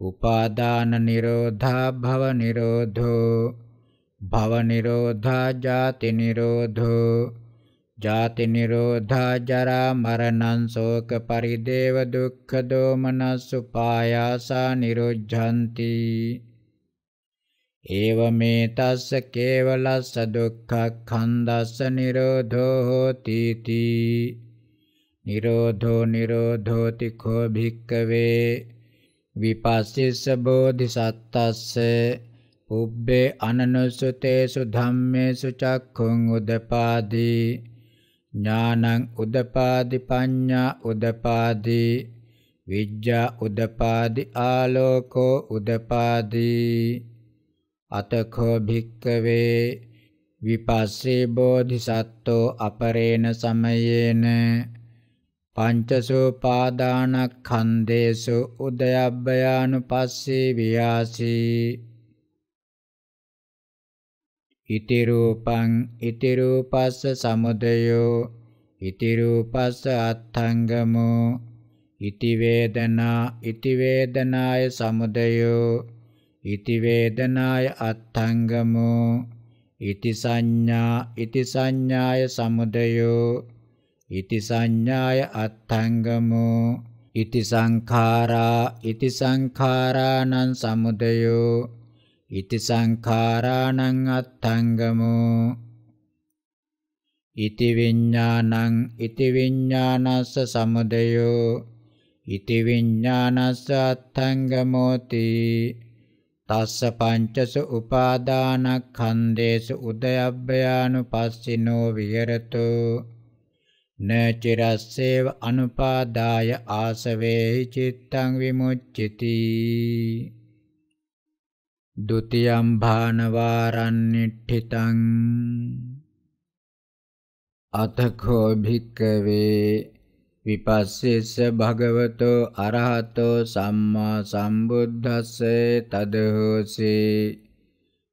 උපාදාන නිරෝධෝ උපාදාන නිරෝධා භව නිරෝධෝ භව නිරෝධා ජාති නිරෝධෝ ජාති නිරෝධා ජරා මරණං ශෝක පරිදේව දුක්ඛ දෝමනස් උපායාසා නිරුද්ධಂತಿ ඒවමේ තස්ස කේවලස්ස දුක්ඛඛන්දස්ස නිරෝධෝ හෝති තී නිරෝධෝ නිරෝධෝති කෝ භික්කවේ। විපස්සිස්ස බෝධිසත්තස්ස උබ්බේ අනනුසුතේසු ධම්මේසු චක්ඛුං උදපාදී ඥානං උදපාදි පඤ්ඤා උදපාදි විජ්ජා උදපාදි ආලෝකෝ උදපාදි අතකෝ භික්කවේ විපස්සේ බෝධිසත්වෝ අපරේණ සමයේන පංචසෝපාදානස්කන්ධේසු උදයබ්බයානුපස්සී වියාසී ඉති රූපං ඉති රූපස්ස සමුදයෝ ඉති රූපස්ස අත්ථංගමෝ ඉති වේදනා ඉති වේදනාය සමුදයෝ ඉති වේදනාය අත්ථංගමෝ ඉති සංඥා ඉති සංඥාය සමුදයෝ ඉති සංඥාය අත්ථංගමෝ ඉති සංඛාරා ඉති සංඛාරාණං සමුදයෝ ඉති සංඛාරාණං අත්ථංගමෝ ඉති විඤ්ඤාණං ඉති විඤ්ඤාණස්ස සමුදයෝ ඉති විඤ්ඤාණස්ස අත්ථංගමෝති තස්ස පංචස උපාදානස්කන්ධේසු උදයබ්බයානුපස්සිනෝ විහෙරතු නචිරස්සේව අනුපාදාය ආසවේහි චිත්තං විමුච්චති. ဒ ුතියම් භානවාරන්නිට්ඨිතං. අතඛෝ භික්කවේ විපස්සෙස්ස භගවතෝ අරහතෝ සම්මා සම්බුද්දස්සේ තදහෝසේ.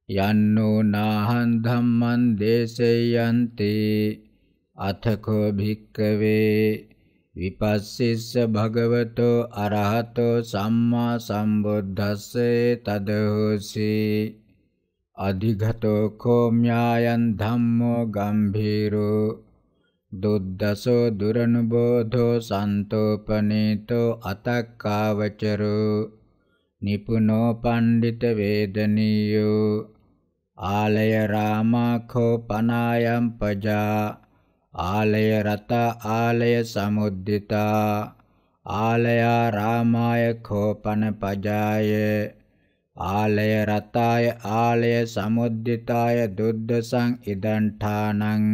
යන්නෝ නාහං ධම්මං දේශයන්ති අතකෝ භික්කවේ විපස්සිස්ස භගවතෝ අරහතෝ සම්මා සම්බුද්දස්සේ තදහෝසේ. අධිගතෝ කෝම්‍යායන් ධම්මෝ ගම්භීරෝ. දුද්දසෝ දුරනුබෝධෝ සන්තෝපනීතෝ අතක්කාවචරෝ. නිපුනෝ පණ්ඩිත වේදනීයෝ. ආලය රාමාඛෝ පනායම් පජා. ආලය රත ආලය සමුද්දිතා ආලයා රාමාය khෝපන පජාය ආලය රතාය ආලය සමුද්දිතාය දුද්දසං ඉදන්ඨානං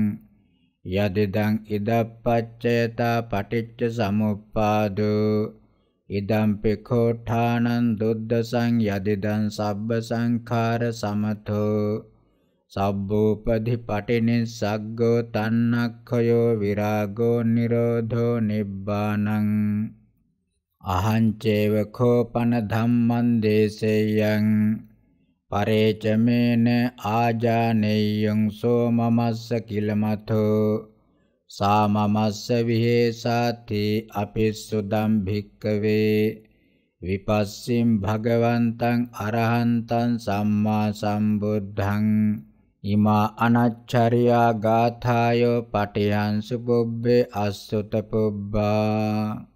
යදිදං ඉදප්පච්චයතා පටිච්ච සමුප්පාදෝ ඉදම්පි කෝඨානං දුද්දසං යදිදං සබ්බ සංඛාර සමතෝ සබ්බෝපදි පටිනිස්සග්ගෝ තන්නක්ඛයෝ විරාගෝ නිරෝධෝ නිබ්බානං අහංචේව කෝපන ධම්මං දේසෙයං පරේචමේන ආජානෙය්‍යං සෝමමස්ස කිලමතෝ සාමමස්ස විහෙසාති අපිස්සුදම් භික්කවේ විපස්සිම් භගවන්තං අරහන්තං සම්මා සම්බුද්ධං ඉමා අනච්චරියා ගාථායෝ පටියංසු පුබ්බේ අස්සුත පුබ්බා.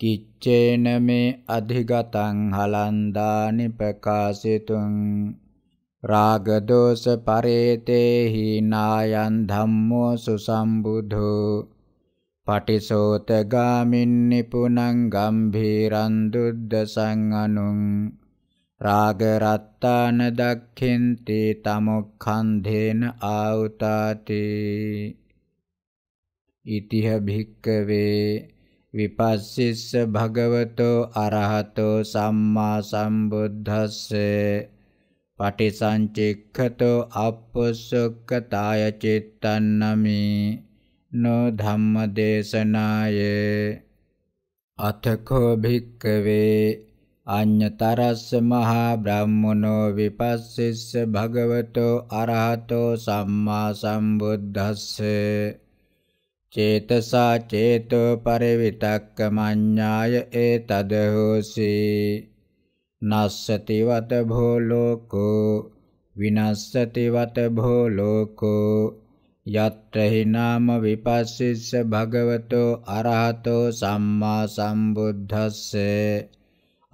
කිච්චේන මේ අධිගතං හලන්දානි ප්‍රකාශිතුං රාග දෝෂ පරේතේහි නායන් ධම්මෝ සුසම්බුධෝ. පටිසෝත ගාමින් නිපුනං ගම්භීරං දුද්දසං අනුං රාග රත්තාන දක්ඛෙන්ති තමොක්ඛන්ධේන ආඋතාති ඉතිහ භික්කවේ විපස්සිස්ස භගවතෝ අරහතෝ සම්මා සම්බුද්දස්සේ. පටිසංචික්ඛතෝ අප්පුස්සක්කතාය චිත්තන්නමි. නෝ ධම්මදේශනාය. අතකෝ භික්කවේ අඤ්ඤතරස්ස මහා බ්‍රාහ්මනෝ විපස්සිස්ස භගවතෝ අරහතෝ සම්මා සම්බුද්දස්සේ චේතසා චේතෝ පරිවිතක්ක මඤ්ඤාය ඒතදහෝසි නස්සති වත භෝ ලෝකෝ විනස්සති වත භෝ ලෝකෝ යත්‍රහි නාම විපස්සිස්ස භගවතෝ අරහතෝ සම්මා සම්බුද්දස්සේ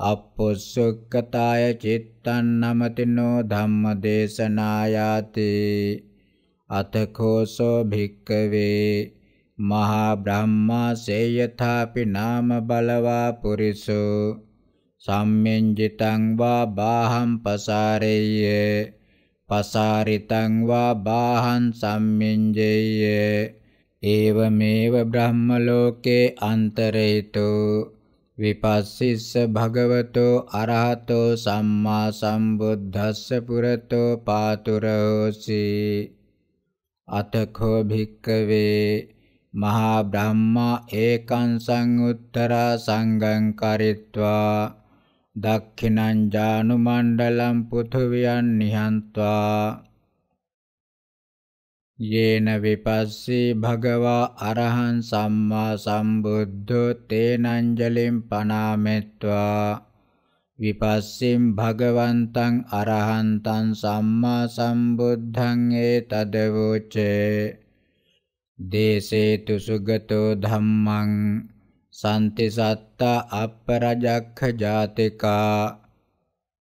අප්පුස්සුක්කතාය චිත්තං නමතිනෝ ධම්මදේශනායාති. අතකෝසෝ භික්කවේ මහා බ්‍රහ්මා සේයථාපි නාම බලවා පුරිසෝ. සම්මින්ජිතං වා බාහම් පසාරෙය්‍ය. පසාරිතං වා බාහං සම්මිඤ්ජේය ඒවමේව බ්‍රහ්ම ලෝකේ අන්තරේතෝ. විපස්සිස්ස භගවතෝ අරහතෝ සම්මා සම්බුද්දස්ස පුරතෝ පාතුරෝසි අතකෝ භික්කවේ මහා බ්‍රහ්මා ඒකං සංඋත්තරා සංගං කරිත්වා දක්ඛිනං ජානු මණ්ඩලම් පුතුවියන් නිහන්त्वा යේන විපස්සී භගවා අරහං සම්මා සම්බුද්ධෝ තේනංජලින් පනාමෙත්වා විපස්සිම් භගවන්තං අරහන්තං සම්මා සම්බුද්ධං ඒතදවෝචේ දේසේතු සුගතෝ ධම්මං සන්ති සත්තා අපරජක්ඛ ජාතිකා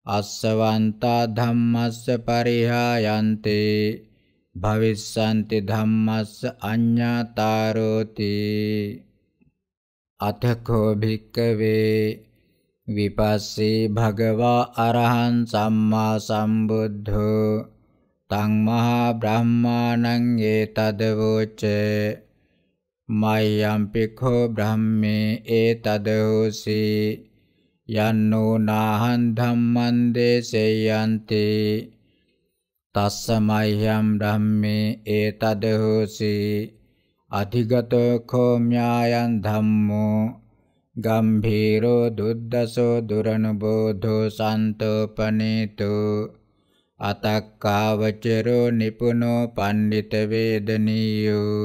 අස්සවන්තා ධම්මස්ස පරිහායන්තේ භවිස්සන්ති ධම්මස්ස අඤ්ඤාතාරෝති। අතකෝ භික්කවේ විපස්සී භගවා අරහං සම්මා සම්බුද්ධෝ। තං මහා බ්‍රහ්මාණං ඒතදවෝච මය්‍යම්පිකෝ බ්‍රහ්මේ ඒතදෝසි යන්නෝ නාහං ධම්මං දේසෙයන්ති। තස්සමය්‍යම් ධම්මේ ඒතද හෝසි අධිගතෝ කෝම්‍යායන් ධම්මෝ ගම්භීරෝ දුද්දසෝ දුරනුබෝධෝ සන්තෝපනේතු අතක්කාවචරෝ නිපුනෝ පණ්ඩිත වේදනීයෝ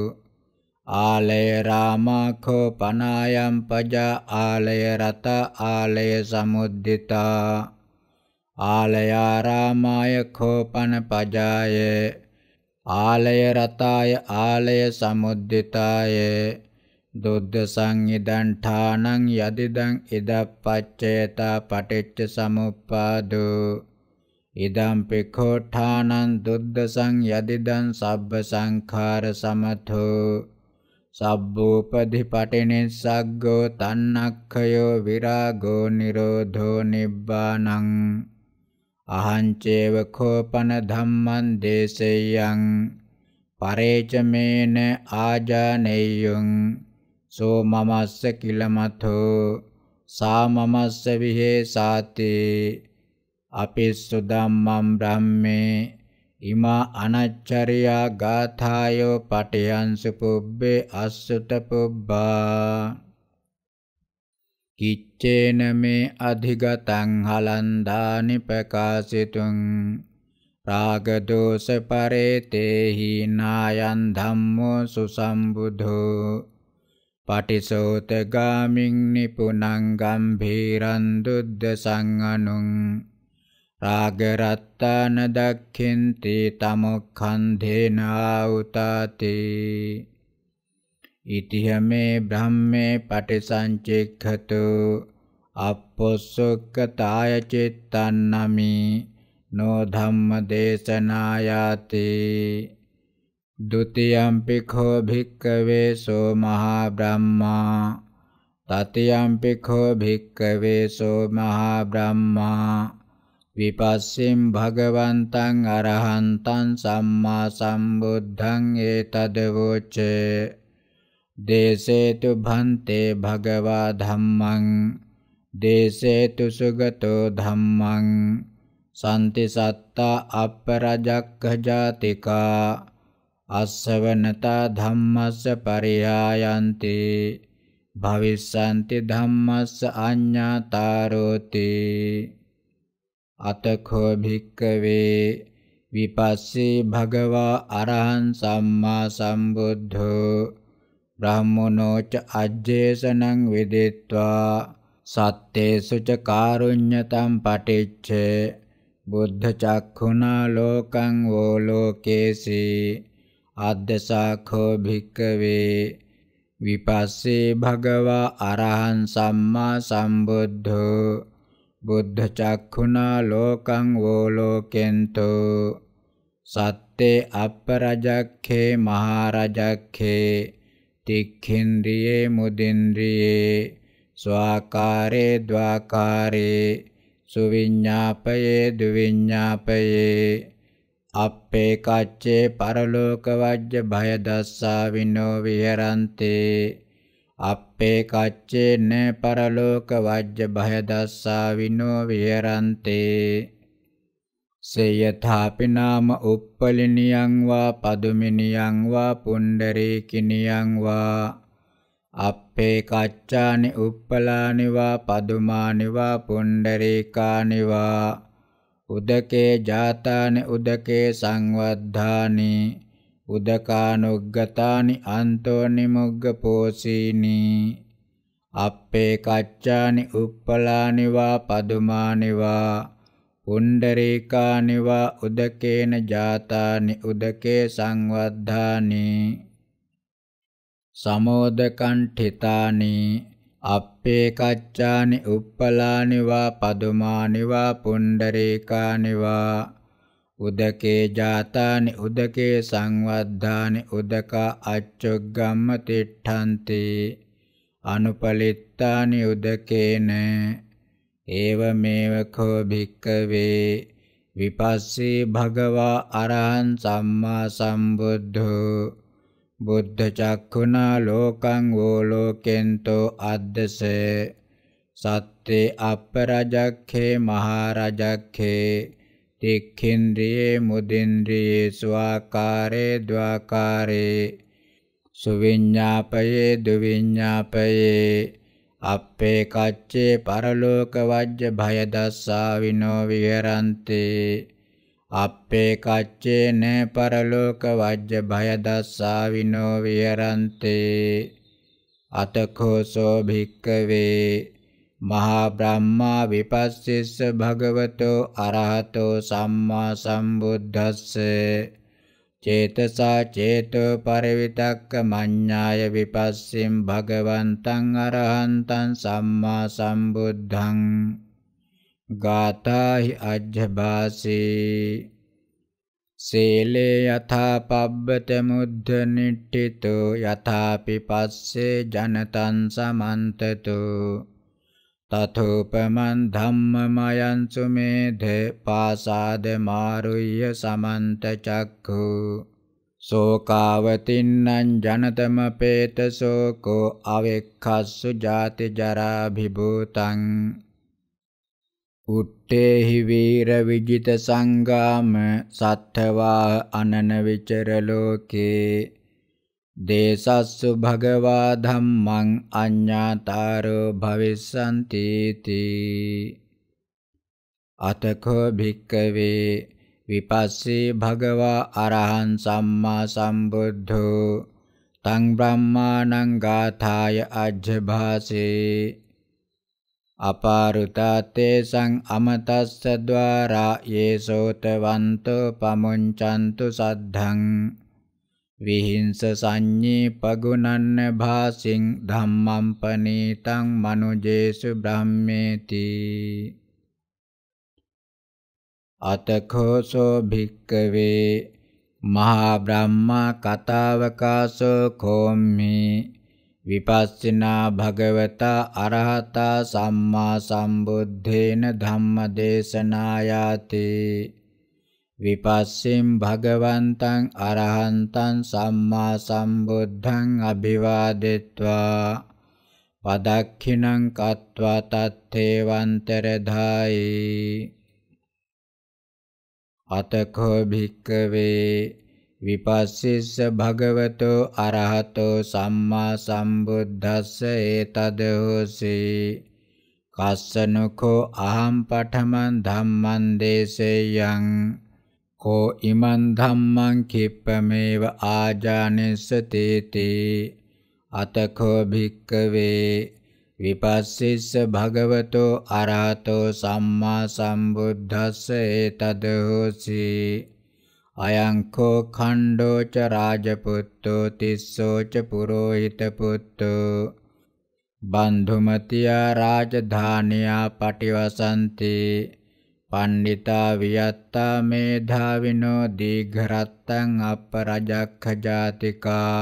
ආලය රාමාඛෝ පනායම් පජා ආලය රත ආලය සමුද්දිතා ආලයාරාමාය කෝපන පජාය. ආලය රතාය ආලය සමුද්දිතාය. දුද්ධ සංහිදන්ඨානං යදිදං ඉදප්පච්චයතා පටිච්ච සමුප්පාදෝ. ඉදම් පිඛෝඨානං දුද්ධ සංයදිදං සබ්බ සංඛාර සමතෝ. සබ්බූපදි පටිනිස්සග්ගෝ තන්නක්ඛයෝ විරාගෝ නිරෝධෝ නිබ්බානං. අහංචේව කෝපන ධම්මං දේසෙයං පරේචමේන ආජානෙය්‍යං සෝ මමස්ස කිලමතෝ සා මමස්ස විහෙසාති අපිස්සු ධම්මං බ්‍රහ්මේ ඉමා අනච්චරියා ගාථායෝ පටියංසු පුබ්බේ අස්සුත පුබ්බා කිච්චේන මේ අධිගතං හලන්දානි ප්‍රකාශිතුං රාග දෝෂ පරේතේහි නායන් ධම්මෝ සුසම්බුධෝ පටිසෝත ගාමින් නිපුනං ගම්භීරං දුද්ද සංගනුං රාග රත්තාන දක්ඛින්ති තමොක්ඛන්ධේන ආඋතාති ඉතිහමේ බ්‍රහ්මේ පටිසංචෙක්ඛතු අපොස්සොක්කතාය චිත්තන්නමි නෝ ධම්ම දේශනායාති. ဒ ුතියම්පි khෝ භික්කවේ සෝ මහා බ්‍රහ්මා තතියම්පි khෝ භික්කවේ සෝ මහා බ්‍රහ්මා විපස්සිම් භගවන්තං අරහන්තං සම්මා සම්බුද්ධං ඒතදවෝචේ දේසේතු භන්තේ භගවා ධම්මං දේසේතු සුගතෝ ධම්මං සන්ති සත්තා අපරජක්ඛ ජාතිකා අස්සවනතා ධම්මස්ස පරියායන්ති භවිස්සanti ධම්මස්ස අඤ්ඤාතාරෝති. අතඛෝ භික්කවේ විපස්සී භගවා අරහං සම්මා සම්බුද්ධෝ බ්‍රාහ්මනෝච අජ්ජේසනං විදිත්වා සත්තේසු ච කාරුඤ්ඤතං පටිච්ච බුද්ධ චක්ඛුනා ලෝකං වෝ ලෝකේසි අද්දසාඛෝ භික්කවේ විපස්සේ භගවා අරහං සම්මා සම්බුද්ධෝ බුද්ධ චක්ඛුනා ලෝකං වෝ ලෝකෙන්තෝ සත්තේ අපරජක්ඛේ මහරජක්ඛේ තික්ඛින්ද්‍රියේ මුදින්ද්‍රියේ ස්වාකාරේ ද්වාකාරේ සුවිඤ්ඤාපයේ දුවිඤ්ඤාපයේ අප්පේ කච්චේ පරලෝක වජ්‍ය භය දස්සා විනෝ විහෙරන්තේ අප්පේ කච්චේ න පරලෝක වජ්‍ය භය දස්සා විනෝ විහෙරන්තේ සේයථාපි නාම උප්පලිනියං වා පදුමිනියං වා පුණ්ඩරීකිනියං වා අප්පේ කච්චානි උප්පලානි වා පදුමානි වා පුණ්ඩරීකානි වා උදකේ ජාතානි උදකේ සංවද්ධානි. උදකානුග්ගතානි අන්තෝ නිමුග්ග පෝසීනි අප්පේ කච්චානි උප්පලානි වා පදුමානි වා පුණ්ඩරීකානිවා උදකේන ජාතානි උදකේ සංවද්ධානි සමෝදකණ්ඨිතානි අප්පේ කච්චානි උප්පලානිවා පදුමානිවා පුණ්ඩරීකානිවා උදකේ ජාතානි උදකේ සංවද්ධානි උදකා අච්චොග්ගම්ම තිට්ඨන්ති අනුපලිත්තානි උදකේන ඒවමේව කෝ භික්කවේ විපස්සී භගවා අරහං සම්මා සම්බුද්ධෝ බුද්ධ චක්ඛුනා ලෝකං වෝ ලෝකෙන්තෝ අද්දසේ සත්තේ අපරජක්ඛේ මහරජක්ඛේ තික්ඛින්ද්‍රියේ මුදින්ද්‍රියේ ස්වාකාරේ ද්වාකාරේ සුවිඤ්ඤාපයේ දුවිඤ්ඤාපයේ අප්පේ කච්චේ පරලෝක වජ්‍ය භය දස්සා විනෝ විහෙරන්තේ. අප්පේ කච්චේ න පරලෝක වජ්‍ය භය දස්සා විනෝ විහෙරන්තේ. අතකෝසෝ භික්කවේ මහා බ්‍රහ්මා විපස්සිස්ස භගවතෝ අරහතෝ සම්මා සම්බුද්දස්සේ. චේතසා චේතෝ පරිවිතක්ක මඤ්ඤාය විපස්සින් භගවන්තං අරහන්තං සම්මා සම්බුද්ධං ගාතාහි අජ්ජබාසී. සේලේ යථා පබ්බත මුද්ධ නිට්ඨිතෝ යථාපි පස්සේ ජනතං සමන්තතෝ. තතෝපමන් ධම්මමයන් සුමේධ පාසාද මාරුය්‍ය සමන්ත චක්ඛු සෝකාවතින්නං ජනතම පේත සෝකෝ අවෙක්ඛස්සු ජාති ජරා විභූතං උත්තේහි වීර විජිත සංගාම සත්ත්වා අනන විචර ලෝකේ දේසස්සු භගවා ධම්මං අඤ්ඤාතාරෝ භවිස්සanti තී අතකෝ භික්කවේ විපස්සී භගවා අරහං සම්මා සම්බුද්ධෝ. තං බ්‍රහ්මාණං ගාථාය අජ්ජභාසේ. අපාරුතාතේ සං අමතස්ස ద్వාරා යේසෝතවන්තෝ පමුංචන්තු සද්ධං. විහිංස සංඤී පගුණන්න භාසින් ධම්මං පනීතං මනුජේසු බ්‍රහ්මේති. අතඛෝසෝ භික්කවේ මහා බ්‍රහ්මා කතාවකාසෝ කෝම්මි. විපස්සිනා භගවතා අරහතා සම්මා සම්බුද්ධේන ධම්මදේශනායාතේ. විපස්සින් භගවන්තං අරහන්තං සම්මා සම්බුද්ධං අභිවාදෙත්වා. පදක්ඛිනං කତ୍වා තත්තේවන්තරධායි අතකෝ භික්කවේ විපස්සිස්ස භගවතෝ අරහතෝ සම්මා සම්බුද්දස්ස ඒතද හෝසී. කස්සනකෝ අහම් පඨමන් ධම්මං දේශේයං කෝ ඉමන් ධම්මං කිප්පමේව ආජානෙස්සති තී අතකෝ භික්කවේ විපස්සිස්ස භගවතෝ අරහතෝ සම්මා සම්බුද්දස්ස ඒතද හෝසි අයං කෝ ඛණ්ඩෝච රාජපුත්තෝ තිස්සෝච පුරෝහිත පුත්තෝ බන්ධුමතියා රාජධානියා පටිවසන්ති පණ්ඩිතා වියත්තා මේධාවිනෝ දීඝරත්තං අපරජක්ඛ ජාතිකා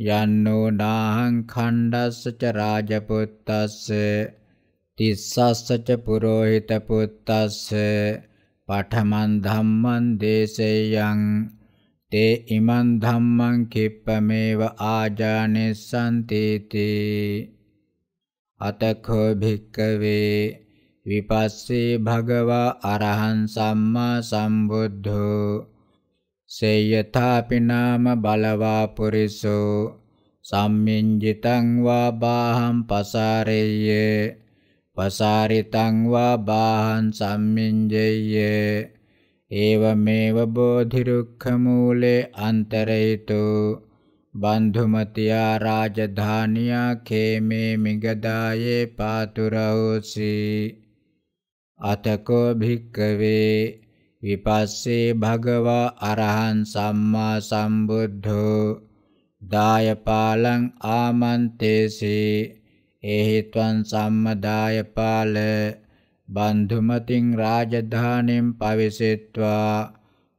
යන්නෝ නාහං ඛණ්ඩස්සච රාජපුත්තස්ස තිස්සස්සච පුරෝහිත පුත්තස්ස පඨමන් ධම්මං දේශයං තේ ඉමන් ධම්මං කිප්පමේව ආජානෙස්සන්ති තී අතඛෝ භික්කවේ විපස්සේ භගවා අරහං සම්මා සම්බුද්ධෝ සේයථාපි නාම බලවා පුරිසෝ සම්මින්ජිතං වා බාහං පසාරෙය්‍ය පසාරිතං වා බාහං සම්මින්ජෙය්‍ය ඒවමේව බෝධිරුක්ඛ මූලේ අන්තරයිතෝ බන්ධුමතියා රාජධානියා kheme මිගදායේ පාතුරෝසි අතකෝ භික්කවේ විපස්සේ භගවා අරහං සම්මා සම්බුද්ධෝ දායපාලං ආමන්තේසි එහි ත්වං සම්මදායපාල බන්ධුමතින් රාජධානින් පවිසෙත්වා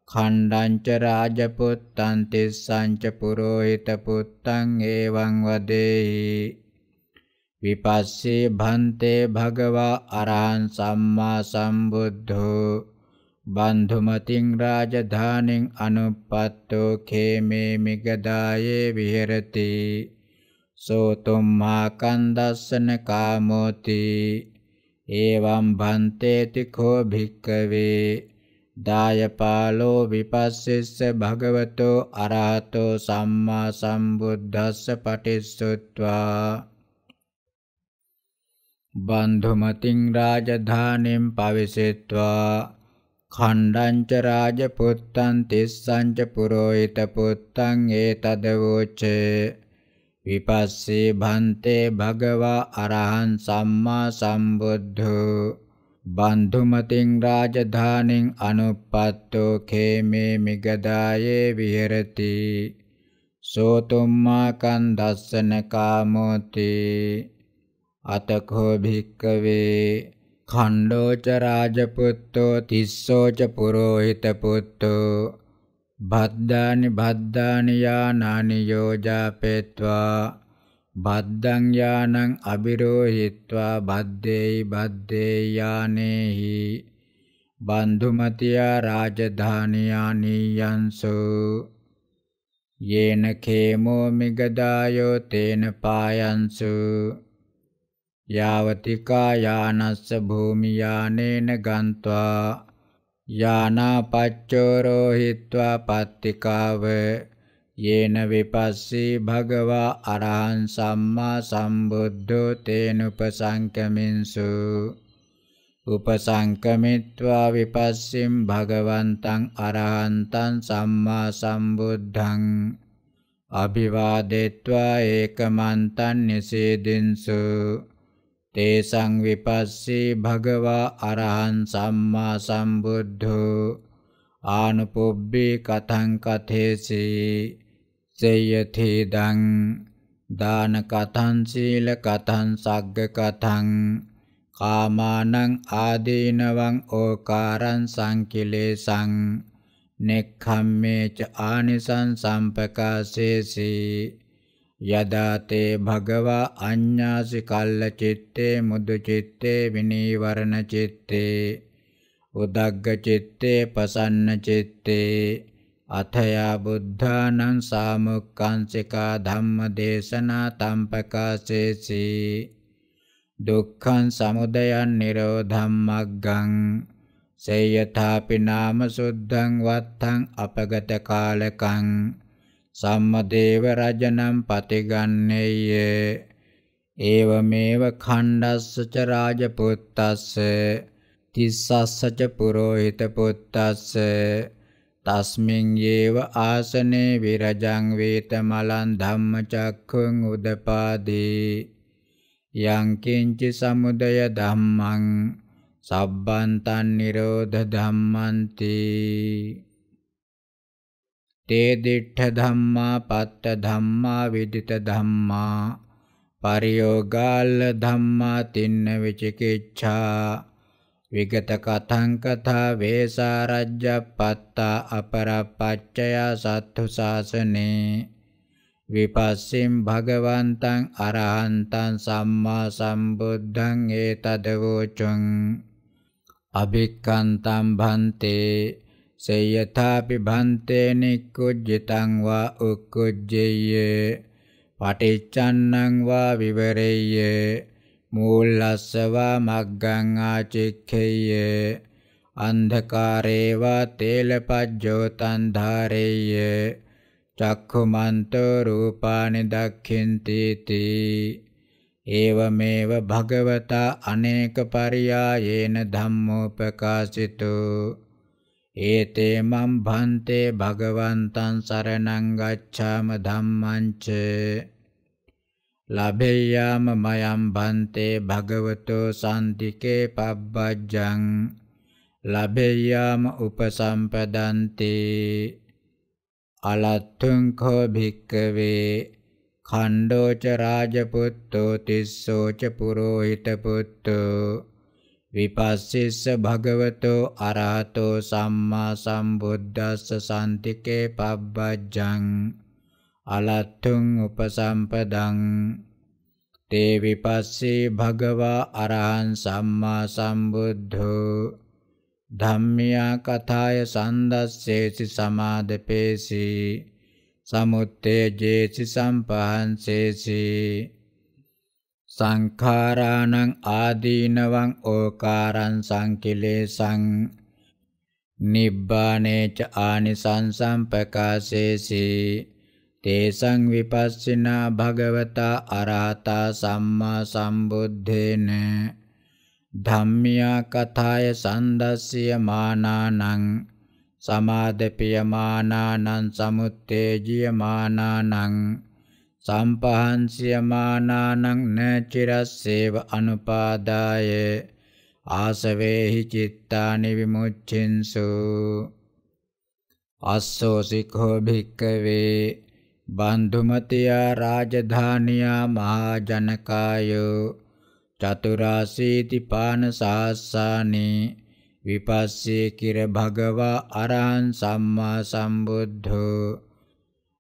khණ්ඩංච රාජපුත්තං තිස්සංච පුරෝහිත පුත්තං එවං වදේහි විපස්සේ භන්තේ භගවා අරහං සම්මා සම්බුද්ධෝ බන්ධුමතින් රාජධානින් අනුපත්තෝ kheme මිගදායේ විහෙරති සෝතුම්මා කන්දස්සන කාමෝති ඒවම් භන්තේති කෝ භික්කවේ දායපාලෝ විපස්සෙස්ස භගවතෝ අරහතෝ සම්මා සම්බුද්දස්ස පටිස්සුත්වා බන්ධුමතින් රාජධානින් පවිසෙත්වා. khණ්ඩංච රාජපුත්තං තිස්සංච පුරෝහිත පුත්තං ඒතදවෝචේ විපස්සේ භන්තේ භගවා අරහං සම්මා සම්බුද්ධෝ. බන්ධුමතින් රාජධානින් අනුපත්තෝ kheme මිගදායේ විහෙරති. සෝතුම්මා කන් දස්සන කාමෝති. අතකෝ භික්කවේ khණ්ඩෝච රාජපුත්තෝ තිස්සෝච පුරෝහිත පුත්තෝ බද්දානි බද්දානි යානානි යෝජාපේत्वा බද්දං යානං අබිරෝහිත්වා බද්දේයි බද්දේ යානේහි බන්ධුමතියා රාජධානියා නීයන්සු යේන khේමෝ මිගදායෝ තේන පායන්සු යාවතිකා යානස්ස භූමි යානේන ගන්්වා යානාපච්චෝරෝහිත්වා පත්තිකාව යේන විපස්සී භගවා අරහං සම්මා සම්බුද්ධෝ තේනුපසංකමින්සු උපසංකමිත්වා විපස්සිම් භගවන්තං අරහන්තං සම්මා සම්බුද්ධං අභිවාදෙත්වා ඒකමන්තං නිසීදින්සු තේසං විපස්සී භගවා අරහං සම්මා සම්බුද්ධෝ ආනුපොබ්බේ කතං කතේසි සේයථේදං දාන කතං සීල කතං සග්ග කතං කාමානං ආදීනවං ඕකාරං සංකිලේසං නෙක්ඛම්මේ ච ආනිසං සම්පකාසේසි යදාතේ භගවා අඤ්ඤාසි කල්ල චිත්තේ මුදු චිත්තේ විනීවරණ චිත්තේ උදග්ග චිත්තේ පසන්න චිත්තේ අතයා බුද්ධානං සාමුක්ඛංසිකා ධම්ම දේශනා තම්පකාසේසි දුක්ඛං සමුදයං නිරෝධං මග්ගං සේයථාපි නාම සුද්ධං වත්තං අපගත කාලකං සම්මදේව රජනම් පතිගන්නේය. ඒවමේව khණ්ඩස්සච රාජපුත්තස්ස තිස්සස්සච පුරෝහිත පුත්තස්ස තස්මින් යේව ආසනේ විරජං වේතමලං ධම්මචක්ඛුං උදපාදී. යං කිංචි සමුදය ධම්මං සබ්බන්තං නිරෝධ ධම්මන්ති. තේ දිඨ ධම්මා පත්ත ධම්මා විදිත ධම්මා පරියෝගාල ධම්මා තින්න විචිකිච්ඡා විගත කතං කතා වේසාරජ්ජප්පත්තා අපරපච්චය සත්තු ශාසනේ විපස්සිම් භගවන්තං අරහන්තං සම්මා සම්බුද්ධං ඒතදවෝචුං අභික්කන්තම් භන්තේ සේයථාපි භන්තේ නික්කුජ්ජිතං වා උක්කුජ්ජෙය්‍ය පටිච්චන්නං වා විවරෙය්‍ය මූල්ලස්සවා මග්ගං ආචික්ඛෙය්‍ය අන්ධකාරේවා තේලපජ්ජෝතං ධාරෙය්‍ය චක්ඛුමන්තෝ රූපානි දක්ඛින්ති තී ඒවමේව භගවතා අනේක පරියායේන ධම්මෝපකාශිතෝ ඒතේ මම් භන්තේ භගවන්තං සරණං ගච්ඡාම ධම්මං ච ලබෙය්‍යාම මයම් බන්තේ භගවතෝ සම්තිකේ පබ්බජ්ජං ලබෙය්‍යාම උපසම්පදන්ති අලත්තුං කෝ භික්කවේ khණ්ඩෝච රාජපුත්තෝ තිස්සෝච පුරෝහිත පුත්තෝ විපස්සිස්ස භගවතෝ අරහතෝ සම්මා සම්බුද්දස්ස සම්තිකේ පබ්බජ්ජං අලත්තුං උපසම්පදං. තේ විපස්සී භගවා අරහං සම්මා සම්බුද්ධෝ. ධම්මියා කථාය සන්දස්සේසි සමාදපේසි සමුත්තේ ජේසි සම්පහන්සේසි. සංඛාරාණං ආදීනවං ඕකාරං සංකිලේසං නිබ්බානේච ආනිසංසම් ප්‍රකාශේසි තේසං විපස්සිනා භගවතා අරහතා සම්මා සම්බුද්ධේන ධම්මියා කථාය සන්දස්සිය මානානං සමාදපිය මානානං සමුත්තේජිය මානානං සම්පහන්සිය මානානං නචිරස්සේව අනුපාදාය. ආසවේහි චිත්තානි විමුච්ඡින්සු. අස්සෝසිකෝ භික්කවේ බන්ධුමතියා රාජධානියා මහජනකායෝ. චතුරාසීති පාන සහස්සානේ විපස්සේ කිර භගවා අරහං සම්මා සම්බුද්ධෝ.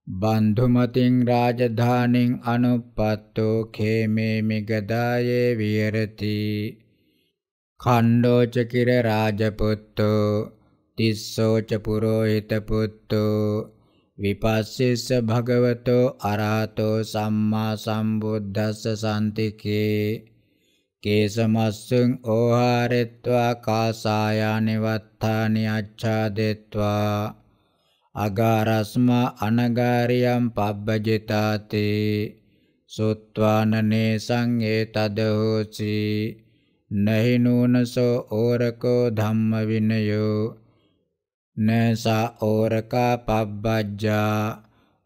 බන්ධුමතින් රාජධානින් අනුපත්තෝ kheme මිගදායේ විහෙරති. khණ්ඩෝච කිර රාජපුත්තෝ තිස්සෝච පුරෝහිත පුත්තෝ විපස්සිස්ස භගවතෝ අරහතෝ සම්මා සම්බුද්දස්ස සම්තිකේ කේසමස්සුං ඕහාරෙත්වා කාසායානි වත්තානි අච්ඡාදෙත්වා අගාරස්මා අනගාරියම් පබ්බජිතාති සුත්වානනේ සංඝේ තදහෝසි නහි නූනසෝ ඕරකෝ ධම්ම විනයෝ නසා ඕරකා පබ්බජ්ජා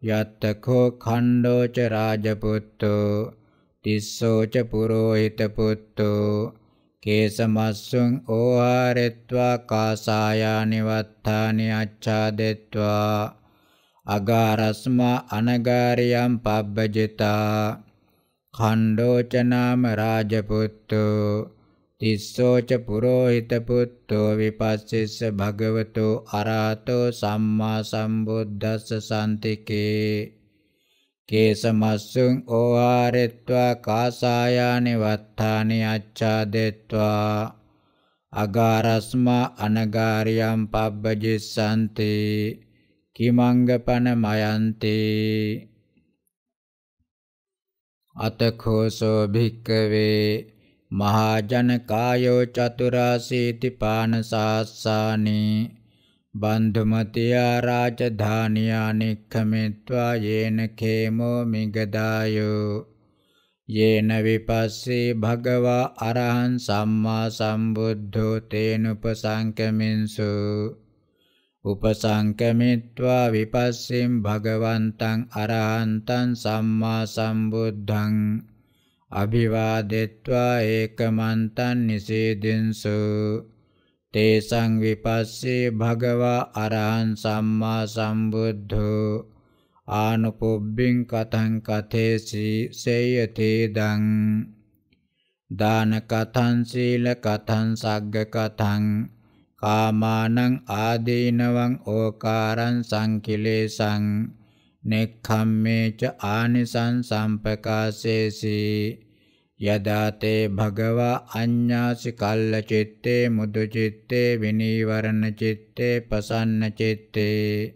යත්තකෝ khණ්ඩෝච රාජපුත්තෝ තිස්සෝච පුරෝහිත පුත්තෝ කේසමස්සුං ඕහාරෙත්වා කාසායානි වත්තානි අච්ඡාදෙත්වා අගාරස්මා අනගාරියම් පබ්බජිතා khණ්ඩෝච නාම රාජපුත්තෝ තිස්සෝච පුරෝහිත පුත්තෝ විපස්සිස්ස භගවතෝ අරහතෝ සම්මා සම්බුද්දස්ස සම්තිකේ කේසමස්සුං ඕහාරෙත්වා කාසායානි වත්තානි අච්ඡාදෙත්වා. අගාරස්මා අනගාරියම් පබ්බජිස්සන්ති කිමංගපන මයන්ති අතඛෝසෝ භික්කවේ මහාජනකායෝ චතුරාසීති පානසාස්සානි බන්ධුමතියා රාජධානියා නික්ඛමිත්වා යේන khේමෝ මිගදායෝ. යේන විපස්සී භගවා අරහං සම්මා සම්බුද්ධෝ තේනුපසංකමින්සු. උපසංකමිත්වා විපස්සින් භගවන්තං අරහන්තං සම්මා සම්බුද්ධං. අභිවාදෙත්වා ඒකමන්තං නිසීදින්සු. තේසං විපස්සේ භගවා අරහං සම්මා සම්බුද්ධෝ ආනුපොබ්බින් කතං කතේසි සේයතේදං දාන කතං සීල කතං සග්ග කතං කාමානං ආදීනවං ඕකාරං සංකිලේසං නෙක්ඛම්මේච ආනිසං සම්පකාසේසි යදාතේ භගවා අඤ්ඤාසි කල්ල චිත්තේ මුදු චිත්තේ විනීවරණ චිත්තේ පසන්න චිත්තේ.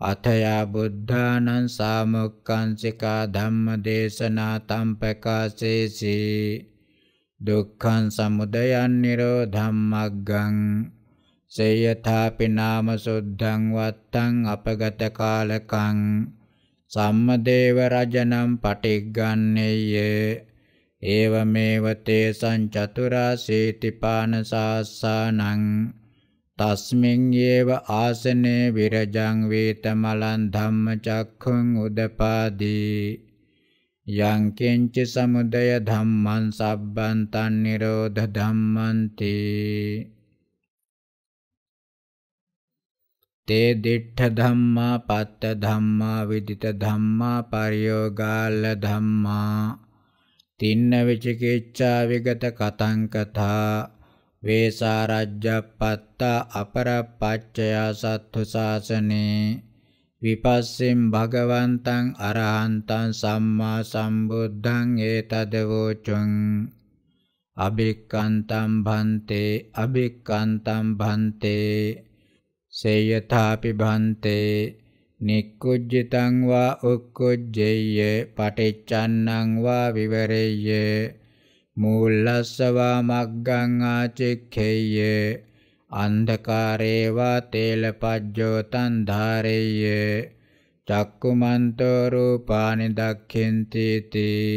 අතයා බුද්ධානං සාමුක්ඛංසිකා ධම්මදේශනා තම්පකාසේසි. දුක්ඛං සමුදයං නිරෝධං මග්ගං සේයථාපි නාම සුද්ධං වත්තං අපගත කාලකං සම්මදේව රජනම් පටිග්ගන්නේය. ඒවමේව තේසං චතුරා සීතිපාන සාස්සානං තස්මින් යේව ආසනේ විරජං වේතමලං ධම්මචක්ඛුං උදපාදී යං කිංච සමුදය ධම්මං සබ්බං තන් නිරෝධ ධම්මන්ති තේ දිට්ඨ ධම්මා පත්ත ධම්මා විදිත ධම්මා පරියෝගාල ධම්මා තින්න විචිකිච්ඡා විගත කතං කතා වේසාරජ්ජප්පත්තා අපරප්පච්චය සත්තු ශාසනේ විපස්සින් භගවන්තං අරහන්තං සම්මා සම්බුද්ධං ඒතදවෝචුං අභික්කන්තම් භන්තේ අභික්කන්තම් භන්තේ. සේයථාපි භන්තේ. නික්කුජ්ජිතං වා උක්කුජ්ජෙය්‍ය පටිච්චන්නං වා විවරෙය්‍ය මූලස්සවා මග්ගං ආචික්ඛෙය්‍ය අන්ධකාරේ වා තේලපජ්ජෝ තන් ධාරෙය්‍ය චක්කුමන්තෝ රූපානි දක්ඛෙන්ති තී.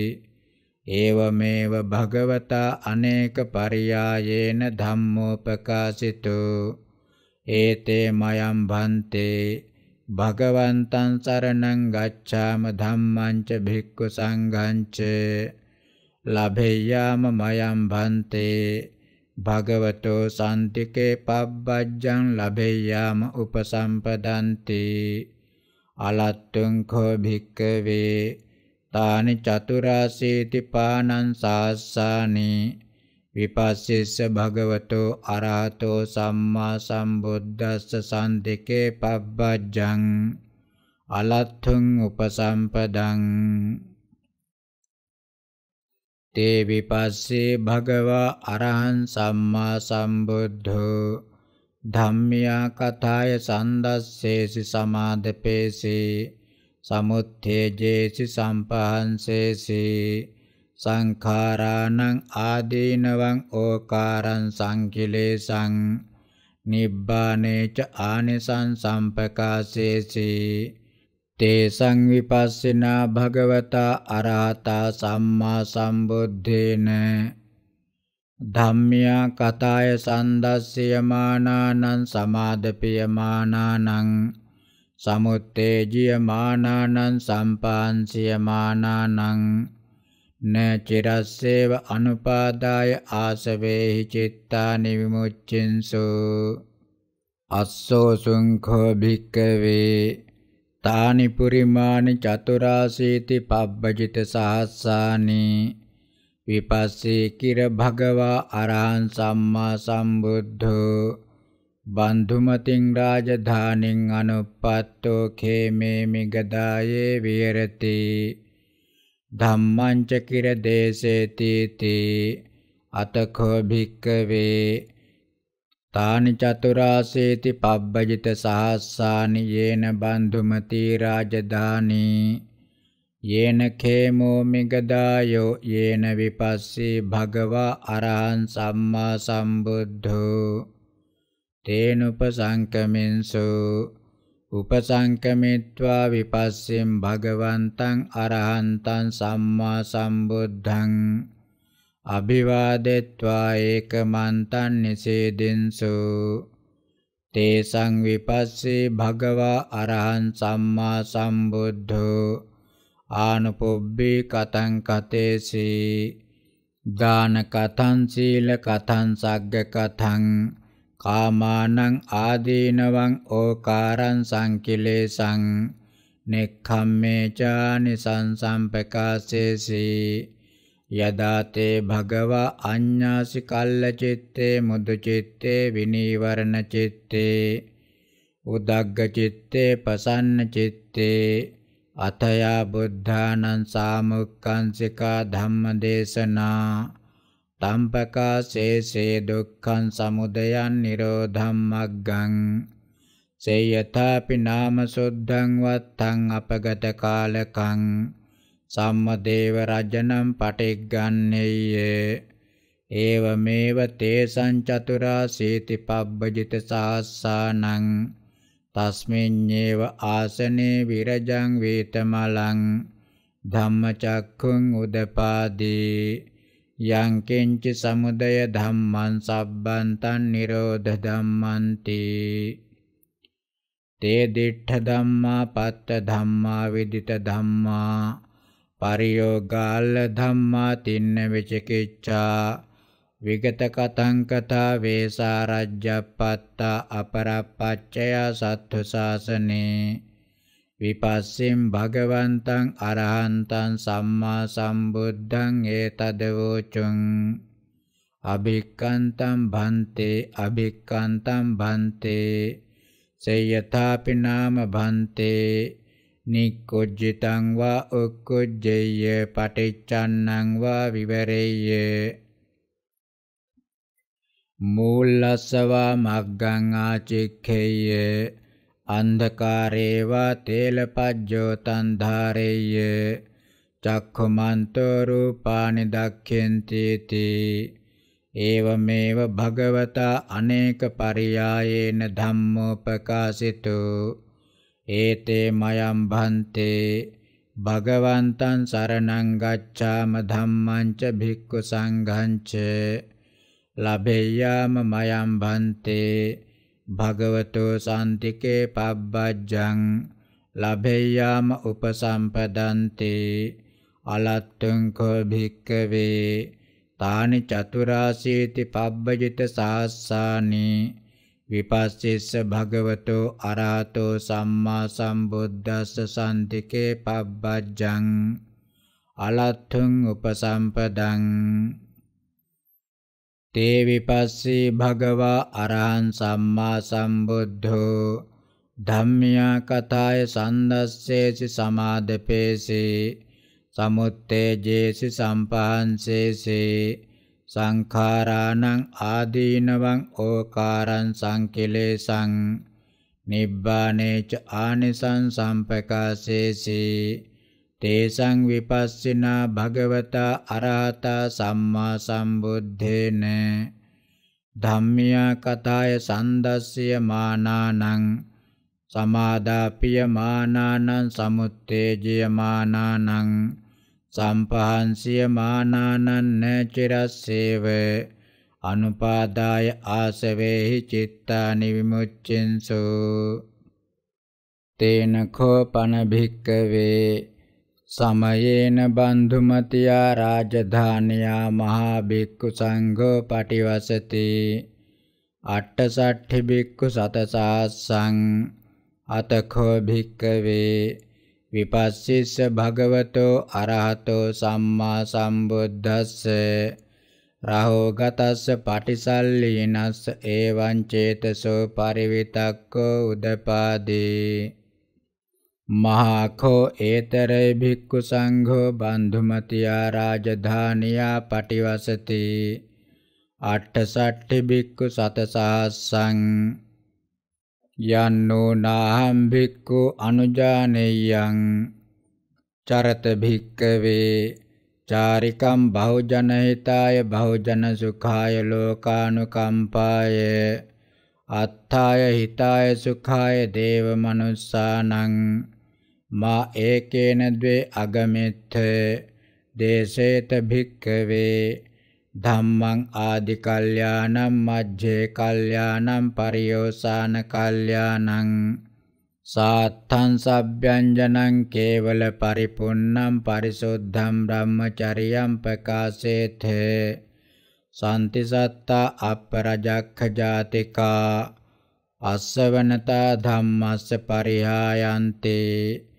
ඒවමේව භගවතා අනේක පරියායේන ධම්මෝපකාශිතෝ ඒතේ මයම් භන්තේ භගවන්තං සරණං ගච්ඡාම ධම්මං ච භික්ඛු සංඝං ච. ලභෙය්‍යාම මයං භන්තේ. භගවතෝ සම්තිකේ පබ්බජ්ජං ලභෙය්‍යාම උපසම්පදන්ති. අලත්තුං කෝ භික්කවේ තානි චතුරාසීති පානං සාස්සානි. විපස්සිස්ස භගවතෝ අරහතෝ සම්මා සම්බුද්දස්ස සම්තිකේ පබ්බජ්ජං අලත්තුං උපසම්පදං. තේ විපස්සේ භගවා අරහං සම්මා සම්බුද්ධෝ. ධම්මියා කතාය සන්දස්සේසි සමාදපේසි සමුත්තේජේසි සම්පහන්සේසි. සංඛාරාණං ආදීනවං ඕකාරං සංකිලේසං නිබ්බානේච ආනිසං සම්පකාසේසි තේසං විපස්සිනා භගවතා අරහතා සම්මා සම්බුद्धේන ධම්මියා කතාය සන්දස්සයමානානං සමාදපියමානානං සමුත්තේජියමානානං සම්පාන්සියමානානං න චිරස්සේව අනුපාදාය ආසවේහි චිත්තානි විමුච්චින්සු අස්සෝ සුංඛෝ භික්කවේ. තානි පුරිමානි චතුරාසීති පබ්බජිත සහස්සානි. විපස්සේ කිර භගවා අරහං සම්මා සම්බුද්ධෝ. බන්ධුමතින් රාජධානින් අනුපත්තෝ kheme මිගදායේ විහෙරති. ධම්මං ච කිර දේසේති තී අතඛෝ භික්කවේ තානි චතුරාසේති පබ්බජිත සහස්සානි යේන බන්ධුමති රාජධානී යේන khේමෝ මිගදායෝ යේන විපස්සී භගවා අරහං සම්මා සම්බුද්ධෝ තේනුපසංකමින්සු උපසංකමිත්වා විපස්සෙන් භගවන්තං අරහන්තං සම්මා සම්බුද්ධං අභිවාදෙත්වා ඒකමන්තං නිසේදින්සු. තේසං විපස්සේ භගවා අරහං සම්මා සම්බුද්ධෝ ආනුපොබ්බේ කතං කතේසි. දාන කතං සීල කතං සග්ග කතං කාමානං ආදීනවං ඕකාරං සංකිලේසං නෙක්ඛම්මේ චානි සංසම්පකාසේසි යදාතේ භගවා අඤ්ඤාසි කල්ල චිත්තේ මුදු චිත්තේ විනීවරණ චිත්තේ උදග්ග චිත්තේ පසන්න චිත්තේ අතයා බුද්ධානං සාමුක්ඛංසිකා ධම්මදේශනා තම්පකා සේසේ දුක්ඛං සමුදයං නිරෝධං මග්ගං සේයථාපි නාම සුද්ධං වත්තං අපගත කාලකං සම්මදේව රජනම් පටිග්ගන්නේය. ඒවමේව තේසං චතුරා සීති පබ්බජිත සහස්සානං තස්මින්නේව ආසනේ විරජං වේතමලං ධම්මචක්ඛුං උදපාදී. යං කිංච සමුදය ධම්මං සබ්බන්තං නිරෝධ ධම්මන්ති. තේ දිඨ ධම්මා පත්ත ධම්මා විදිත ධම්මා පරියෝගාල්ල ධම්මා තින්න විචිකිච්ඡා විගත කතං කතා වේසාරජ්ජප්පත්තා අපරප්පච්චය සත්තු ශාසනේ. විපස්සින් භගවන්තං අරහන්තං සම්මා සම්බුද්ධං ඒතදවෝචුං. අභික්කන්තං භන්තේ අභික්කන්තං භන්තේ. සේයථාපි නාම භන්තේ. නික්කොජ්ජිතං වා උක්කොජ්ජේය පටිච්චන්නං වා විවරෙය්‍ය. මූල්ලස්සවා මග්ගං ආචික්ඛේය අන්ධකාරේවා තේලපජ්ජෝතං ධාරේය චක්ඛමන්තෝ රූපානි දක්ඛෙන්ති තී ඒවමේව භගවතා අනේක පරියායේන ධම්මෝ ප්‍රකාශිතෝ ඒතේ මයම් භන්තේ භගවන්තං සරණං ගච්ඡාම ධම්මං ච භික්ඛු සංඝං ච. ලබෙය්‍යාම මයම් භන්තේ භගවතෝ සාන්තිකේ පබ්බජ්ජං ලබෙය්‍යාම උපසම්පදන්තේ. අලත්තුං කෝ භික්කවේ තානි චතුරාසීති පබ්බජිත සාස්සානි. විපස්සිස්ස භගවතෝ අරහතෝ සම්මා සම්බුද්දස්ස සන්තිකේ පබ්බජ්ජං. අලත්තුං උපසම්පදං තේ විපස්සී භගවා අරහං සම්මා සම්බුද්ධෝ ධම්මියා කතාය සන්දස්සේසි සමාදපේසේ සමුත්තේජේසි සම්පහන්සේසේ සංඛාරාණං ආදීනවං ඕකාරං සංකිලේසං නිබ්බානේච ආනිසං සම්පකාසේසී තේසං විපස්සිනා භගවතා අරහතා සම්මා සම්බුද්ධේන ධම්මියා කතාය සන්දස්ය මානානං සමාදාපිය මානානං සමුත්තේජය මානානං සම්පහන්සිය මානානං නචිරස්සේව අනුපාදාය ආසවේහි චිත්තානි විමුච්චෙන්සු තේන කෝපන භික්කවේ සමයේන බන්ධුමතියා රාජධානයා මහා බික්කු සංඝෝ පටිවසති. අට්ඨසට්ඨි බික්කු සතසාස්සං අතඛෝ භික්කවේ විපස්සිස්ස භගවතෝ අරහතෝ සම්මා සම්බුද්දස්ස. රහෝගතස්ස පටිසල්ලීනස්ස. ඒවං චේතසෝ පරිවිතක්කෝ උදපාදී. මහාඛෝ ඒතරේ භික්ඛු සංඝෝ බන්ධුමතියා රාජධානියා පටිවසති. අට්ඨසට්ඨි භික්ඛු සතසහස්සං යන්නෝ නාහම් භික්ඛු අනුජානෙය්‍යං චරත භික්කවේ චාරිකම් බහුජන හිතාය බහුජන සුඛාය ලෝකානුකම්පාය. අත්ථාය හිතාය සුඛාය දේව මනුස්සානං මා ඒකේන ද්වේ අගමෙත්ථ දේශේත භික්කවේ ධම්මං ආදි කල්යාණං මජ්ජේ කල්යාණං පරියෝසాన කල්යාණං සාත්තං සබ්බ්‍යංජනං කේවල පරිපුන්නම් පරිසුද්ධම් බ්‍රහ්මචරියම් ප්‍රකාශේතේ සන්තිසත්තා අපරජක්ඛ ජාතිකා අස්සවනතා ධම්මස්ස පරිහායන්තේ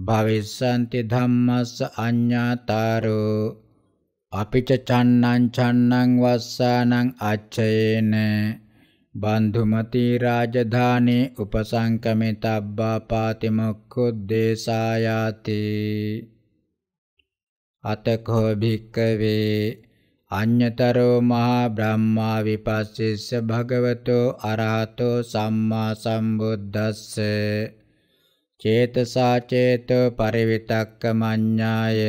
භවිස්සanti ධම්මස්ස අඤ්ඤාතාරෝ. අපිච චන්නං චන්නං වස්සානං අච්චයේන බන්ධුමති රාජධානේ උපසංකමිතබ්බා පාතිමොක්ඛුද්දේශායාති. අතකෝ භික්කවේ අඤ්‍යතරෝ මහා බ්‍රහ්මා විපස්සිස්ස භගවතෝ අරහතෝ සම්මා සම්බුද්දස්ස. චේතසා චේතෝ පරිවිතක්ක මඤ්ඤාය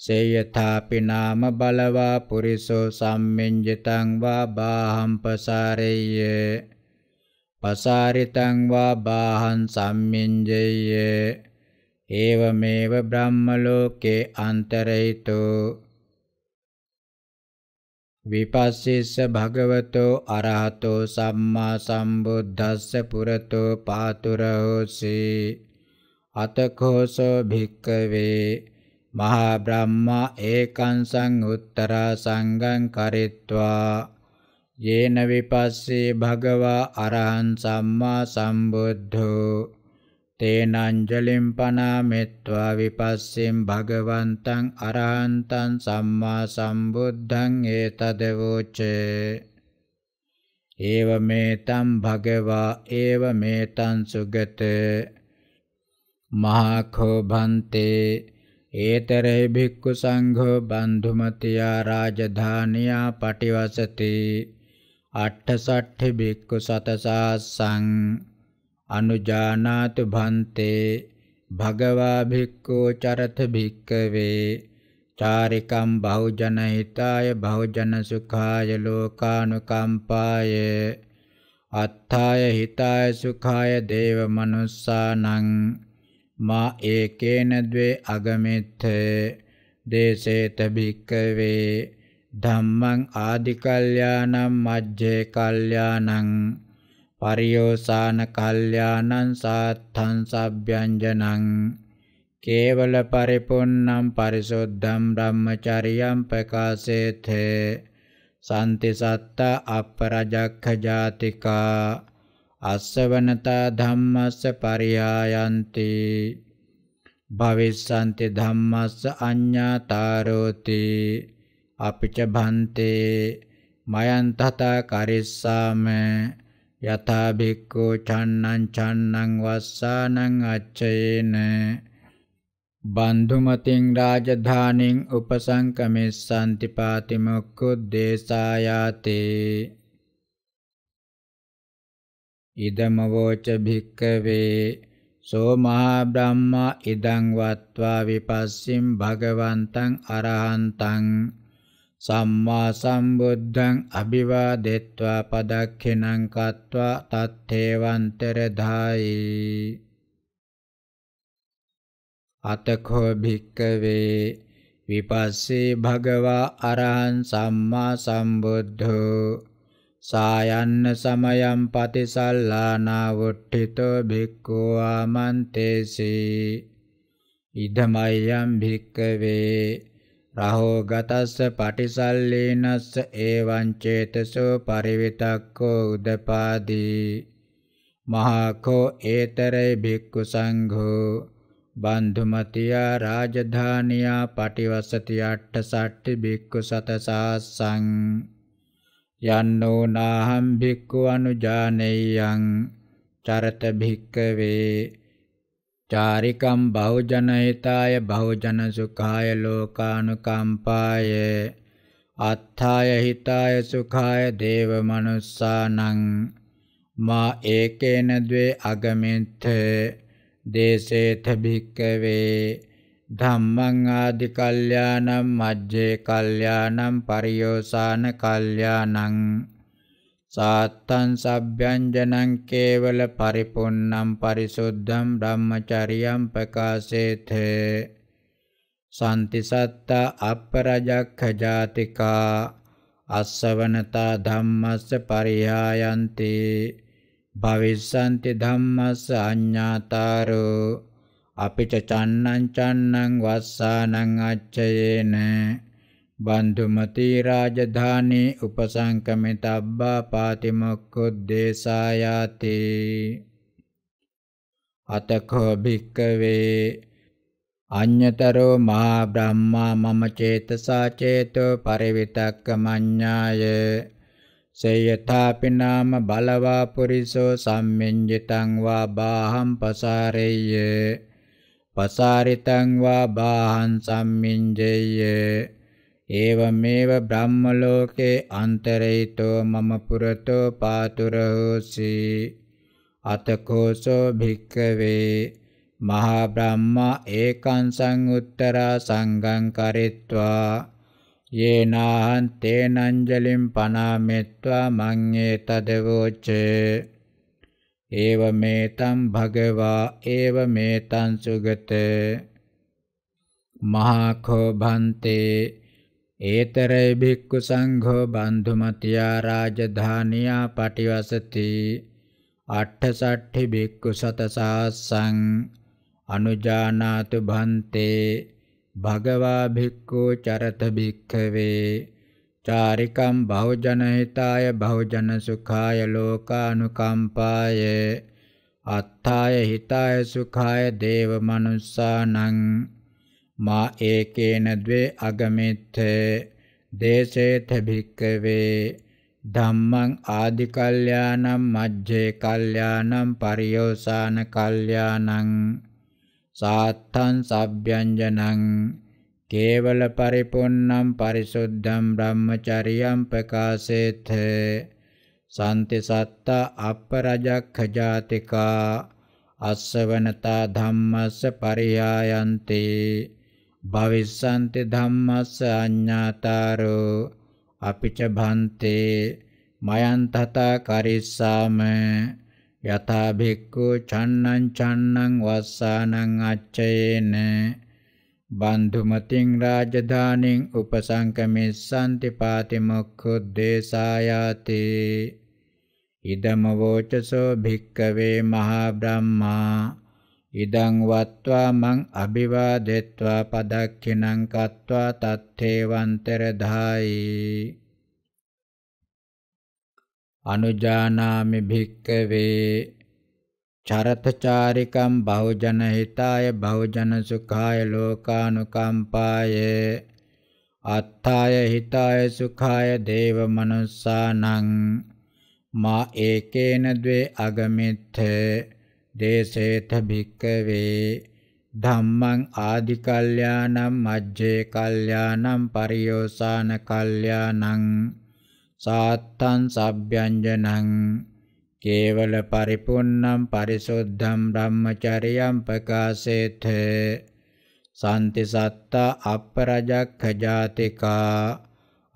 සේයථාපි නාම බලවා පුරිසෝ සම්මිඤ්ජිතං වා බාහං පසාරෙය්‍ය. පසාරිතං වා බාහං සම්මිඤ්ජෙය්‍ය. ඒවමේව බ්‍රහ්ම ලෝකේ අන්තරයිතෝ විපස්සිස්ස භගවතෝ අරහතෝ සම්මා සම්බුද්දස්ස පුරතෝ පාතුරෝසි. අතකෝසෝ භික්කවේ මහා බ්‍රහ්මා ඒකං සංඋත්තරා සංඝං කරිත්වා. යේන විපස්සේ භගවා අරහං සම්මා සම්බුද්ධෝ. තේනංජලිම් පනාමෙත්වා විපස්සෙන් භගවන්තං අරහන්තං සම්මා සම්බුද්ධං ඒතදවෝචේ. ඒව මේතම් භගවා ඒව මේතං සුගත. මහාඛෝ භන්තේ ඒතරේ භික්ඛු සංඝෝ බන්ධුමතියා රාජධානියා පටිවසති. අට්ඨසට්ඨ භික්ඛු සතසාසං අනුජානාතු භන්තේ භගවා භික්ඛෝ චරත භික්කවේ චාරිකම් බහුජන හිතාය බහුජන සුඛාය ලෝකානුකම්පාය අත්ථාය හිතාය සුඛාය දේව මනුස්සානං මා ඒකේන ද්වේ අගමිත්ථ දේසේත භික්කවේ ධම්මං ආදි කල්යාණං මජ්ජේ කල්යාණං පරියෝසాన කල්යාණං සාත්තං සබ්බ්‍යංජනං කේවල පරිපුන්නම් පරිසුද්ධම් බ්‍රහ්මචරියම් ප්‍රකාශේතේ සම්ති සත්ත අපරජක්ඛ ජාතිකා අස්සවනතා ධම්මස්ස පරියායන්ති භවිස්සන්ති ධම්මස්ස අඤ්ඤාතාරෝති අපිච භන්තේ මයන් තථා කරිස්සාම යථා භික්ඛෝ චන්නං චන්නං වස්සානං අච්චයේන බන්ධුමතින් රාජධානින් උපසංකමෙස්සන්ති පාතිමොක්ඛුද්දේශායාතේ ඉදමවෝච භික්කවේ සෝ මහා බ්‍රහ්මා ඉදං වත්වා විපස්සින් භගවන්තං අරහන්තං සම්මා සම්බුද්ධං අභිවාදෙත්වා පදක්ඛිනං කତ୍වා තත්තේවන්තර ධායි අතකෝ භික්කවේ විපස්සේ භගවා අරහං සම්මා සම්බුද්ධෝ. සායන්න සමයම් පතිසල්ලානා වුට්ඨිතෝ භික්ඛෝ ආමන්තේසි. ඉදමයම් භික්කවේ රහෝ ගතස්ස පටිසල්ලේනස්ස ඒවං චේතසෝ පරිවිතක්කෝ උදපාදී. මහාකෝ ඒතරේ භික්ඛු සංඝෝ. බන්ධුමතියා රාජධානියා පටිවසති අට්ඨ සට්ඨි භික්ඛු සතසාසං යන්නෝ නාහම් භික්ඛු අනුජානෙයං චරත භික්කවේ චාරිකම් බහුජන හිතාය බහුජන සුඛාය ලෝකානුකම්පාය. අත්ථාය හිතාය සුඛාය දේව මනුස්සානං. මා ඒකේන ද්වේ අගමිත්ථ දේසේත භික්කවේ. ධම්මං ආදි කල්යාණං මජ්ජේ කල්යාණං පරියෝසాన කල්යාණං. සාත්තං සබ්බ්‍යංජනං කේවල පරිපුන්නම් පරිසුද්ධම් බ්‍රහ්මචරියම් ප්‍රකාශේත. සම්ති සත්ත අපරජක්ඛ ජාතිකා අස්සවනතා ධම්මස්ස පරිහායන්ති භවිස්සන්ති ධම්මස්ස අඤ්ඤාතාරෝ අපිච චන්නං චන්නං වස්සානං අච්චයේන බන්ධුමති රාජධානී උපසංකමිතබ්බා පාතිමොක්ඛුද්දේශායාති අතකෝ භික්කවේ අඤ්‍යතරෝ මහා බ්‍රහ්මා මම චේතසා චේතෝ පරිවිතක්ක මඤ්ඤාය. සේයථාපි නාම බලවා පුරිසෝ සම්මිඤ්ජිතං වා බාහං පසාරෙය්‍ය. පසාරිතං වා බාහං සම්මිඤ්ජෙය්‍ය. ඒවමේව බ්‍රහ්ම ලෝකේ අන්තරේතෝ මම පුරතෝ පාතුරෝසි අතකෝසෝ භික්කවේ මහා බ්‍රහ්මා ඒකං සංඋත්තරා සංඝං කරිත්වා යේනාහං තේනංජලින් පනාමෙත්වා මං ඒතදවෝච ඒව මේතං භගවා ඒව මේතං සුගත මහා කෝ භන්තේ ඒතරේ භික්ඛු සංඝෝ බන්ධුමතියා රාජධානියා පටිවසති. අට්ඨසට්ඨි භික්ඛු සතසාස්සං අනුජානාතු භන්තේ භගවා භික්ඛු චරත භික්ඛවේ චාරිකම් බහුජන හිතාය බහුජන සුඛාය ලෝකානුකම්පාය අත්තාය හිතාය සුඛාය දේව මනුස්සානං මා ඒකේන ද්වේ අගමිත්තේ දේශේත භික්කවේ ධම්මං ආදි කල්යාණං මජ්ජේ කල්යාණං පරියෝසాన කල්යාණං සාත්තං සබ්යංජනං කේවල පරිපොන්නම් පරිසුද්ධම් බ්‍රහ්මචරියම් ප්‍රකාශේත සම්ති සත්ත අපරජක්ඛ ජාතිකා අස්සවනතා ධම්මස්ස පරියායන්ති භවිස්සන්ති ධම්මස්ස අඤ්ඤාතාරෝ අපිච භන්තේ මයන් තථා කරිස්සාම යථා භික්ඛු චන්නං චන්නං වස්සානං අච්චයේන බන්ධුමතින් රාජධානින් උපසංකමිස්සන්ති පාතිමොක්ඛුද්දේශායාති ඉදම වෝචසෝ භික්කවේ මහා බ්‍රහ්මා ඉදං වත්වා මං අභිවාදෙත්වා පදක්ඛිනං කତ୍වා තත්තේවන්තර ධායි අනුජානාමි භික්කවේ චරතචාරිකම් බහුජන හිතාය බහුජන සුඛාය ලෝකානුකම්පාය. අත්තාය හිතාය සුඛාය දේව මනුස්සානං මා ඒකේන ද්වේ අගමිත්තේ දේශේත භික්කවේ ධම්මං ආදි කල්යාණං මජ්ජේ කල්යාණං පරියෝසాన කල්යාණං සාත්තං සබ්යංජනං කේවල පරිපුන්නම් පරිසුද්ධම් බ්‍රහ්මචරියම් ප්‍රකාශේත සම්ති සත්ත අපරජක්ඛ ජාතිකා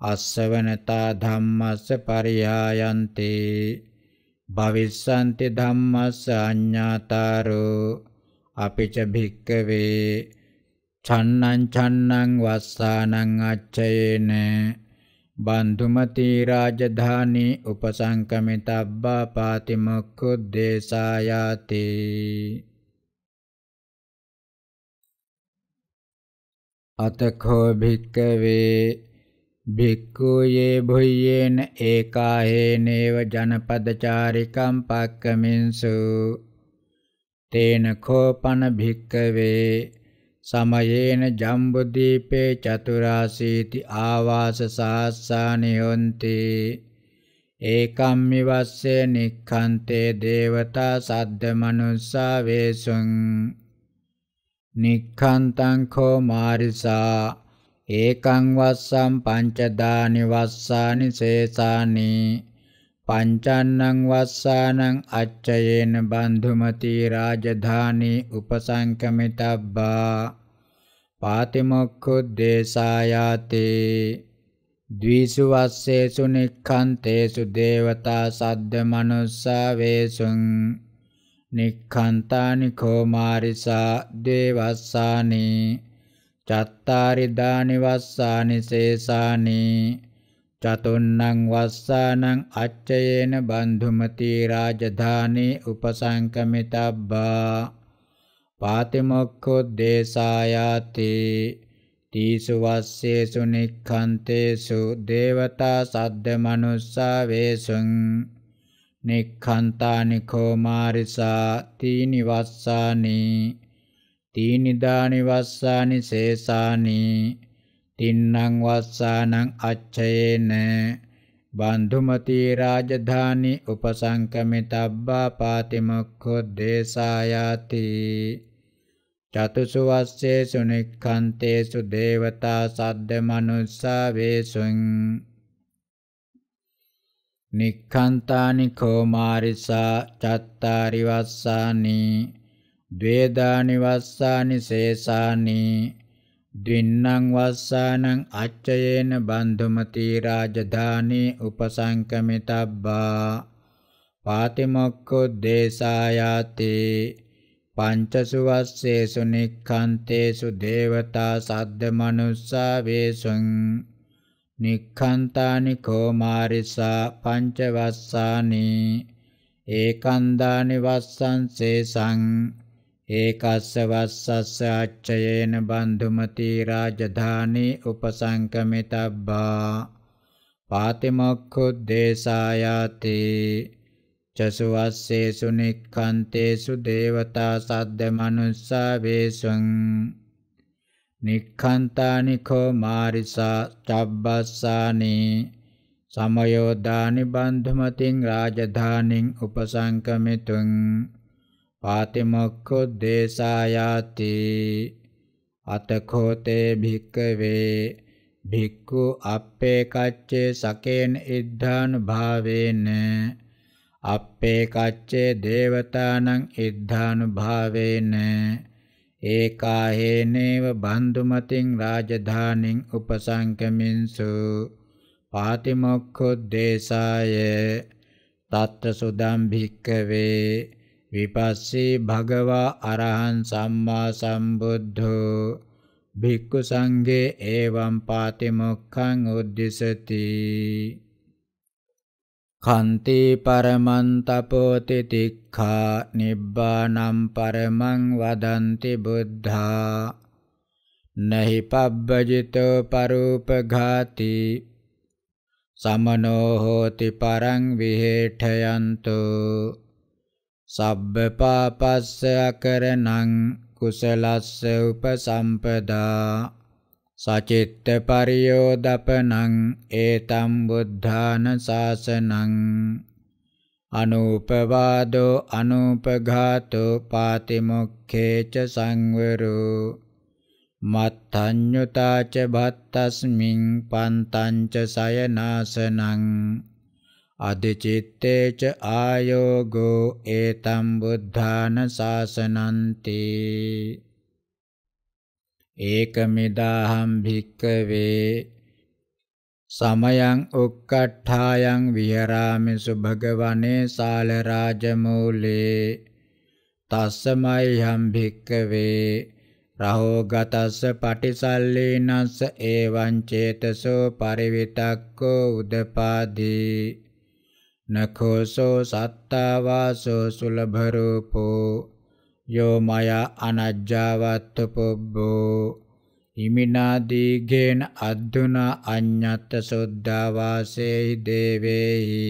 අස්සවනතා ධම්මස්ස පරියායන්ති. භවිස්සන්ති ධම්මස්ස අඤ්ඤාතාරෝ අපිච භික්කවේ චන්නං චන්නං වස්සානං අච්චයේන බන්දුමති රාජධානී උපසංකමිතබ්බා පාතිමොක්ඛුද්දේශායාති අතකෝ භික්කවේ භික්ඛුයේ භුයේන ඒකාහේනේව ජනපදචාරිකම් පක්කමින්සු. තේන කෝපන භික්කවේ සමයේන ජම්බුදීපේ චතුරාසීති ආවාස සහස්සානි හොಂತಿ ඒකම්මි වස්සේ නික්ඛන්තේ දේවතා සද්ද මනුස්සා වේසුං නික්ඛන්තං කෝ මාරිසා ඒකං වස්සම් පංචදානි වස්සානි සේසානි පංචන්නං වස්සානං අච්චයේන බන්ධුමති රාජධානී උපසංකමිතබ්බා පාතිමොක්ඛුද්දේශායාතේ ද්විසු වස්සේසු නික්ඛන්තේසු දේවතා සද්ද මනුස්සා වේසුං නික්ඛන්තානි කෝමාරිසා දේවස්සානි චත්තාරි දානි වස්සානි සේසානි. චතුන්නං වස්සානං අච්චයේන බන්ධුමති රාජධානී උපසංකමිතබ්බා. පාතිමොක්ඛුද්දේශායාති. තීසු වස්සේසු නික්ඛන්තේසු දේවතා සද්ද මනුස්සා වේසුං නික්ඛන්තානි කෝමාරිසා තීනි වස්සානි. තීනි දානි වස්සානි සේසානි තින්නං වස්සානං අච්චයේන බන්ධුමති රාජධානි උපසංකමිතබ්බා පාතිමොක්ඛෝ දේශායාති චතුසු වස්සේසු නික්ඛන්තේසු දේවතා සද්ද මනුස්සා වේසුං නික්ඛන්තානි කෝමාරිසා චත්තාරි වස්සානි ද්වේදානි වස්සානි සේසානි දින්නම් වස්සානං අච්චයේන බන්ධුමති රාජධානී උපසංකමිතබ්බා පාතිමොක්ඛෝ දේශායාති පංචසු වස්සේසු නික්ඛන්තේසු දේවතා සද්ද මනුස්සා වේසුං නික්ඛන්තානි කෝමාරිසා පංචවස්සානි ඒකන්දානි වස්සං සේසං ඒකස්ස වස්සස්ස අච්චයේන බන්ධුමති රාජධානී උපසංකමිතබ්බා පාතිමොක්ඛුද්දේශායාති චසු වස්සේසු නික්ඛන්තේසු දේවතා සද්ද මනුස්සා වේසුං නික්ඛන්තානි කෝ මාරිසා චබ්බස්සානි සමයෝදානි බන්ධුමතින් රාජධානින් උපසංකමිතුං පාතිමොක්ඛුද්දේශායාති අතකෝතේ භික්කවේ භික්ඛු අප්පේ කච්චේ සකේන ඉද්ධාන භාවේන අප්පේ කච්චේ දේවතානං ඉද්ධාන භාවේන ඒකාහේනේව බන්දුමතින් රාජධානින් උපසංකමින්සු පාතිමොක්ඛුද්දේශාය තත්ත සුදම් භික්කවේ විපස්සී භගවා අරහං සම්මා සම්බුද්ධෝ. භික්ඛු සංඝේ එවං පාතිමොක්ඛං උද්දිසති. කන්ති පරමන් තපෝති තික්ඛා නිබ්බානම් පරමං වදන්ති බුද්ධා. නහි පබ්බජිතෝ පරූපඝාති. සමනෝ හෝති පරං විහෙඨයන්තෝ. සබ්බ පාපස්ස අකරණං කුසලස්ස උපසම්පදා සචිත්ත පරියෝදපනං ඒතම් බුද්ධාන ශාසනං අනූපවාදෝ අනූපඝාතෝ පාතිමොක්ඛේච සංවරෝ මත්තඤ්ඤුතාච භත්තස්මින් පන්තංච සයනාසනං අධිචිත්තේච ආයෝගෝ ඒතම් බුද්ධාන ශාසනන්ති ඒකමිදාහම් භික්කවේ සමයං උක්කට්ඨායන් විහරාමි සුභගවනේ සාල රාජමූලේ තස්සමයිහම් භික්කවේ රහෝ ගතස්ස පටිසල්ලීනස්ස ඒවං චේතසෝ පරිවිතක්කෝ උදපාදී. නඛෝසෝ සත්තාවාසෝ සුලභරූපෝ යෝ මය අනජ්ජාවත්ත පොබ්බෝ ඉමිනාදීගේන අද්දුනා අඤ්ඤත්ත සොද්දා වාසේහි දේවේහි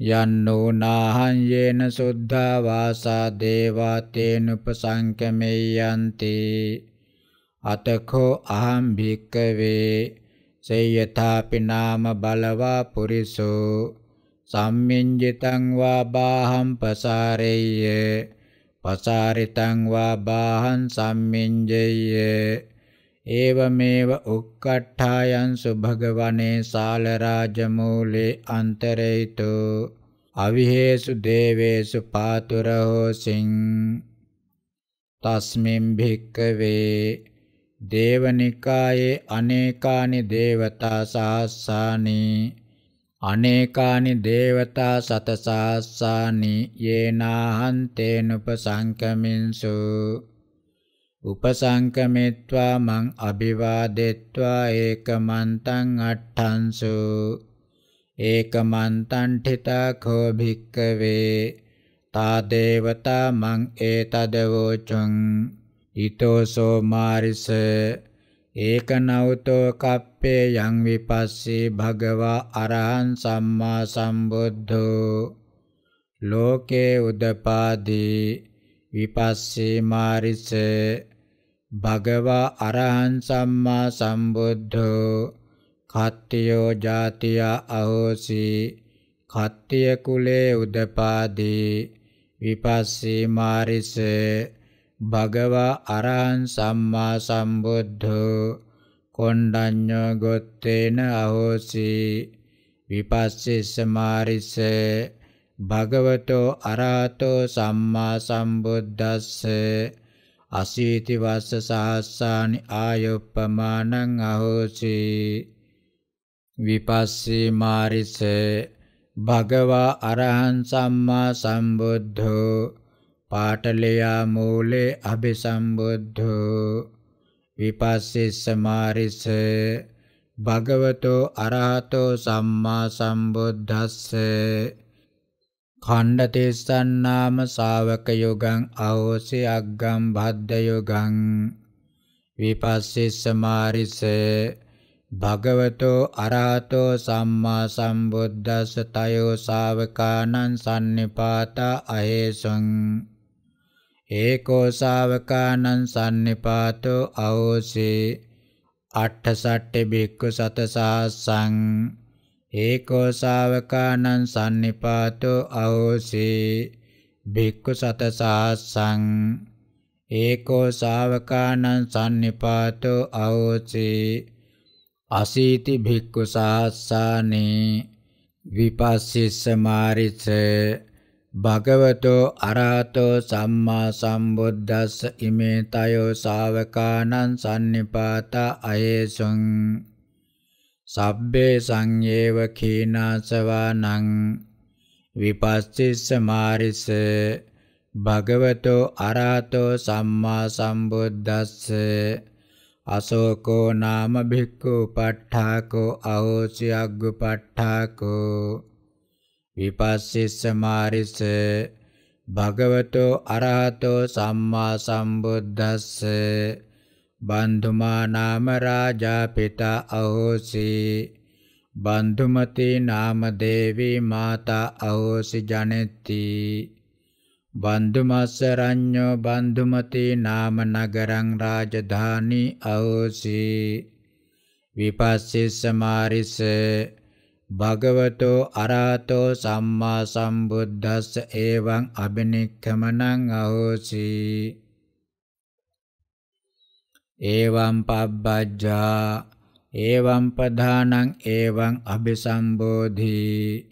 යන්නෝ නාහං යේන සොද්දා වාසා දේවා තේනුපසංකමෙයන්ති අතකෝ අහං භික්කවේ සේයථාපි නාම බලවා පුරිසෝ සම්මින්ජිතං වා බාහං පසාරෙය්‍ය පසාරිතං වා බාහං සම්මින්ජෙය්‍ය ඒවමේව උක්කට්ඨායන් සුභගවනේ සාලරාජමූලේ අන්තරේතෝ අවිහෙසු දේවේසු පාතුරහෝසින් තස්මින් භික්කවේ දේවනිකායේ අනේකානි දේවතා සහස්සානී අනේකානි දේවතා සතසාස්සානි යේනාහන්තේනුපසංකමින්සු උපසංකමිත්වා මං අභිවාදෙත්වා ඒකමන්තං අට්ඨන්සු ඒකමන්තං ठिता කෝ භික්කවේ. තා දේවතා මං ඒතදවෝචුං ඊතෝසෝ මාරිස. ඒකනවතෝ කප්පේ යං විපස්සී භගවා අරහං සම්මා සම්බුද්ධෝ ලෝකේ උදපාදී විපස්සී මාරිස භගවා අරහං සම්මා සම්බුද්ධෝ කත්තියෝ ජාතිය අහෝසි කත්තිය කුලේ උදපාදී විපස්සී මාරිස භගවා අරහං සම්මා සම්බුද්ධෝ කොණ්ඩඤ්ඤෝ ගොත්තේන අහෝසි විපස්සිස්ස මාරිස භගවතෝ අරහතෝ සම්මා සම්බුද්දස්ස අසීති වස්ස සහස්සානි ආයුප්පමානං අහෝසි විපස්සී මාරිස භගවා අරහං සම්මා සම්බුද්ධෝ පාටලයා මූලේ අபிසම්බුද්ධෝ විපස්සිස්ස මාරිස භගවතෝ අරහතෝ සම්මා සම්බුද්දස්ස ඛණ්ඩ තෙස්සන්නාම ශාවක යුගං අහෝසි අග්ගම් භද්ද යුගං විපස්සිස්ස මාරිස භගවතෝ අරහතෝ සම්මා සම්බුද්දස්ස තයෝ ශාවකානං සම්නිපාතා අහේසං ඒකෝ ශාවකානං සම්නිපාතෝ අහෝසි අට්ඨ සට්ඨ බික්ඛු සතසාසං ඒකෝ ශාවකානං සම්නිපාතෝ අහෝසි භික්ඛු සතසාසං ඒකෝ ශාවකානං සම්නිපාතෝ අහෝසි අසීති භික්ඛු සාස්සානේ විපස්සිස්ස මාරිස භගවතෝ අරහතෝ සම්මා සම්බුද්දස්ස ඉමේ තයෝ ශාවකානං සම්නිපාතා අයේසුං සබ්බේ සංයේව කීනාසවානං විපස්සිස්ස මාරිස භගවතෝ අරහතෝ සම්මා සම්බුද්දස්ස අසෝකෝ නාම භික්ඛු පට්ඨාකෝ අහෝසි අග්ගපට්ඨාකෝ විපස්සිස්ස මාරිස භගවතෝ අරහතෝ සම්මා සම්බුද්දස්ස බන්ධුමා නාම රාජා පිතා අහෝසි බන්ධුමති නාම දේවී මාතා අහෝසි ජනෙත්ති බන්ධුමස්ස රඤ්ඤෝ බන්ධුමති නාම නගරං රාජධානි අහෝසි විපස්සිස්ස මාරිස භගවතෝ අරහතෝ සම්මා සම්බුද්දස්ස එවං අබිනික්ඛමනං අහෝසි. ඒවම් පබ්බජ්ජා ඒවම් පධානං ඒවං අபிසම්බෝධි.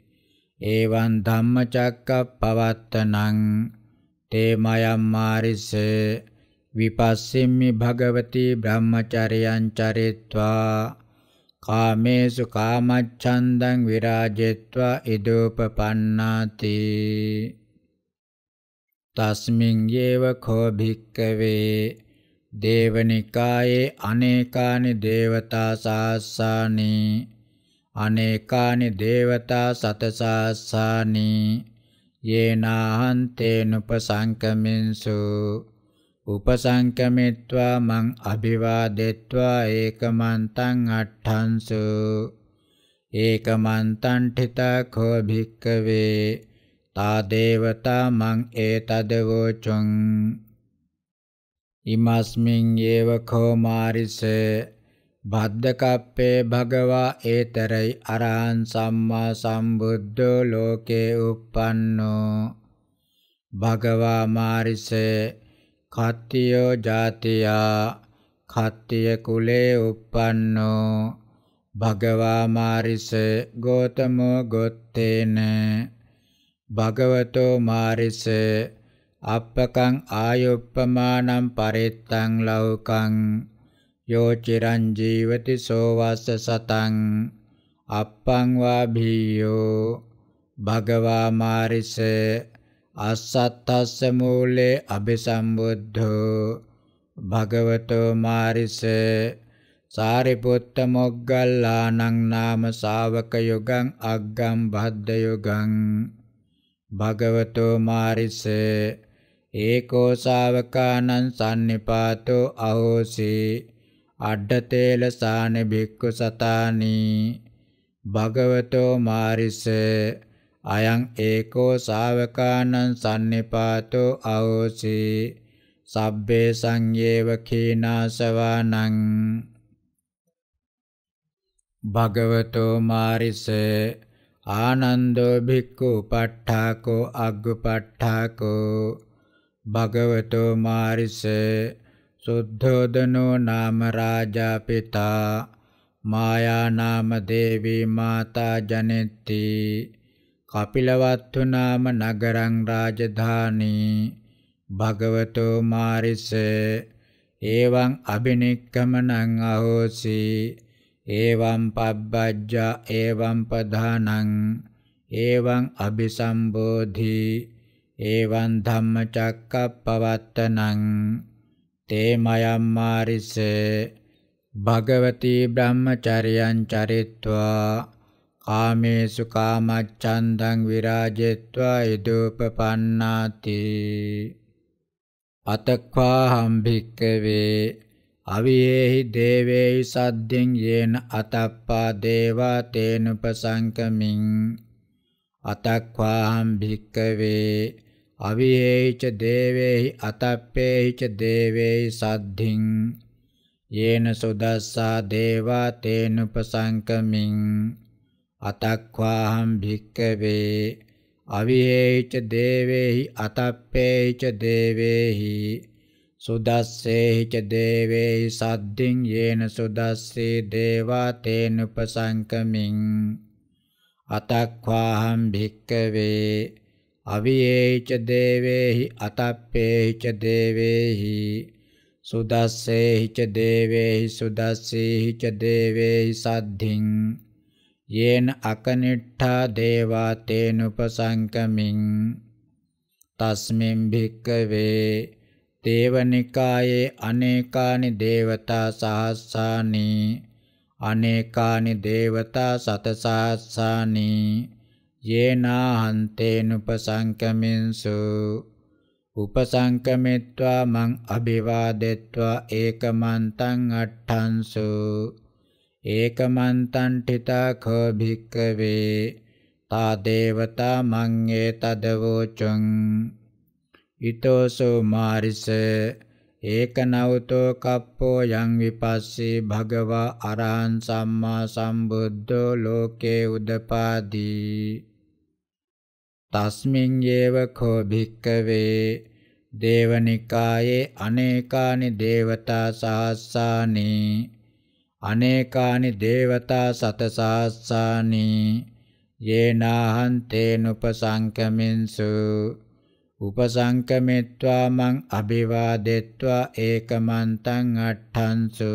ඒවං ධම්මචක්කප්පවත්තනං තේමයම් මාරිස. විපස්සිම්මි භගවති බ්‍රහ්මචර්යං චරිත්වා. කාමේසු කාමච්ඡන්දං විරාජෙත්වා ඉදෝපපන්නාති. තස්මින් යේව කෝ භික්කවේ දේවනිකායේ අනේකානි දේවතා සාස්සානි අනේකානි දේවතා සතසාස්සානි යේනාහන්තේනුපසංකමින්සු උපසංකමිත්වා මං අභිවාදෙත්වා ඒකමන්තං අට්ඨංසු. ඒකමන්තං ठिता කෝ භික්කවේ. තා දේවතා මං ඒතදවෝචුං. ඉමස්මින් ඒව කෝමාරිස භද්දකප්පේ භගවා ඒතරයි අරහං සම්මා සම්බුද්ධෝ ලෝකේ uppannෝ භගවා මාරිස. කත්තියෝ ජාතියා කත්තිය කුලේ uppannෝ භගවා මාරිස ගෝතමෝ ගොත්තේන භගවතෝ මාරිස අප්පකං ආයුප්පමානං පරිත්තං ලෞකං යෝ චිරං ජීවති සෝවස්ස සතං අප්පං වා භීයෝ භගවා මාරිස අස්සත්තස්ස මූලේ අபிසම්බුද්ධෝ භගවතෝ මාරිස සාරිපුත්ත මොග්ගල්ලානං නාම ශාවක යුගං අග්ගම් බද්ද යුගං භගවතෝ මාරිස ඒකෝ ශාවකානං සම්නිපාතෝ අහෝසි අඩ්ඩතේල සානෙ භික්ඛු සතානි භගවතෝ මාරිස අයං ඒකෝ ශාවකානං සම්නිපාතෝ අහෝසි සබ්බේ සංයේව කීනාසවානං භගවතෝ මාරිස ආනන්දෝ භික්ඛු පට්ඨාකෝ අග්ගපට්ඨාකෝ භගවතෝ මාරිස සුද්ධෝදනෝ නාම රාජා පිතා මායා නාම දේවී මාතා ජනෙත්ති කපිලවත්තු නාම නගරං රාජධානී භගවතෝ මාරිස. එවං අබිනික්කමනං අහෝසි. එවං පබ්බජ්ජා එවං පධානං එවං අபிසම්බෝධි. එවං ධම්මචක්කප්පවත්තනං. තේමයම් මාරිස. භගවති බ්‍රහ්මචර්යං චරිත්වා. කාමේසු කාමච්ඡන්දං විරාජෙත්වා ඉදූපපන්නාති අතක්වාහම් භික්කවේ අවියේහි දේවේහි සද්දෙන් යේන අතප්පා දේවා තේනුපසංකමින්. අතක්වාහම් භික්කවේ අවියේහිච දේවේහි අතප්පේහිච දේවේහි සද්ධින් යේන සුදස්සා දේවා තේනුපසංකමින්. අතක්වාහම් භික්කවේ අවිහේච දේවේහි අතප්පේච දේවේහි සුදස්සේහිච දේවේහි සද්දින් යේන සුදස්සේ දේවා තේනුපසංකමින් අතක්වාහම් භික්කවේ අවිහේච දේවේහි අතප්පේච දේවේහි සුදස්සේහිච දේවේහි සුදස්සේහිච දේවේහි සද්ධින් යේන අකනිට්ඨා දේවා තේනුපසංකමින් තස්මින් භික්කවේ දේවනිකායේ අනේකානි දේවතා සහස්සානි අනේකානි දේවතා සතසහස්සානි යේනා හන්තේනුපසංකමින්සු උපසංකමිත්වා මං අභිවාදෙත්වා ඒකමන්තං අට්ඨංසු. ඒකමන්තං ඨිතා කෝ භික්කවේ තා දේවතා මං ඒ තදවෝචුං ඊතෝසෝ මාරිස ඒකනවතෝ කප්පෝ යං විපස්සී භගවා අරහං සම්මා සම්බුද්ධෝ ලෝකේ උදපාදී තස්මින් යේව කෝ භික්කවේ දේවනිකායේ අනේකානි දේවතා සහස්සානි අනේකානි දේවතා සතසහස්සානි යේනාහං තේනුපසංකමින්සු උපසංකමිත්වා මං අභිවාදෙත්වා ඒකමන්තං අට්ඨංසු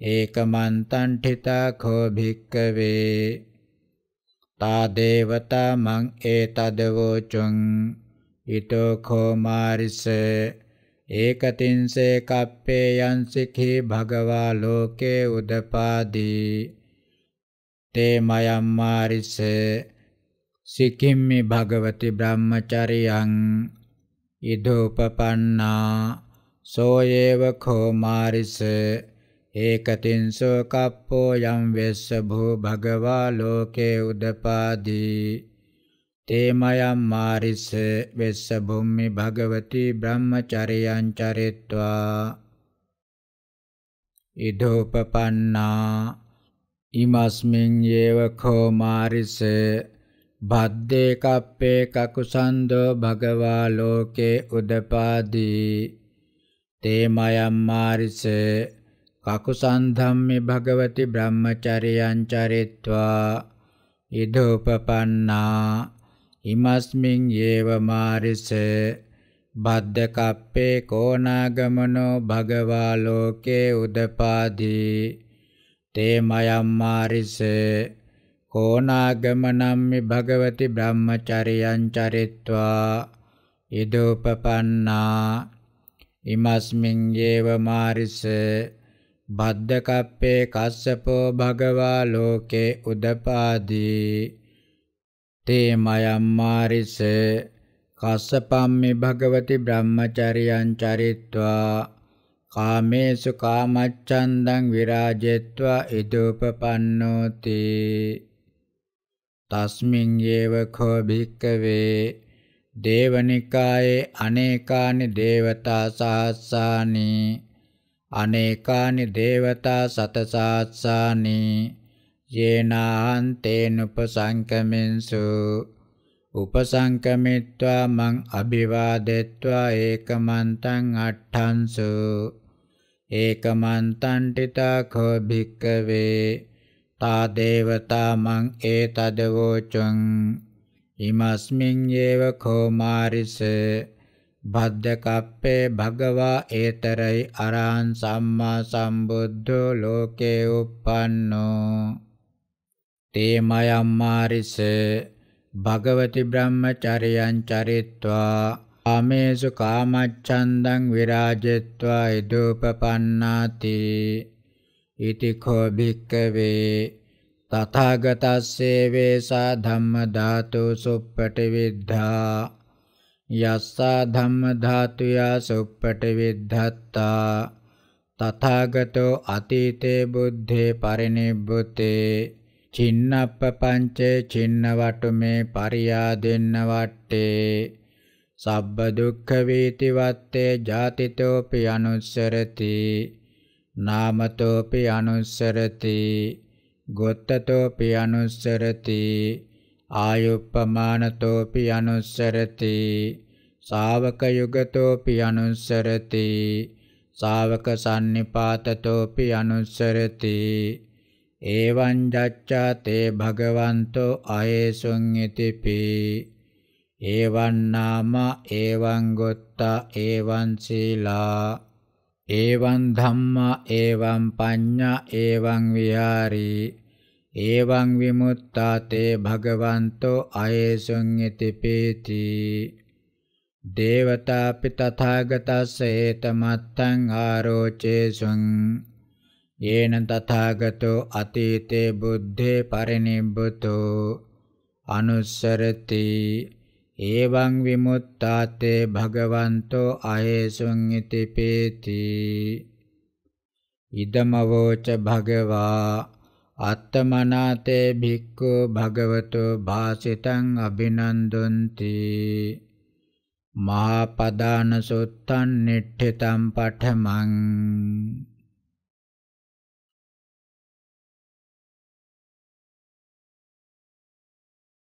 ඒකමන්තං ඨිතා කෝ භික්කවේ තා දේවතා මං ඒතදවෝචුං ඊතෝ කෝ මාරිස ඒකතින්සේ කප්පේ යන්සිකි භගවා ලෝකේ උදපාදී. තේ මයම් මාරිස සිකිම්මි භගවති බ්‍රහ්මචරියං ඉදෝපපන්නා. සෝයේව කෝ මාරිස ඒකතින්සෝ කප්පෝ යම් වෙස්ස භූ භගවා ලෝකේ උදපාදී. තේමයම් මාරිස වෙස්ස භුම්මි භගවති බ්‍රහ්මචරියං චරිත්වා. ඉදෝපපන්නා. ඉමස්මින් යේව කෝ මාරිස. බද්දේ කප්පේ කකුසන්දෝ භගවා ලෝකේ උදපාදී. තේමයම් මාරිස කකුසන්ධම්මි භගවති බ්‍රහ්මචරියං චරිත්වා. ඉදෝපපන්නා. ඉමස්මින් යේව මාරිස බද්ද කප්පේ කෝනාගමනෝ භගවා ලෝකේ උදපාදී. තේ මයම් මාරිස කෝනාගමනම්මි භගවති බ්‍රහ්මචරියං චරිත්වා. ඉදෝපපන්නා. ඉමස්මින් යේව මාරිස බද්දකප්පේ කස්සපෝ භගවා ලෝකේ උදපාදී. තේ මයම් මාරිස කස්සපම්මි භගවති බ්‍රහ්මචරියං චරිත්වා කාමේසු කාමච්ඡන්දං විරාජෙත්වා ඉදූපපන්නෝති. තස්මින් යේව කෝ භික්කවේ දේවනිකායේ අනේකානි දේවතා සහස්සානි අනේකානි දේවතා සතසාස්සානි යේනාන්තේන උපසංකමෙන්සු උපසංකමිත්වා මං අභිවාදෙත්වා ඒකමන්තං අට්ඨංසු. ඒකමන්තං ඨිතා කෝ භික්කවේ? තා දේවතා මං ඒතදවෝචං. ඉමස්මින් යේව කෝමාරිස භද්දකප්පේ භගවා ඒතරයි අරහං සම්මා සම්බුද්ධෝ ලෝකේ uppannෝ තේමයම්මාරිස භගවති බ්‍රහ්මචර්යං චරිත්වා ආමේසු කාමච්ඡන්දං විරාජෙත්වා ඉදූපපන්නාති ඉති කෝ භික්කවේ තථාගතස්සේ වේසා ධම්ම ධාතු සුප්පටි විද්ධා යස්සා ධම්ම ධාතුයා සුප්පටි විද්ධත්තා තථාගතෝ අතීතේ බුද්ධේ පරිනිබ්බුතේ චින්නප්ප පංචේ චින්න වටුමේ පරියාදෙන්න වට්ටේ සබ්බ දුක්ඛ වේති වත්තේ ජාතිතෝපි අනුස්සරති නාමතෝපි අනුස්සරති ගොත්තතෝපි අනුස්සරති ආයුප්පමානතෝපි අනුස්සරති ශාවක යුගතෝපි අනුස්සරති ශාවක සම්නිපාතතෝපි අනුස්සරති ඒවං ජච්ඡා තේ භගවන්තෝ අයේසුං ඉතිපි. ඒවං නාම ඒවං ගොත්තා ඒවං සීලා. ඒවං ධම්මා ඒවං පඤ්ඤා ඒවං විහාරී. ඒවං විමුත්තා තේ භගවන්තෝ අයේසුං ඉතිපීති. දේවතාපි තථාගතස්ස හේතමත්තං ආරෝචේසුං යේන තථාගතෝ අතීතේ බුද්ධේ පරිනිබ්බුතෝ අනුස්සරති ඒවං විමුත්තාතේ භගවන්තෝ අහේසුං ඉති පේති ඉදමවෝච භගවා අත්තමනාතේ භික්ඛු භගවතෝ භාසිතං අභිනන්දුන්ති මහා පදාන සුත්තං නිට්ඨිතං පඨමං